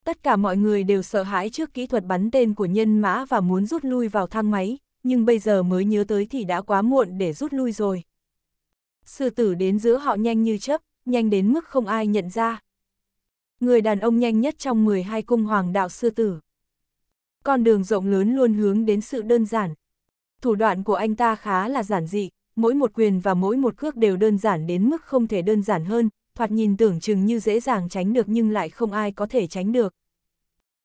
Tất cả mọi người đều sợ hãi trước kỹ thuật bắn tên của nhân mã và muốn rút lui vào thang máy, nhưng bây giờ mới nhớ tới thì đã quá muộn để rút lui rồi. Sư tử đến giữa họ nhanh như chớp, nhanh đến mức không ai nhận ra. Người đàn ông nhanh nhất trong 12 cung hoàng đạo sư tử. Con đường rộng lớn luôn hướng đến sự đơn giản. Thủ đoạn của anh ta khá là giản dị, mỗi một quyền và mỗi một cước đều đơn giản đến mức không thể đơn giản hơn, thoạt nhìn tưởng chừng như dễ dàng tránh được nhưng lại không ai có thể tránh được.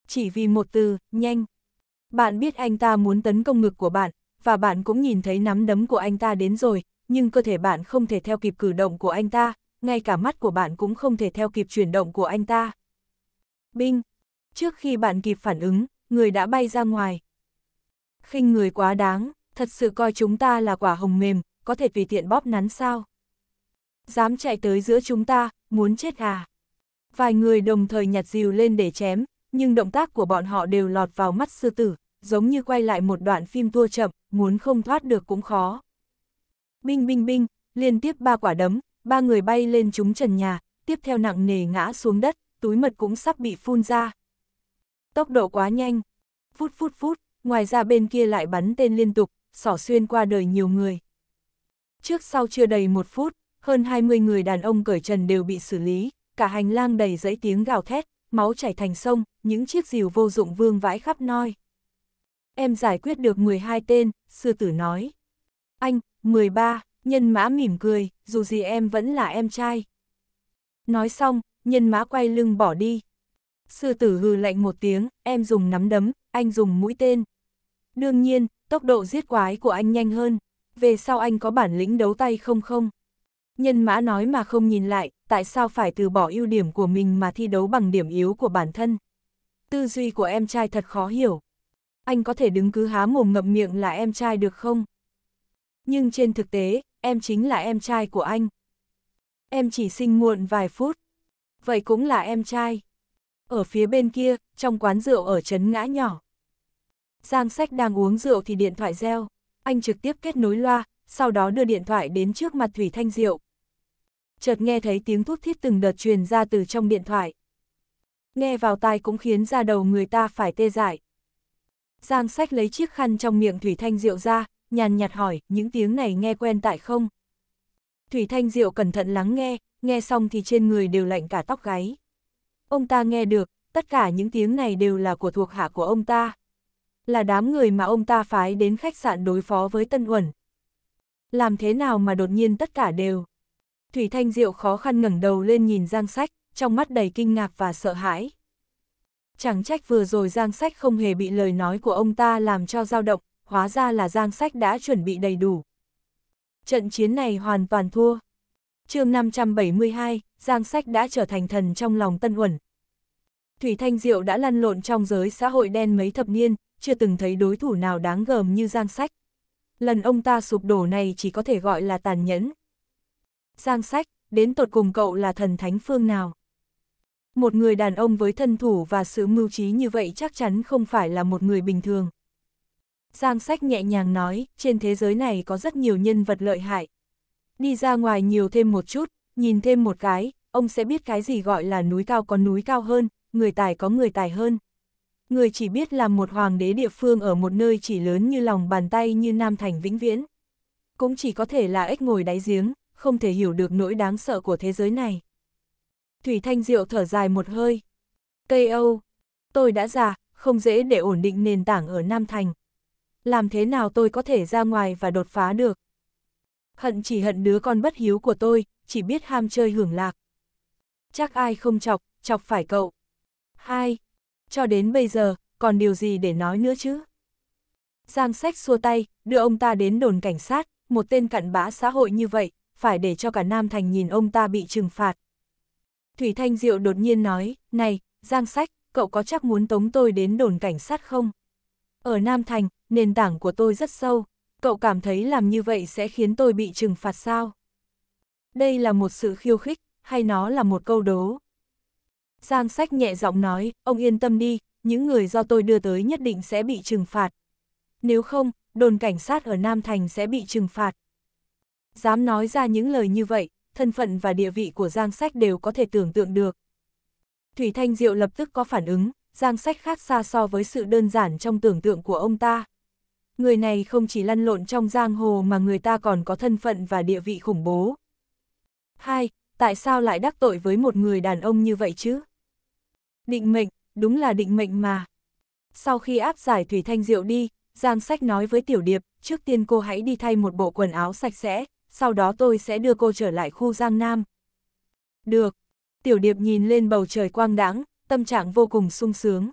Chỉ vì một từ, nhanh. Bạn biết anh ta muốn tấn công ngực của bạn, và bạn cũng nhìn thấy nắm đấm của anh ta đến rồi, nhưng cơ thể bạn không thể theo kịp cử động của anh ta, ngay cả mắt của bạn cũng không thể theo kịp chuyển động của anh ta. Binh! Trước khi bạn kịp phản ứng, người đã bay ra ngoài. khinh người quá đáng, thật sự coi chúng ta là quả hồng mềm, có thể tùy tiện bóp nắn sao. Dám chạy tới giữa chúng ta, muốn chết à? Vài người đồng thời nhặt dìu lên để chém, nhưng động tác của bọn họ đều lọt vào mắt sư tử, giống như quay lại một đoạn phim tua chậm, muốn không thoát được cũng khó. Binh binh binh, liên tiếp ba quả đấm, ba người bay lên chúng trần nhà, tiếp theo nặng nề ngã xuống đất, túi mật cũng sắp bị phun ra. Tốc độ quá nhanh, phút phút phút, ngoài ra bên kia lại bắn tên liên tục, sỏ xuyên qua đời nhiều người. Trước sau chưa đầy một phút, hơn 20 người đàn ông cởi trần đều bị xử lý, cả hành lang đầy dãy tiếng gào thét, máu chảy thành sông, những chiếc rìu vô dụng vương vãi khắp noi. Em giải quyết được 12 tên, sư tử nói. Anh, 13, nhân mã mỉm cười, dù gì em vẫn là em trai. Nói xong, nhân mã quay lưng bỏ đi. Sư tử hừ lạnh một tiếng, em dùng nắm đấm, anh dùng mũi tên. Đương nhiên, tốc độ giết quái của anh nhanh hơn. Về sau anh có bản lĩnh đấu tay không không? Nhân mã nói mà không nhìn lại, tại sao phải từ bỏ ưu điểm của mình mà thi đấu bằng điểm yếu của bản thân? Tư duy của em trai thật khó hiểu. Anh có thể đứng cứ há mồm ngậm miệng là em trai được không? Nhưng trên thực tế, em chính là em trai của anh. Em chỉ sinh muộn vài phút. Vậy cũng là em trai. Ở phía bên kia, trong quán rượu ở trấn ngã nhỏ. Giang sách đang uống rượu thì điện thoại reo. Anh trực tiếp kết nối loa, sau đó đưa điện thoại đến trước mặt Thủy Thanh Diệu. Chợt nghe thấy tiếng thút thít từng đợt truyền ra từ trong điện thoại. Nghe vào tai cũng khiến ra đầu người ta phải tê dại. Giang sách lấy chiếc khăn trong miệng Thủy Thanh Diệu ra, nhàn nhạt hỏi, những tiếng này nghe quen tại không? Thủy Thanh Diệu cẩn thận lắng nghe, nghe xong thì trên người đều lạnh cả tóc gáy. Ông ta nghe được, tất cả những tiếng này đều là của thuộc hạ của ông ta. Là đám người mà ông ta phái đến khách sạn đối phó với Tân Uẩn. Làm thế nào mà đột nhiên tất cả đều? Thủy Thanh Diệu khó khăn ngẩng đầu lên nhìn Giang Sách, trong mắt đầy kinh ngạc và sợ hãi. Chẳng trách vừa rồi Giang Sách không hề bị lời nói của ông ta làm cho dao động, hóa ra là Giang Sách đã chuẩn bị đầy đủ. Trận chiến này hoàn toàn thua. chương 572, Giang Sách đã trở thành thần trong lòng Tân Uẩn. Thủy Thanh Diệu đã lăn lộn trong giới xã hội đen mấy thập niên, chưa từng thấy đối thủ nào đáng gờm như Giang Sách. Lần ông ta sụp đổ này chỉ có thể gọi là tàn nhẫn. Giang Sách, đến tột cùng cậu là thần thánh phương nào? Một người đàn ông với thân thủ và sự mưu trí như vậy chắc chắn không phải là một người bình thường. Giang Sách nhẹ nhàng nói, trên thế giới này có rất nhiều nhân vật lợi hại. Đi ra ngoài nhiều thêm một chút, nhìn thêm một cái, ông sẽ biết cái gì gọi là núi cao có núi cao hơn, người tài có người tài hơn. Người chỉ biết là một hoàng đế địa phương ở một nơi chỉ lớn như lòng bàn tay như Nam Thành Vĩnh Viễn. Cũng chỉ có thể là ếch ngồi đáy giếng, không thể hiểu được nỗi đáng sợ của thế giới này. Thủy Thanh Diệu thở dài một hơi. Cây Âu, tôi đã già, không dễ để ổn định nền tảng ở Nam Thành. Làm thế nào tôi có thể ra ngoài và đột phá được? Hận chỉ hận đứa con bất hiếu của tôi, chỉ biết ham chơi hưởng lạc. Chắc ai không chọc, chọc phải cậu. Hai, cho đến bây giờ, còn điều gì để nói nữa chứ? Giang sách xua tay, đưa ông ta đến đồn cảnh sát, một tên cặn bã xã hội như vậy, phải để cho cả Nam Thành nhìn ông ta bị trừng phạt. Thủy Thanh Diệu đột nhiên nói, này, Giang sách, cậu có chắc muốn tống tôi đến đồn cảnh sát không? Ở Nam Thành, nền tảng của tôi rất sâu, cậu cảm thấy làm như vậy sẽ khiến tôi bị trừng phạt sao? Đây là một sự khiêu khích, hay nó là một câu đố? Giang sách nhẹ giọng nói, ông yên tâm đi, những người do tôi đưa tới nhất định sẽ bị trừng phạt. Nếu không, đồn cảnh sát ở Nam Thành sẽ bị trừng phạt. Dám nói ra những lời như vậy, thân phận và địa vị của Giang Sách đều có thể tưởng tượng được. Thủy Thanh Diệu lập tức có phản ứng, Giang Sách khác xa so với sự đơn giản trong tưởng tượng của ông ta. Người này không chỉ lăn lộn trong giang hồ mà người ta còn có thân phận và địa vị khủng bố hai, Tại sao lại đắc tội với một người đàn ông như vậy chứ? Định mệnh, đúng là định mệnh mà. Sau khi áp giải Thủy Thanh Diệu đi, Giang Sách nói với Tiểu Điệp, trước tiên cô hãy đi thay một bộ quần áo sạch sẽ, sau đó tôi sẽ đưa cô trở lại khu Giang Nam. Được. Tiểu Điệp nhìn lên bầu trời quang đãng, tâm trạng vô cùng sung sướng.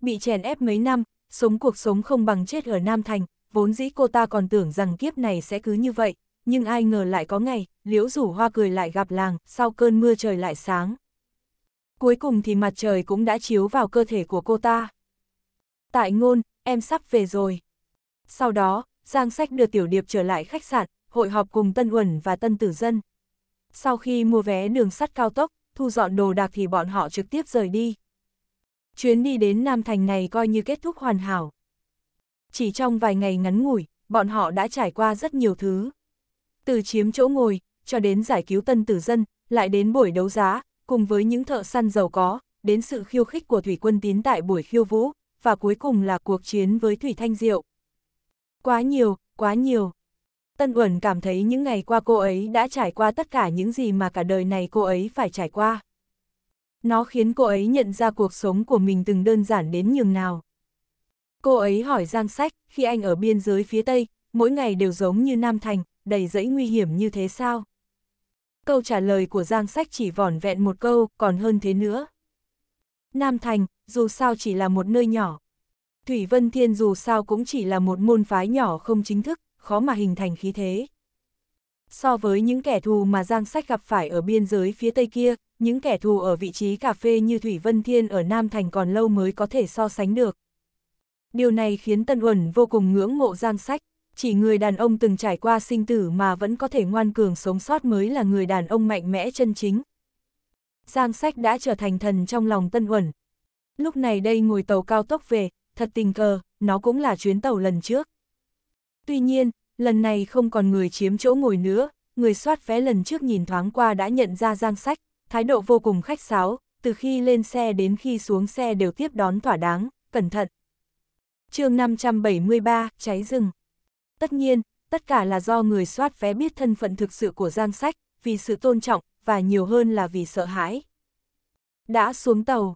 Bị chèn ép mấy năm, sống cuộc sống không bằng chết ở Nam Thành, vốn dĩ cô ta còn tưởng rằng kiếp này sẽ cứ như vậy, nhưng ai ngờ lại có ngày, liễu rủ hoa cười lại gặp làng, sau cơn mưa trời lại sáng. Cuối cùng thì mặt trời cũng đã chiếu vào cơ thể của cô ta. Tại ngôn, em sắp về rồi. Sau đó, Giang Sách đưa Tiểu Điệp trở lại khách sạn, hội họp cùng Tân Uẩn và Tân Tử Dân. Sau khi mua vé đường sắt cao tốc, thu dọn đồ đạc thì bọn họ trực tiếp rời đi. Chuyến đi đến Nam Thành này coi như kết thúc hoàn hảo. Chỉ trong vài ngày ngắn ngủi, bọn họ đã trải qua rất nhiều thứ. Từ chiếm chỗ ngồi, cho đến giải cứu tân tử dân, lại đến buổi đấu giá, cùng với những thợ săn giàu có, đến sự khiêu khích của Thủy quân tín tại buổi khiêu vũ, và cuối cùng là cuộc chiến với Thủy Thanh Diệu. Quá nhiều, quá nhiều. Tân Uẩn cảm thấy những ngày qua cô ấy đã trải qua tất cả những gì mà cả đời này cô ấy phải trải qua. Nó khiến cô ấy nhận ra cuộc sống của mình từng đơn giản đến nhường nào. Cô ấy hỏi Giang Sách, khi anh ở biên giới phía Tây, mỗi ngày đều giống như Nam Thành, đầy dẫy nguy hiểm như thế sao? Câu trả lời của Giang Sách chỉ vỏn vẹn một câu, còn hơn thế nữa. Nam Thành, dù sao chỉ là một nơi nhỏ. Thủy Vân Thiên dù sao cũng chỉ là một môn phái nhỏ không chính thức, khó mà hình thành khí thế. So với những kẻ thù mà Giang Sách gặp phải ở biên giới phía tây kia, những kẻ thù ở vị trí cà phê như Thủy Vân Thiên ở Nam Thành còn lâu mới có thể so sánh được. Điều này khiến Tân Uẩn vô cùng ngưỡng mộ Giang Sách, chỉ người đàn ông từng trải qua sinh tử mà vẫn có thể ngoan cường sống sót mới là người đàn ông mạnh mẽ chân chính. Giang Sách đã trở thành thần trong lòng Tân Uẩn. Lúc này đây ngồi tàu cao tốc về, thật tình cờ, nó cũng là chuyến tàu lần trước. Tuy nhiên, lần này không còn người chiếm chỗ ngồi nữa, người soát vé lần trước nhìn thoáng qua đã nhận ra Giang Sách, thái độ vô cùng khách sáo, từ khi lên xe đến khi xuống xe đều tiếp đón thỏa đáng, cẩn thận. chương 573, cháy rừng. Tất nhiên, tất cả là do người soát vé biết thân phận thực sự của Giang Sách, vì sự tôn trọng, và nhiều hơn là vì sợ hãi. Đã xuống tàu,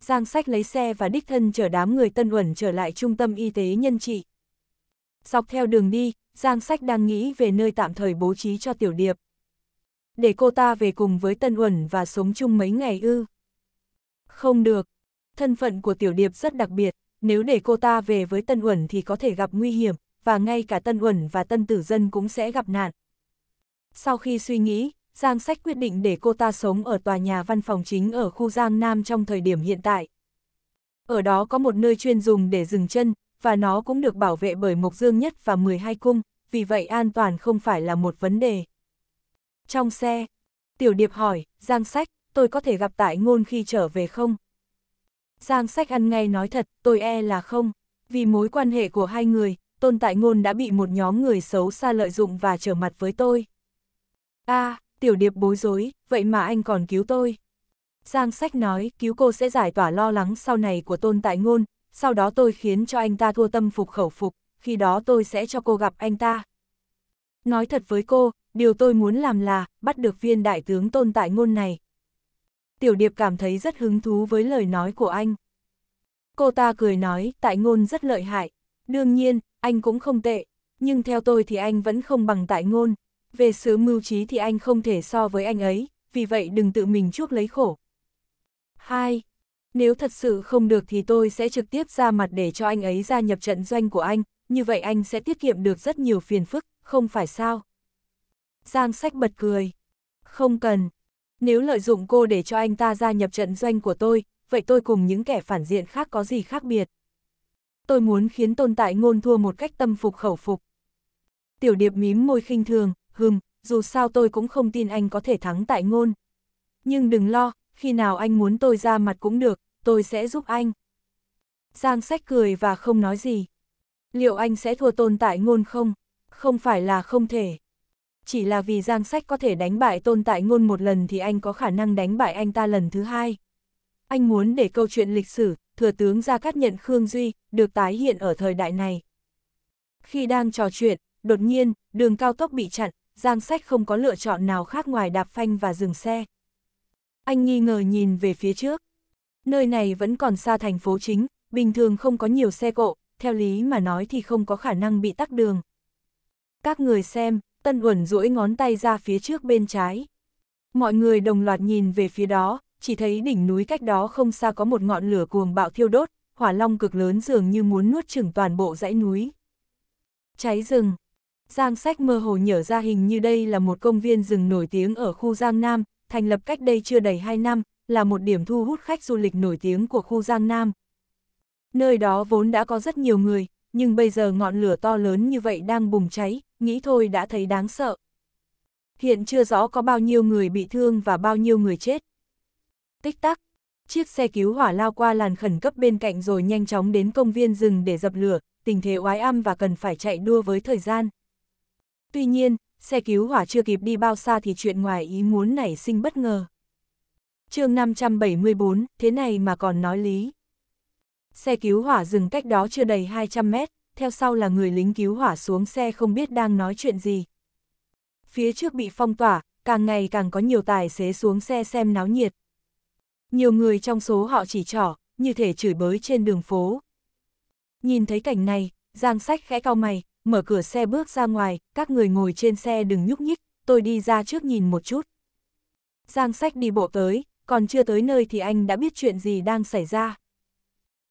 Giang Sách lấy xe và đích thân chở đám người Tân Uẩn trở lại trung tâm y tế nhân trị. Dọc theo đường đi, Giang Sách đang nghĩ về nơi tạm thời bố trí cho Tiểu Điệp. Để cô ta về cùng với Tân Uẩn và sống chung mấy ngày ư. Không được, thân phận của Tiểu Điệp rất đặc biệt, nếu để cô ta về với Tân Uẩn thì có thể gặp nguy hiểm, và ngay cả Tân Uẩn và Tân Tử Dân cũng sẽ gặp nạn. Sau khi suy nghĩ, Giang Sách quyết định để cô ta sống ở tòa nhà văn phòng chính ở khu Giang Nam trong thời điểm hiện tại. Ở đó có một nơi chuyên dùng để dừng chân, và nó cũng được bảo vệ bởi Mộc Dương Nhất và 12 cung, vì vậy an toàn không phải là một vấn đề. Trong xe, Tiểu Điệp hỏi, Giang Sách, tôi có thể gặp tại ngôn khi trở về không? Giang Sách ăn ngay nói thật, tôi e là không, vì mối quan hệ của hai người, Tôn Tại Ngôn đã bị một nhóm người xấu xa lợi dụng và trở mặt với tôi. a à, Tiểu Điệp bối rối, vậy mà anh còn cứu tôi. Giang Sách nói, cứu cô sẽ giải tỏa lo lắng sau này của Tôn Tại Ngôn, sau đó tôi khiến cho anh ta thua tâm phục khẩu phục, khi đó tôi sẽ cho cô gặp anh ta. Nói thật với cô, điều tôi muốn làm là, bắt được viên đại tướng Tôn Tại Ngôn này. Tiểu Điệp cảm thấy rất hứng thú với lời nói của anh. Cô ta cười nói, Tại Ngôn rất lợi hại. Đương nhiên, anh cũng không tệ, nhưng theo tôi thì anh vẫn không bằng Tại Ngôn. Về sứ mưu trí thì anh không thể so với anh ấy, vì vậy đừng tự mình chuốc lấy khổ. 2. Nếu thật sự không được thì tôi sẽ trực tiếp ra mặt để cho anh ấy gia nhập trận doanh của anh, như vậy anh sẽ tiết kiệm được rất nhiều phiền phức, không phải sao? Giang sách bật cười. Không cần. Nếu lợi dụng cô để cho anh ta gia nhập trận doanh của tôi, vậy tôi cùng những kẻ phản diện khác có gì khác biệt? Tôi muốn khiến tồn tại ngôn thua một cách tâm phục khẩu phục. Tiểu điệp mím môi khinh thường, hừm, dù sao tôi cũng không tin anh có thể thắng tại ngôn. Nhưng đừng lo, khi nào anh muốn tôi ra mặt cũng được, tôi sẽ giúp anh. Giang sách cười và không nói gì. Liệu anh sẽ thua tồn tại ngôn không? Không phải là không thể. Chỉ là vì Giang sách có thể đánh bại tồn tại ngôn một lần thì anh có khả năng đánh bại anh ta lần thứ hai. Anh muốn để câu chuyện lịch sử, thừa tướng Gia Cát nhận Khương Duy, được tái hiện ở thời đại này. Khi đang trò chuyện, đột nhiên, đường cao tốc bị chặn, Giang Sách không có lựa chọn nào khác ngoài đạp phanh và dừng xe. Anh nghi ngờ nhìn về phía trước. Nơi này vẫn còn xa thành phố chính, bình thường không có nhiều xe cộ, theo lý mà nói thì không có khả năng bị tắc đường. Các người xem, Tân Uẩn duỗi ngón tay ra phía trước bên trái. Mọi người đồng loạt nhìn về phía đó, chỉ thấy đỉnh núi cách đó không xa có một ngọn lửa cuồng bạo thiêu đốt, hỏa long cực lớn dường như muốn nuốt chửng toàn bộ dãy núi. Cháy rừng, Giang Sách mơ hồ nhở ra hình như đây là một công viên rừng nổi tiếng ở khu Giang Nam, thành lập cách đây chưa đầy 2 năm, là một điểm thu hút khách du lịch nổi tiếng của khu Giang Nam. Nơi đó vốn đã có rất nhiều người, nhưng bây giờ ngọn lửa to lớn như vậy đang bùng cháy, nghĩ thôi đã thấy đáng sợ. Hiện chưa rõ có bao nhiêu người bị thương và bao nhiêu người chết. Tích tắc, chiếc xe cứu hỏa lao qua làn khẩn cấp bên cạnh rồi nhanh chóng đến công viên rừng để dập lửa, tình thế oái âm và cần phải chạy đua với thời gian. Tuy nhiên, xe cứu hỏa chưa kịp đi bao xa thì chuyện ngoài ý muốn nảy sinh bất ngờ. chương 574, thế này mà còn nói lý. Xe cứu hỏa dừng cách đó chưa đầy 200 mét, theo sau là người lính cứu hỏa xuống xe không biết đang nói chuyện gì. Phía trước bị phong tỏa, càng ngày càng có nhiều tài xế xuống xe xem náo nhiệt. Nhiều người trong số họ chỉ trỏ, như thể chửi bới trên đường phố. Nhìn thấy cảnh này, Giang Sách khẽ cau mày, mở cửa xe bước ra ngoài, các người ngồi trên xe đừng nhúc nhích, tôi đi ra trước nhìn một chút. Giang sách đi bộ tới, còn chưa tới nơi thì anh đã biết chuyện gì đang xảy ra.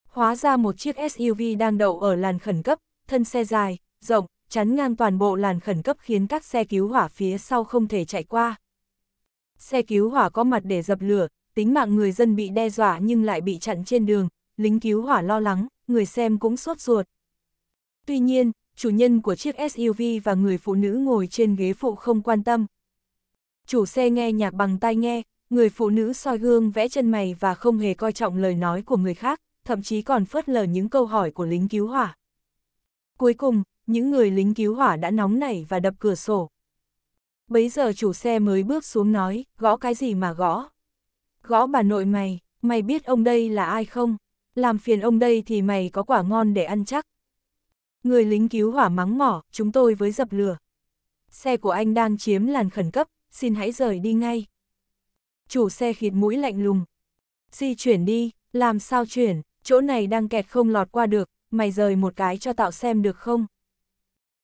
Hóa ra một chiếc SUV đang đậu ở làn khẩn cấp, thân xe dài, rộng, chắn ngang toàn bộ làn khẩn cấp khiến các xe cứu hỏa phía sau không thể chạy qua. Xe cứu hỏa có mặt để dập lửa, tính mạng người dân bị đe dọa nhưng lại bị chặn trên đường, lính cứu hỏa lo lắng, người xem cũng sốt ruột. Tuy nhiên, chủ nhân của chiếc SUV và người phụ nữ ngồi trên ghế phụ không quan tâm. Chủ xe nghe nhạc bằng tai nghe, người phụ nữ soi gương vẽ chân mày và không hề coi trọng lời nói của người khác, thậm chí còn phớt lờ những câu hỏi của lính cứu hỏa. Cuối cùng, những người lính cứu hỏa đã nóng nảy và đập cửa sổ. Bấy giờ chủ xe mới bước xuống nói, gõ cái gì mà gõ? Gõ bà nội mày, mày biết ông đây là ai không? Làm phiền ông đây thì mày có quả ngon để ăn chắc. Người lính cứu hỏa mắng mỏ, chúng tôi với dập lửa. Xe của anh đang chiếm làn khẩn cấp, xin hãy rời đi ngay. Chủ xe khịt mũi lạnh lùng. Di chuyển đi, làm sao chuyển, chỗ này đang kẹt không lọt qua được, mày rời một cái cho tạo xem được không?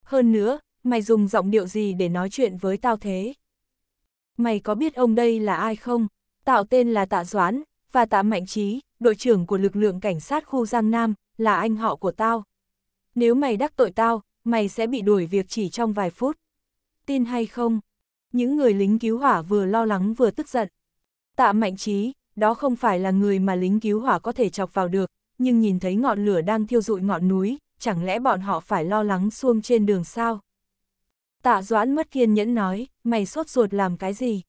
Hơn nữa, mày dùng giọng điệu gì để nói chuyện với tao thế? Mày có biết ông đây là ai không? Tạo tên là Tạ Doãn, và Tạ Mạnh Trí, đội trưởng của lực lượng cảnh sát khu Giang Nam, là anh họ của tao nếu mày đắc tội tao, mày sẽ bị đuổi việc chỉ trong vài phút. Tin hay không? Những người lính cứu hỏa vừa lo lắng vừa tức giận. Tạ mạnh trí, đó không phải là người mà lính cứu hỏa có thể chọc vào được, nhưng nhìn thấy ngọn lửa đang thiêu rụi ngọn núi, chẳng lẽ bọn họ phải lo lắng xuông trên đường sao? Tạ Doãn mất kiên nhẫn nói, mày sốt ruột làm cái gì?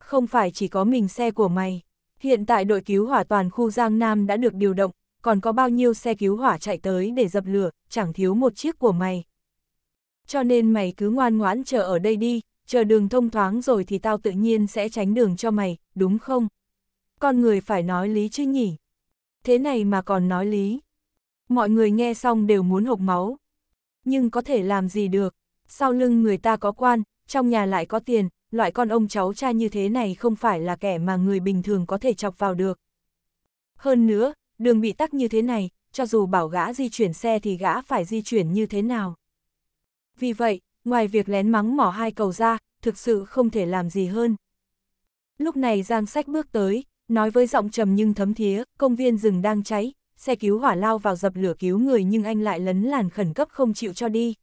Không phải chỉ có mình xe của mày. Hiện tại đội cứu hỏa toàn khu Giang Nam đã được điều động, còn có bao nhiêu xe cứu hỏa chạy tới để dập lửa, chẳng thiếu một chiếc của mày. Cho nên mày cứ ngoan ngoãn chờ ở đây đi, chờ đường thông thoáng rồi thì tao tự nhiên sẽ tránh đường cho mày, đúng không? Con người phải nói lý chứ nhỉ? Thế này mà còn nói lý. Mọi người nghe xong đều muốn hộc máu. Nhưng có thể làm gì được, sau lưng người ta có quan, trong nhà lại có tiền, loại con ông cháu cha như thế này không phải là kẻ mà người bình thường có thể chọc vào được. Hơn nữa, đường bị tắc như thế này, cho dù bảo gã di chuyển xe thì gã phải di chuyển như thế nào. Vì vậy, ngoài việc lén mắng mỏ hai cầu ra, thực sự không thể làm gì hơn. Lúc này Giang Sách bước tới, nói với giọng trầm nhưng thấm thía, công viên rừng đang cháy, xe cứu hỏa lao vào dập lửa cứu người nhưng anh lại lấn làn khẩn cấp không chịu cho đi.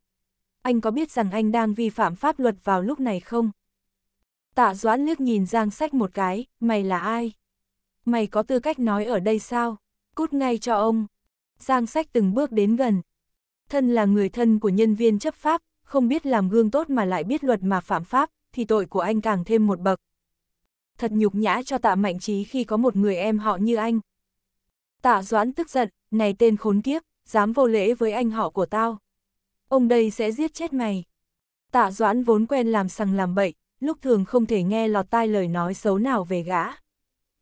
Anh có biết rằng anh đang vi phạm pháp luật vào lúc này không? Tạ Doãn liếc nhìn Giang Sách một cái, mày là ai? Mày có tư cách nói ở đây sao? Cút ngay cho ông. Giang Sách từng bước đến gần. Thân là người thân của nhân viên chấp pháp, không biết làm gương tốt mà lại biết luật mà phạm pháp, thì tội của anh càng thêm một bậc. Thật nhục nhã cho tạ mạnh trí khi có một người em họ như anh. Tạ Doãn tức giận, này tên khốn kiếp, dám vô lễ với anh họ của tao. Ông đây sẽ giết chết mày. Tạ Doãn vốn quen làm sằng làm bậy, lúc thường không thể nghe lọt tai lời nói xấu nào về gã.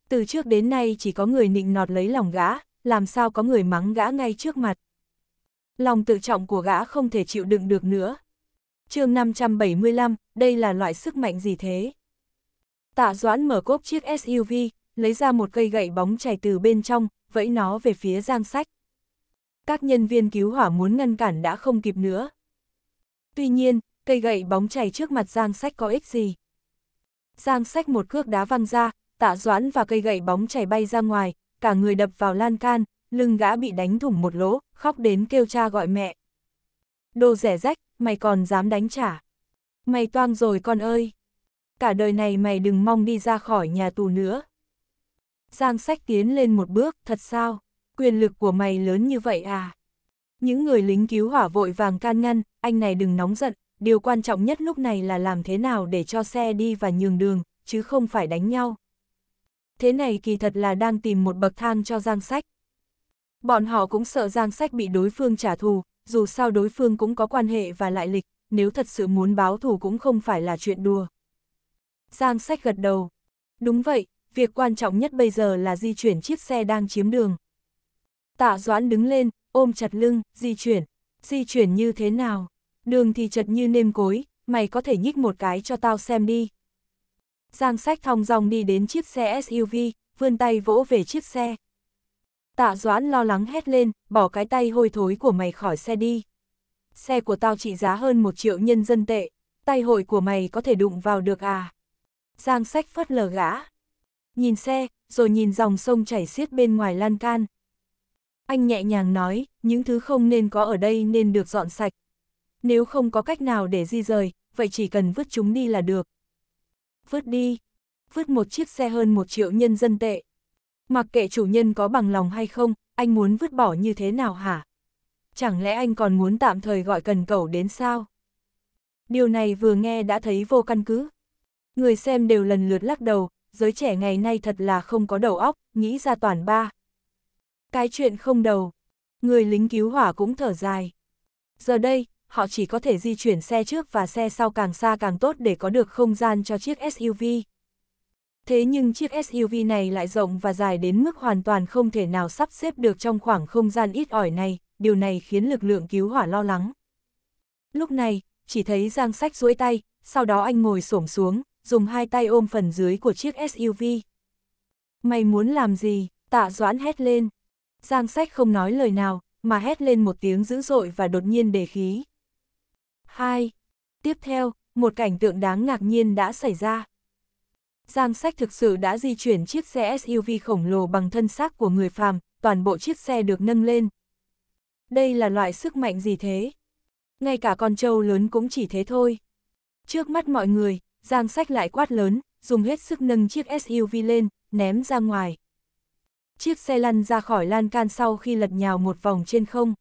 Từ trước đến nay chỉ có người nịnh nọt lấy lòng gã, làm sao có người mắng gã ngay trước mặt. Lòng tự trọng của gã không thể chịu đựng được nữa. chương 575, đây là loại sức mạnh gì thế? Tạ Doãn mở cốp chiếc SUV, lấy ra một cây gậy bóng chảy từ bên trong, vẫy nó về phía giang sách. Các nhân viên cứu hỏa muốn ngăn cản đã không kịp nữa. Tuy nhiên, cây gậy bóng chảy trước mặt giang sách có ích gì? Giang sách một cước đá văng ra, tạ doãn và cây gậy bóng chảy bay ra ngoài, cả người đập vào lan can, lưng gã bị đánh thủng một lỗ, khóc đến kêu cha gọi mẹ. Đồ rẻ rách, mày còn dám đánh trả. Mày toang rồi con ơi. Cả đời này mày đừng mong đi ra khỏi nhà tù nữa. Giang sách tiến lên một bước, thật sao? Quyền lực của mày lớn như vậy à? Những người lính cứu hỏa vội vàng can ngăn, anh này đừng nóng giận, điều quan trọng nhất lúc này là làm thế nào để cho xe đi và nhường đường, chứ không phải đánh nhau. Thế này kỳ thật là đang tìm một bậc thang cho Giang Sách. Bọn họ cũng sợ Giang Sách bị đối phương trả thù, dù sao đối phương cũng có quan hệ và lại lịch, nếu thật sự muốn báo thù cũng không phải là chuyện đùa. Giang Sách gật đầu. Đúng vậy, việc quan trọng nhất bây giờ là di chuyển chiếc xe đang chiếm đường. Tạ Doãn đứng lên, ôm chặt lưng, di chuyển. Di chuyển như thế nào? Đường thì chật như nêm cối, mày có thể nhích một cái cho tao xem đi. Giang sách thong dong đi đến chiếc xe SUV, vươn tay vỗ về chiếc xe. Tạ Doãn lo lắng hét lên, bỏ cái tay hôi thối của mày khỏi xe đi. Xe của tao trị giá hơn một triệu nhân dân tệ, tay hội của mày có thể đụng vào được à? Giang sách phất lờ gã. Nhìn xe, rồi nhìn dòng sông chảy xiết bên ngoài lan can. Anh nhẹ nhàng nói, những thứ không nên có ở đây nên được dọn sạch. Nếu không có cách nào để di rời, vậy chỉ cần vứt chúng đi là được. Vứt đi. Vứt một chiếc xe hơn một triệu nhân dân tệ. Mặc kệ chủ nhân có bằng lòng hay không, anh muốn vứt bỏ như thế nào hả? Chẳng lẽ anh còn muốn tạm thời gọi cần cầu đến sao? Điều này vừa nghe đã thấy vô căn cứ. Người xem đều lần lượt lắc đầu, giới trẻ ngày nay thật là không có đầu óc, nghĩ ra toàn ba. Cái chuyện không đầu. Người lính cứu hỏa cũng thở dài. Giờ đây, họ chỉ có thể di chuyển xe trước và xe sau càng xa càng tốt để có được không gian cho chiếc SUV. Thế nhưng chiếc SUV này lại rộng và dài đến mức hoàn toàn không thể nào sắp xếp được trong khoảng không gian ít ỏi này, điều này khiến lực lượng cứu hỏa lo lắng. Lúc này, chỉ thấy Giang Sách duỗi tay, sau đó anh ngồi xổm xuống, dùng hai tay ôm phần dưới của chiếc SUV. Mày muốn làm gì? Tạ Doãn hét lên. Giang Sách không nói lời nào, mà hét lên một tiếng dữ dội và đột nhiên đề khí. 2. Tiếp theo, một cảnh tượng đáng ngạc nhiên đã xảy ra. Giang Sách thực sự đã di chuyển chiếc xe SUV khổng lồ bằng thân xác của người phàm, toàn bộ chiếc xe được nâng lên. Đây là loại sức mạnh gì thế? Ngay cả con trâu lớn cũng chỉ thế thôi. Trước mắt mọi người, Giang sách lại quát lớn, dùng hết sức nâng chiếc SUV lên, ném ra ngoài. Chiếc xe lăn ra khỏi lan can sau khi lật nhào một vòng trên không.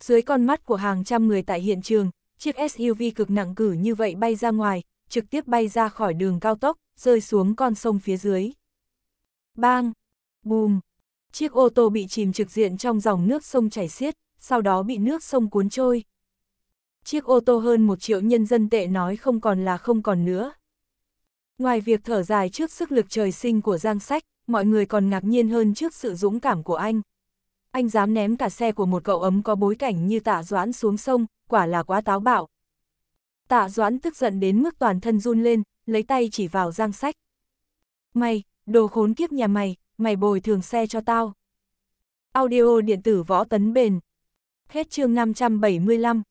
Dưới con mắt của hàng trăm người tại hiện trường, chiếc SUV cực nặng cử như vậy bay ra ngoài, trực tiếp bay ra khỏi đường cao tốc, rơi xuống con sông phía dưới. Bang! Bùm! Chiếc ô tô bị chìm trực diện trong dòng nước sông chảy xiết, sau đó bị nước sông cuốn trôi. Chiếc ô tô hơn một triệu nhân dân tệ nói không còn là không còn nữa. Ngoài việc thở dài trước sức lực trời sinh của Giang Sách, mọi người còn ngạc nhiên hơn trước sự dũng cảm của anh. Anh dám ném cả xe của một cậu ấm có bối cảnh như tạ doãn xuống sông, quả là quá táo bạo. Tạ doãn tức giận đến mức toàn thân run lên, lấy tay chỉ vào Giang Sách. Mày, đồ khốn kiếp nhà mày, mày bồi thường xe cho tao. Audio điện tử võ tấn bền. Hết chương 575